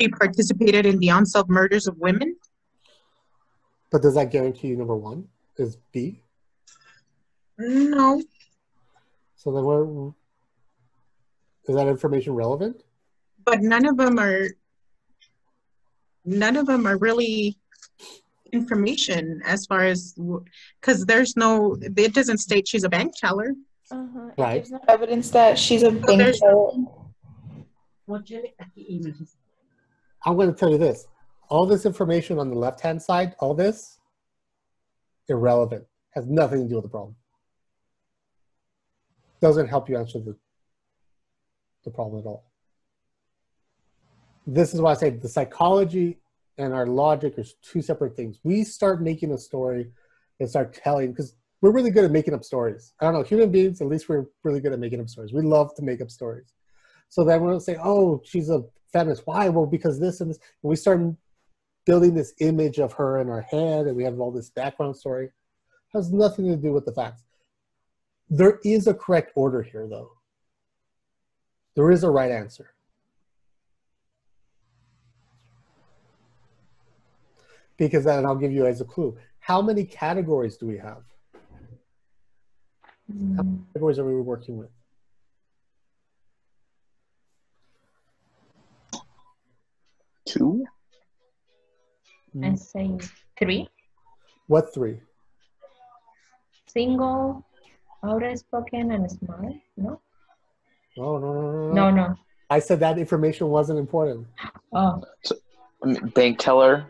she participated in the unsolved murders of women. But does that guarantee you number one is B? No, So then where is that information relevant? but none of them are none of them are really information as far as because there's no it doesn't state she's a bank teller Uh-huh. Right. It gives no evidence that she's a bank teller. I'm going to tell you this. All this information on the left-hand side, all this, irrelevant. Has nothing to do with the problem. Doesn't help you answer the, the problem at all. This is why I say the psychology and our logic are two separate things. We start making a story and start telling, because we're really good at making up stories. I don't know, human beings, at least we're really good at making up stories. We love to make up stories. So then we'll say, oh, she's a feminist. Why? Well, because this and this. And we start building this image of her in our head, and we have all this background story. has nothing to do with the facts. There is a correct order here, though. There is a right answer. Because then I'll give you as a clue. How many categories do we have? How many mm. categories are we working with? Two? I say three. What three? Single, outspoken, and smart. No? No, no, no, no. No, no. I said that information wasn't important. Oh, I mean, bank teller,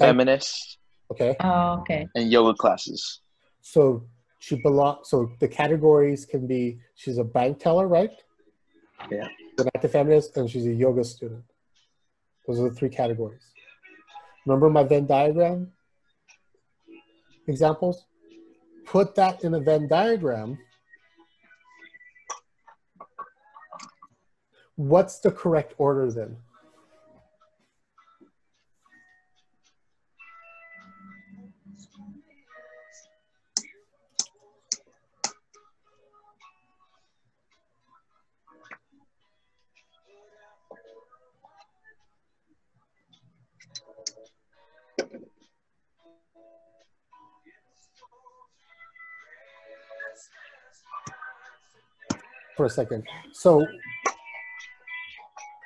feminist, Okay. oh okay. and yoga classes. So she belongs. So the categories can be she's a bank teller, right? Yeah. An active feminist, and she's a yoga student. Those are the three categories. Remember my Venn diagram examples? Put that in a Venn diagram. What's the correct order then? For a second. So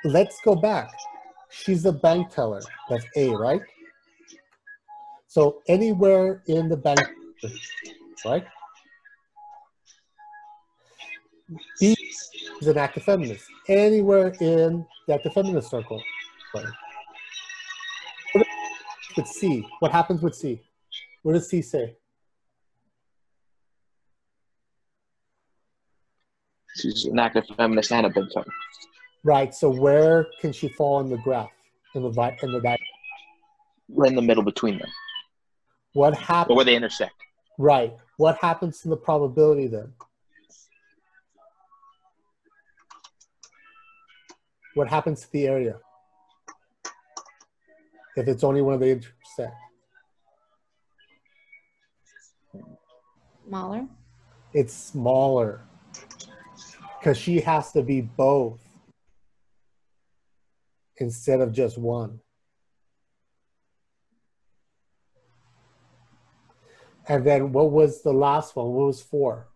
let's go back. She's a bank teller. That's A, right? So anywhere in the bank, right? B is an active feminist. Anywhere in the active feminist circle, right? With C, what happens with C? What does C say? She's an active feminist and a bank teller. Right. So where can she fall in the graph in the vi- in the di- Right in the middle between them, What or happens? where they intersect. Right. What happens to the probability then? What happens to the area? If it's only where they intersect. Smaller. It's smaller. Because she has to be both instead of just one. And then what was the last one? What was four?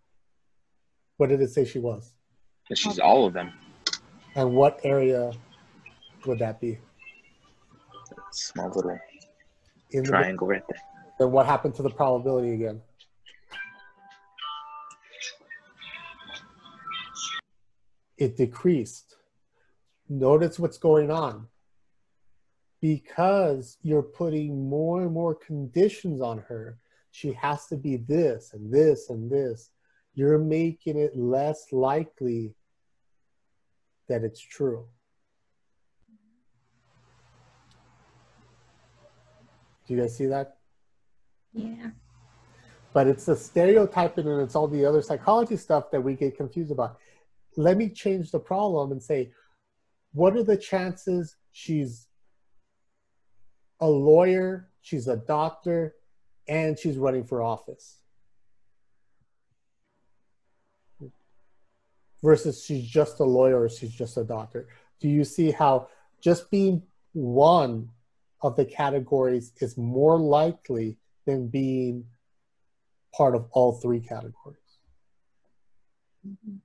What did it say she was? She's all of them. And what area would that be? Small little In the, triangle right there. then what happened to the probability again? It decreased. Notice what's going on. Because you're putting more and more conditions on her, she has to be this and this and this. You're making it less likely that it's true. Do you guys see that? Yeah. but it's the stereotyping and it's all the other psychology stuff that we get confused about. Let me change the problem and say, what are the chances she's a lawyer, she's a doctor, and she's running for office? Versus she's just a lawyer or she's just a doctor. Do you see how just being one of the categories is more likely than being part of all three categories. Mm-hmm.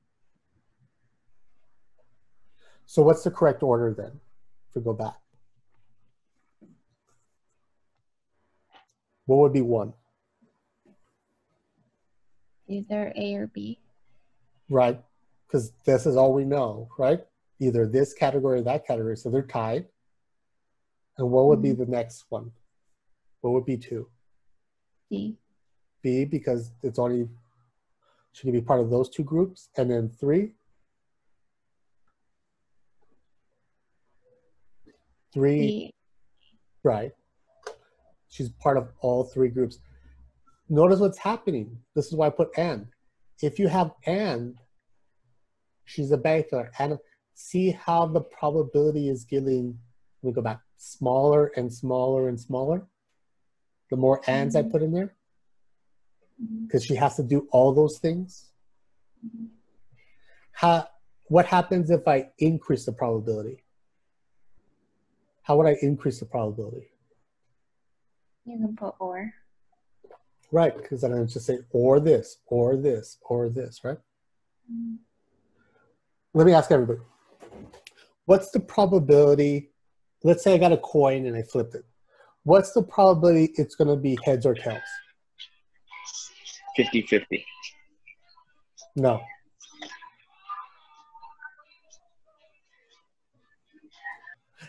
So what's the correct order then? If we go back. What would be one? Either A or B. Right? Because this is all we know, right? Either this category or that category. So they're tied. And what would be mm-hmm. the next one? What would be two? B. B, because it's only should be part of those two groups, and then three. Three, right? She's part of all three groups. Notice what's happening. This is why I put and. If you have and, she's a bank teller. And see how the probability is getting, we go back, smaller and smaller and smaller? The more ands I mm-hmm. put in there? Mm-hmm. Because she has to do all those things. Mm-hmm. How, what happens if I increase the probability? How would I increase the probability? You can put or. Right, because then I just say or this, or this, or this, right? Mm-hmm. Let me ask everybody. What's the probability? Let's say I got a coin and I flipped it. What's the probability it's going to be heads or tails? 50 50. No.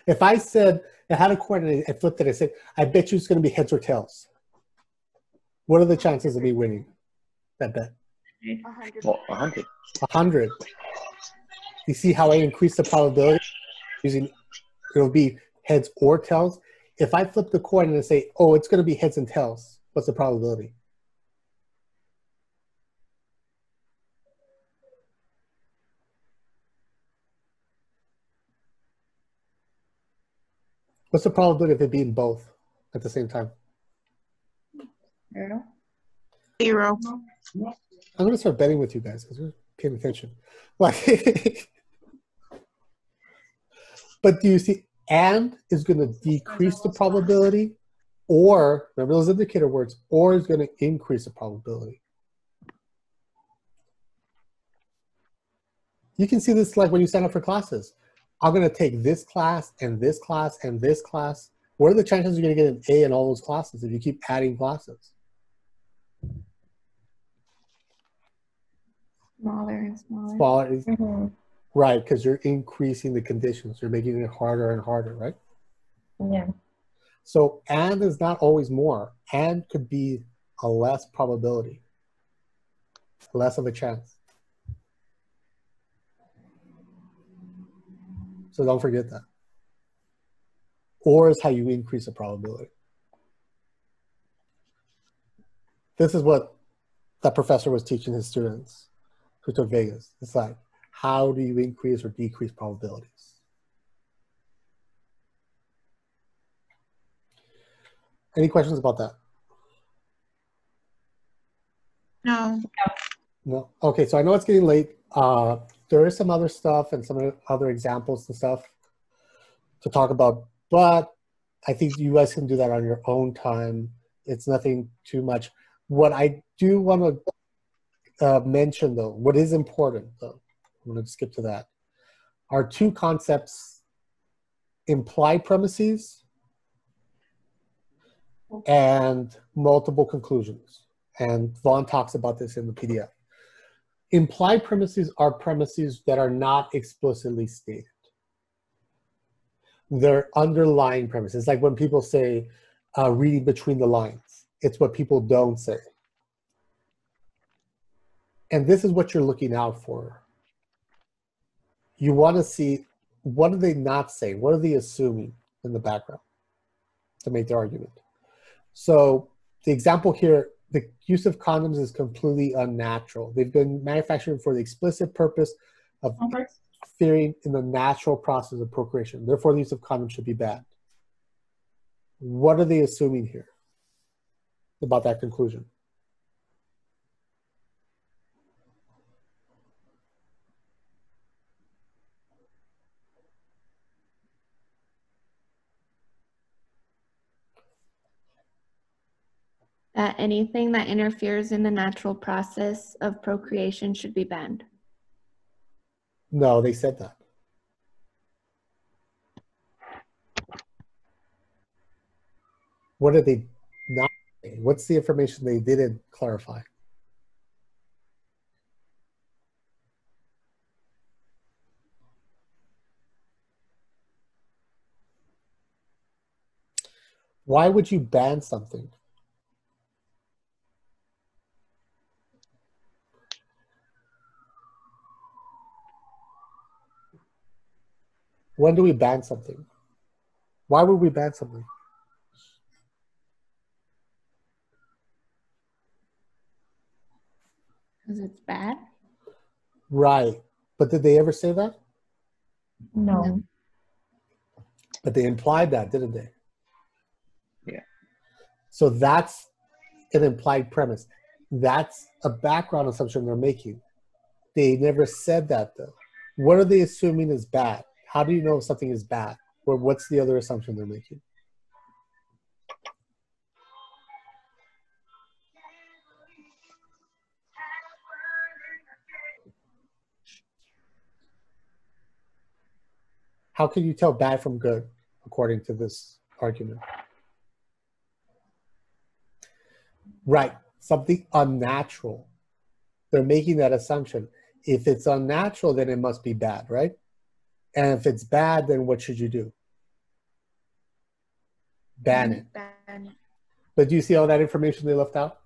If I said I had a coin and I flipped it, I said, I bet you it's going to be heads or tails. What are the chances of me winning that bet? 100. Well, 100. 100. You see how I increase the probability using it'll be heads or tails. If I flip the coin and I say, oh, it's going to be heads and tails, what's the probability? What's the probability of it being both at the same time? Zero. Zero. I'm gonna start betting with you guys because we're paying attention. [laughs] Like, but do you see? And is going to decrease the probability, or remember those indicator words, or is going to increase the probability. You can see this like when you sign up for classes. I'm going to take this class and this class and this class. What are the chances you're going to get an A in all those classes if you keep adding classes? Smaller and smaller. Smaller is Mhm. right because you're increasing the conditions. You're making it harder and harder, right? Yeah. So and is not always more. And could be a less probability, less of a chance. So don't forget that. Or is how you increase the probability. This is what that professor was teaching his students who took Vegas. It's like, how do you increase or decrease probabilities? Any questions about that? No. No. Okay, so I know it's getting late. Uh, there is some other stuff and some other examples and stuff to talk about, but I think you guys can do that on your own time. It's nothing too much. What I do want to uh, mention, though, what is important, though, I'm going to skip to that, are two concepts implied premises and multiple conclusions. And Vaughn talks about this in the PDF. Implied premises are premises that are not explicitly stated. They're underlying premises. Like when people say uh, reading between the lines, it's what people don't say. And this is what you're looking out for. You want to see what are they not saying? What are they assuming in the background to make their argument? So the example here, the use of condoms is completely unnatural. They've been manufactured for the explicit purpose of interfering in the natural process of procreation. Therefore, the use of condoms should be banned. What are they assuming here about that conclusion? That anything that interferes in the natural process of procreation should be banned. No, they said that. What did they not say? What's the information they didn't clarify? Why would you ban something? When do we ban something? Why would we ban something? Because it's bad. Right. But did they ever say that? No. But they implied that, didn't they? Yeah. So that's an implied premise. That's a background assumption they're making. They never said that though. What are they assuming is bad? How do you know if something is bad? Or what's the other assumption they're making? How can you tell bad from good according to this argument? Right, something unnatural. They're making that assumption. If it's unnatural, then it must be bad, right? And if it's bad, then what should you do? Ban it. Ban it. But do you see all that information they left out?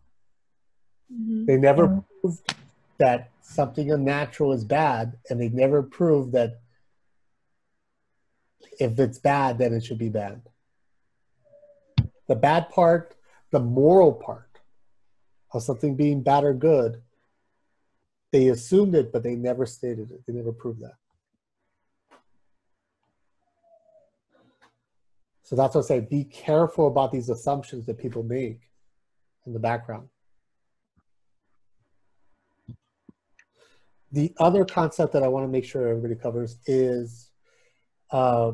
Mhm. They never Mm. proved that something unnatural is bad, and they never proved that if it's bad, then it should be banned. The bad part, the moral part of something being bad or good, they assumed it, but they never stated it. They never proved that. So that's what I say. Be careful about these assumptions that people make in the background. The other concept that I want to make sure everybody covers is uh,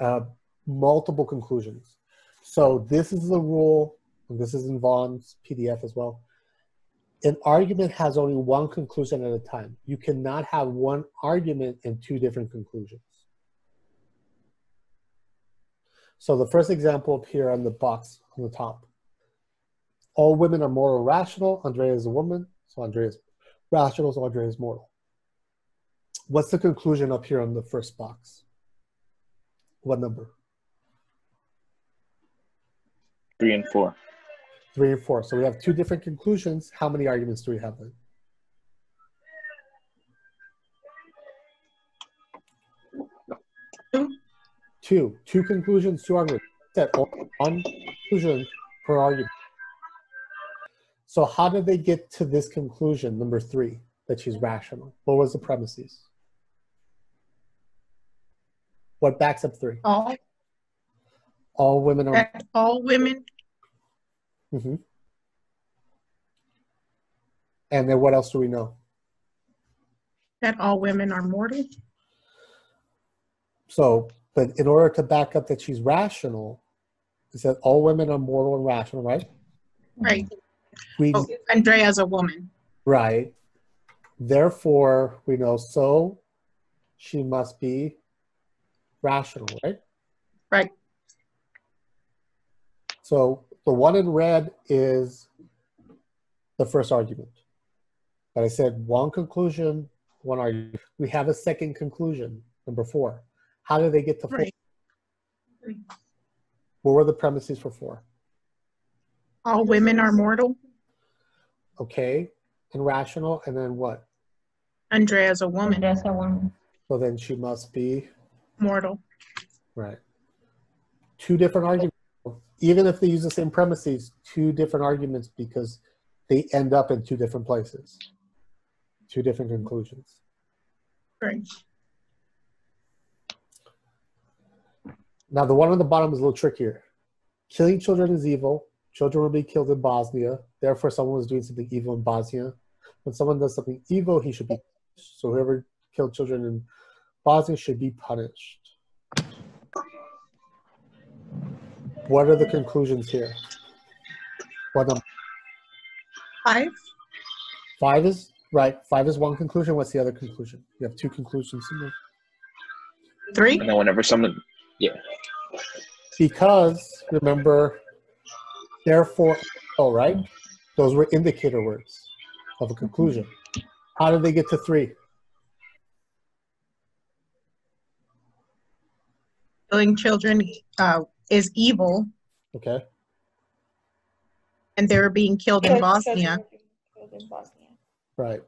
uh, multiple conclusions. So this is the rule, this is in Vaughn's PDF as well. An argument has only one conclusion at a time. You cannot have one argument and two different conclusions. So the first example up here on the box on the top. All women are moral rational. Andrea is a woman, so Andrea is rational, so Andrea is moral. What's the conclusion up here on the first box? What number? Three and four. Three and four. So we have two different conclusions. How many arguments do we have then? Two. Two. Two conclusions, two arguments. That one conclusion per argument. So how did they get to this conclusion, number three, that she's rational? What was the premises? What backs up three? All, All women are. all women, Mhm. And then what else do we know? that all women are mortal. So, but in order to back up that she's rational, is that all women are mortal and rational, right? Right. We Oh, Andrea's a woman. right. Therefore, we know so she must be rational, right? Right. So the one in red is the first argument. But I said one conclusion, one argument. We have a second conclusion, number four. How did they get to four? What were the premises for four? All women are mortal. Okay, and rational, and then what? Andrea's a woman, There's a one. So then she must be mortal. right. Two different arguments, even if they use the same premises, two different arguments because they end up in two different places, two different conclusions. Right. Now, the one on the bottom is a little trickier. Killing children is evil. Children will be killed in Bosnia. Therefore, someone was doing something evil in Bosnia. When someone does something evil, he should be punished. So whoever killed children in Bosnia should be punished. What are the conclusions here? What number? Five, Five is right. Five is one conclusion. What's the other conclusion? You have two conclusions in three, And then whenever someone, yeah, Because remember, therefore, oh, right? Those were indicator words of a conclusion. How did they get to three? killing children uh, is evil. Okay. And they were being killed in Bosnia. being killed in Bosnia. Right.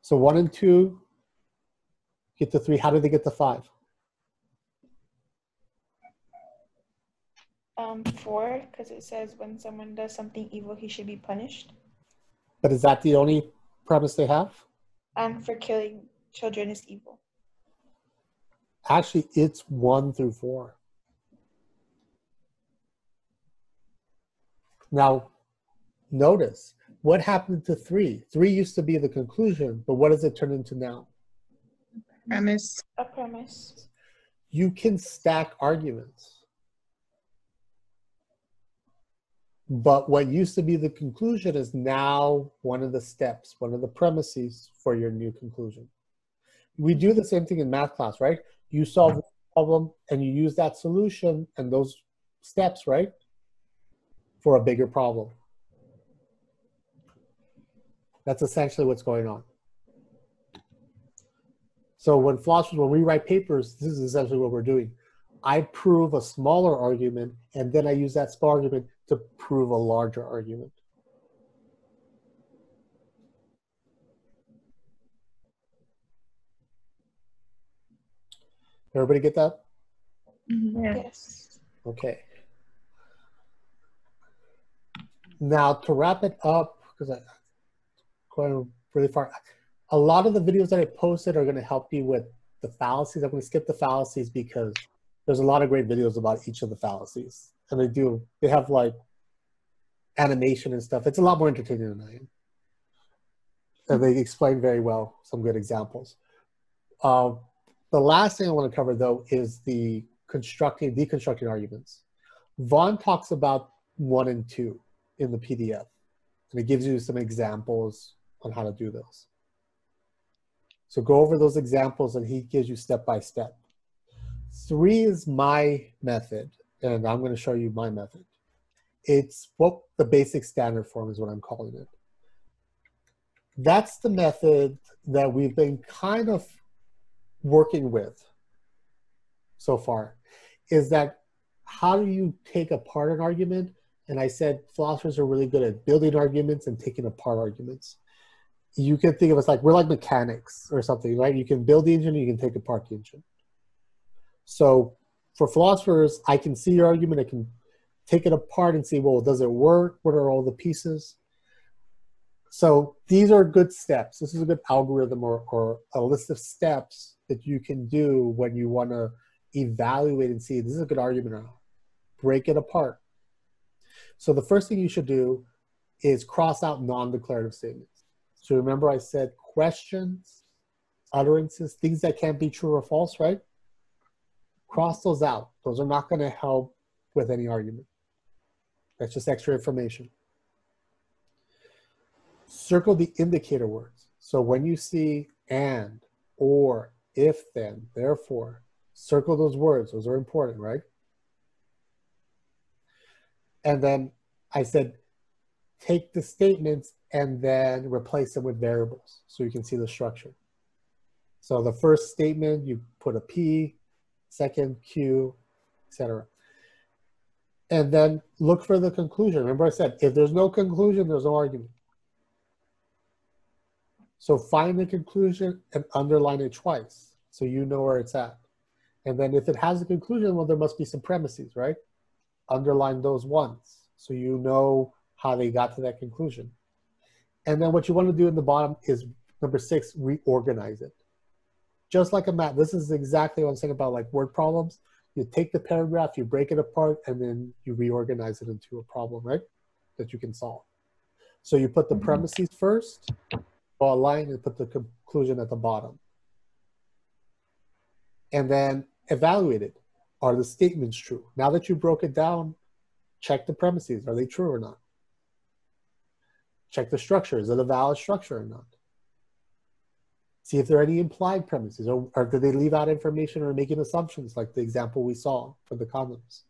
So one and two get to three. How did they get to five? Um, four, because it says when someone does something evil, he should be punished. But is that the only premise they have? And for killing children is evil. Actually, it's one through four. Now, notice what happened to three. Three used to be the conclusion, but what does it turn into now? Premise. A premise. You can stack arguments. But what used to be the conclusion is now one of the steps, one of the premises for your new conclusion. We do the same thing in math class, right? You solve a problem and you use that solution and those steps, right? For a bigger problem. That's essentially what's going on. So when philosophers, when we write papers, this is essentially what we're doing. I prove a smaller argument, and then I use that small argument to prove a larger argument. Everybody get that? Mm-hmm. Yes. Okay. Now to wrap it up, because I'm going really far, a lot of the videos that I posted are going to help you with the fallacies. I'm going to skip the fallacies because there's a lot of great videos about each of the fallacies, and they do they have like animation and stuff. It's a lot more entertaining than I am, and they explain very well some good examples. Uh, the last thing I want to cover though is the constructing deconstructing arguments. Vaughn talks about one and two in the PDF, and it gives you some examples on how to do those. So go over those examples and he gives you step by step. Three is my method, and I'm going to show you my method. It's what the basic standard form is what I'm calling it. That's the method that we've been kind of working with so far is that how do you take apart an argument? And I said philosophers are really good at building arguments and taking apart arguments. You can think of us like we're like mechanics or something, right? You can build the engine, you can take apart the engine. So for philosophers, I can see your argument, I can take it apart and see, well, does it work? What are all the pieces? So these are good steps. This is a good algorithm or, or a list of steps that you can do when you want to evaluate and see this is a good argument or not. Break it apart. So the first thing you should do is cross out non-declarative statements. So remember I said questions, utterances, things that can't be true or false, right? Cross those out. Those are not going to help with any argument. That's just extra information. Circle the indicator words. So when you see and, or, if, then, therefore, circle those words. Those are important, right? And then I said, take the statements and then replace them with variables so you can see the structure. So the first statement, you put a P, second Q, etc. And then look for the conclusion. Remember I said, if there's no conclusion, there's no argument. So find the conclusion and underline it twice so you know where it's at. And then if it has a conclusion, well, there must be some premises, right? Underline those once so you know how they got to that conclusion. And then what you want to do in the bottom is number six, reorganize it. Just like a map, this is exactly what I'm saying about like word problems. You take the paragraph, you break it apart, and then you reorganize it into a problem, right? That you can solve. So you put the mm-hmm. premises first, draw a line, and put the conclusion at the bottom. And then evaluate it. Are the statements true? Now that you broke it down, check the premises. Are they true or not? Check the structure. Is it a valid structure or not? See if there are any implied premises or, or they leave out information or making assumptions like the example we saw for the condoms.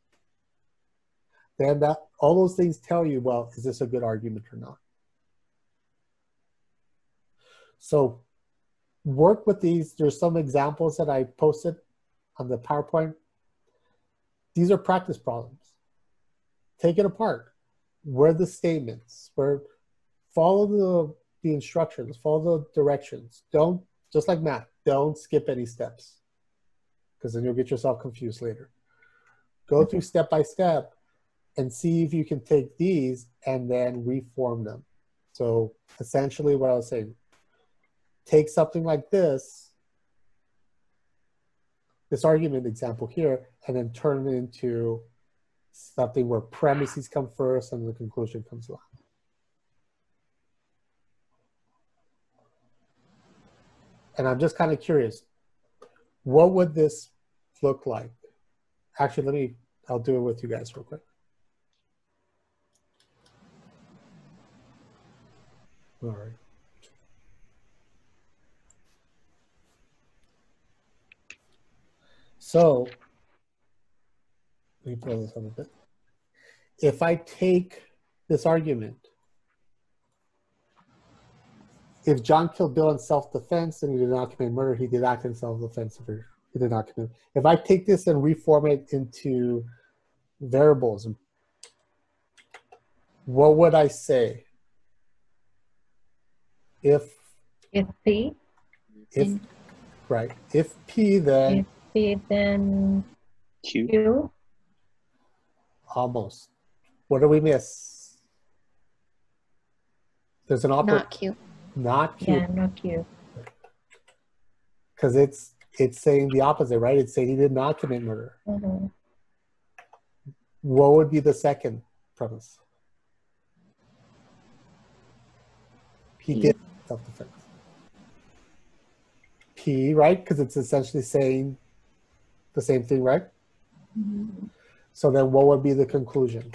Then that all those things tell you, well, is this a good argument or not? So work with these. There's some examples that I posted on the PowerPoint. These are practice problems. take it apart. Where the statements? Where follow the the instructions, follow the directions. Don't just like math, don't skip any steps. Because then you'll get yourself confused later. Go through step by step and see if you can take these and then reform them. So essentially what I was saying, take something like this, this argument example here, and then turn it into something where premises come first and the conclusion comes last. And I'm just kind of curious, what would this look like? Actually, let me, I'll do it with you guys real quick. All right. So, let me pull this up a bit. If I take this argument, if John killed Bill in self-defense and he did not commit murder, he did act in self-defense or he did not commit. If I take this and reform it into variables, what would I say? If If P, if right, if P then if P, then Q. Q. almost. What do we miss? There's an operator, Not Q. not Q. Yeah, not Q. because it's it's saying the opposite, right? It's saying he did not commit murder. Mhm. What would be the second premise? He P. did self-defense. P, right? Because it's essentially saying the same thing, right? So then, what would be the conclusion?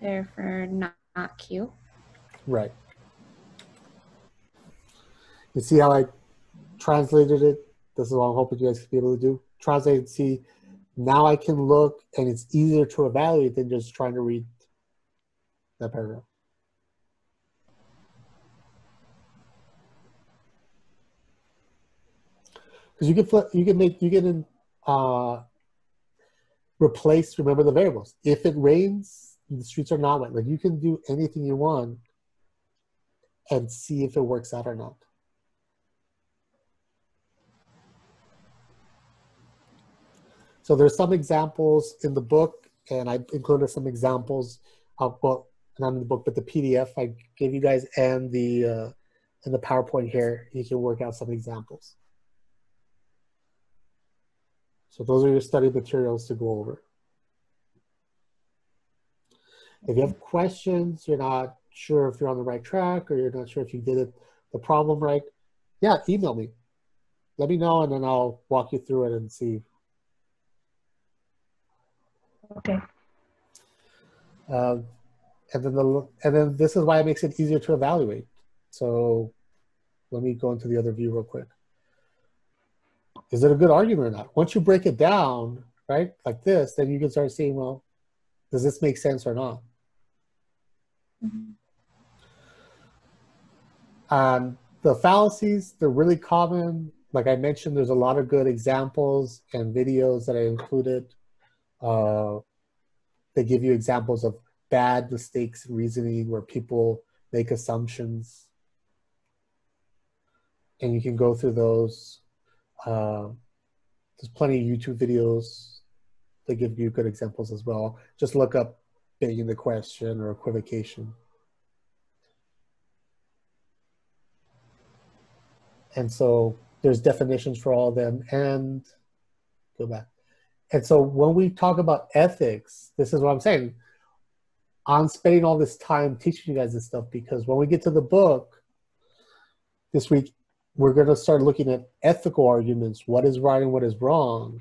Therefore, not, not Q. Right. You see how I translated it? This is what I'm hoping you guys can be able to do. Translate and see. Now I can look and it's easier to evaluate than just trying to read that paragraph. Because you can you can make, you can uh, replace, remember the variables. If it rains, the streets are not wet. Like you can do anything you want and see if it works out or not. So there's some examples in the book, and I included some examples of well, not in the book, but the PDF I gave you guys and the uh, and the PowerPoint here. You can work out some examples. So those are your study materials to go over. If you have questions, you're not sure if you're on the right track, or you're not sure if you did it the problem right, yeah, email me. Let me know, and then I'll walk you through it and see Okay. Um, and then the and then this is why it makes it easier to evaluate. So let me go into the other view real quick. Is it a good argument or not? Once you break it down, right, like this, then you can start seeing, well, does this make sense or not? Um, the fallacies, they're really common. Like I mentioned, there's a lot of good examples and videos that I included. Uh, they give you examples of bad mistakes in reasoning where people make assumptions. And you can go through those. Uh, there's plenty of YouTube videos that give you good examples as well. Just look up begging the question or equivocation. And so there's definitions for all of them and go back. And so when we talk about ethics, this is what I'm saying. I'm spending all this time teaching you guys this stuff because when we get to the book this week, we're going to start looking at ethical arguments what is right and what is wrong.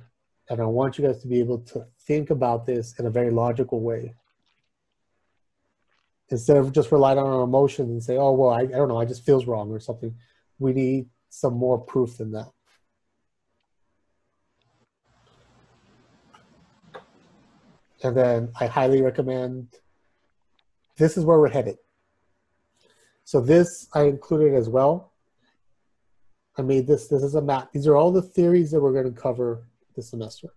And I want you guys to be able to think about this in a very logical way. Instead of just relying on our emotions and say, oh, well, I, I don't know, I just feels wrong or something. We need some more proof than that. And then I highly recommend, this is where we're headed. So this I included as well. I made this, this is a map. These are all the theories that we're going to cover this semester.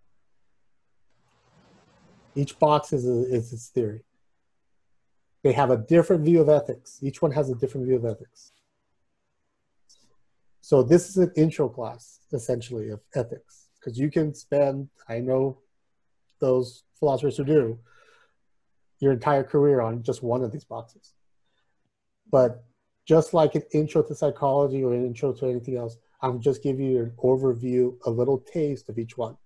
Each box is, a, is its theory. They have a different view of ethics. Each one has a different view of ethics. So this is an intro class, essentially, of ethics. Because you can spend, I know those philosophers who do, your entire career on just one of these boxes. But just like an intro to psychology or an intro to anything else, I'm just giving you an overview, a little taste of each one.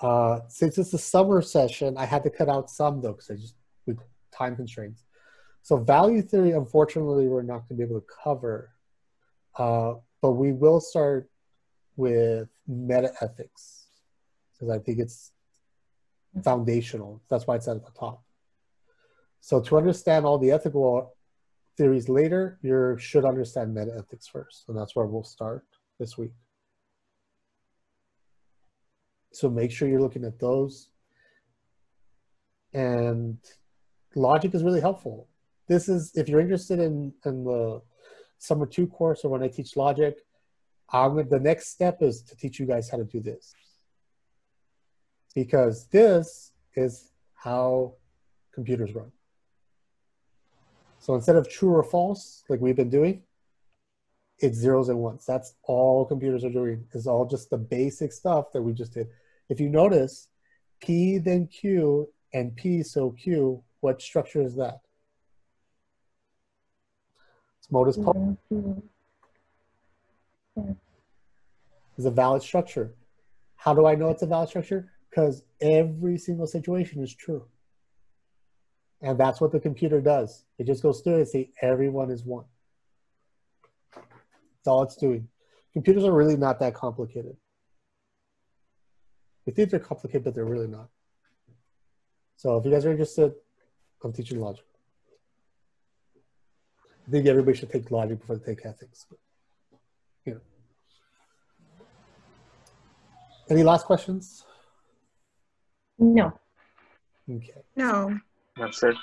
Uh, since it's a summer session, I had to cut out some though, because I just with time constraints. So value theory, unfortunately, we're not going to be able to cover, uh, but we will start with meta ethics because I think it's foundational. That's why it's at the top. So to understand all the ethical theories later, you should understand meta ethics first, and that's where we'll start this week. So make sure you're looking at those. And logic is really helpful. This is, if you're interested in, in the summer two course or when I teach logic, I'm, the next step is to teach you guys how to do this. Because this is how computers run. So instead of true or false, like we've been doing, it's zeros and ones. That's all computers are doing, is all just the basic stuff that we just did. If you notice, P then Q and P so Q, what structure is that? It's modus ponens. Is a valid structure. How do I know it's a valid structure? Because every single situation is true. And that's what the computer does. It just goes through and say everyone is one. That's all it's doing. Computers are really not that complicated. We think they're complicated, but they're really not. So if you guys are interested, I'm teaching logic. I think everybody should take logic before they take ethics. You know. Any last questions? No. Okay. No. No, sir.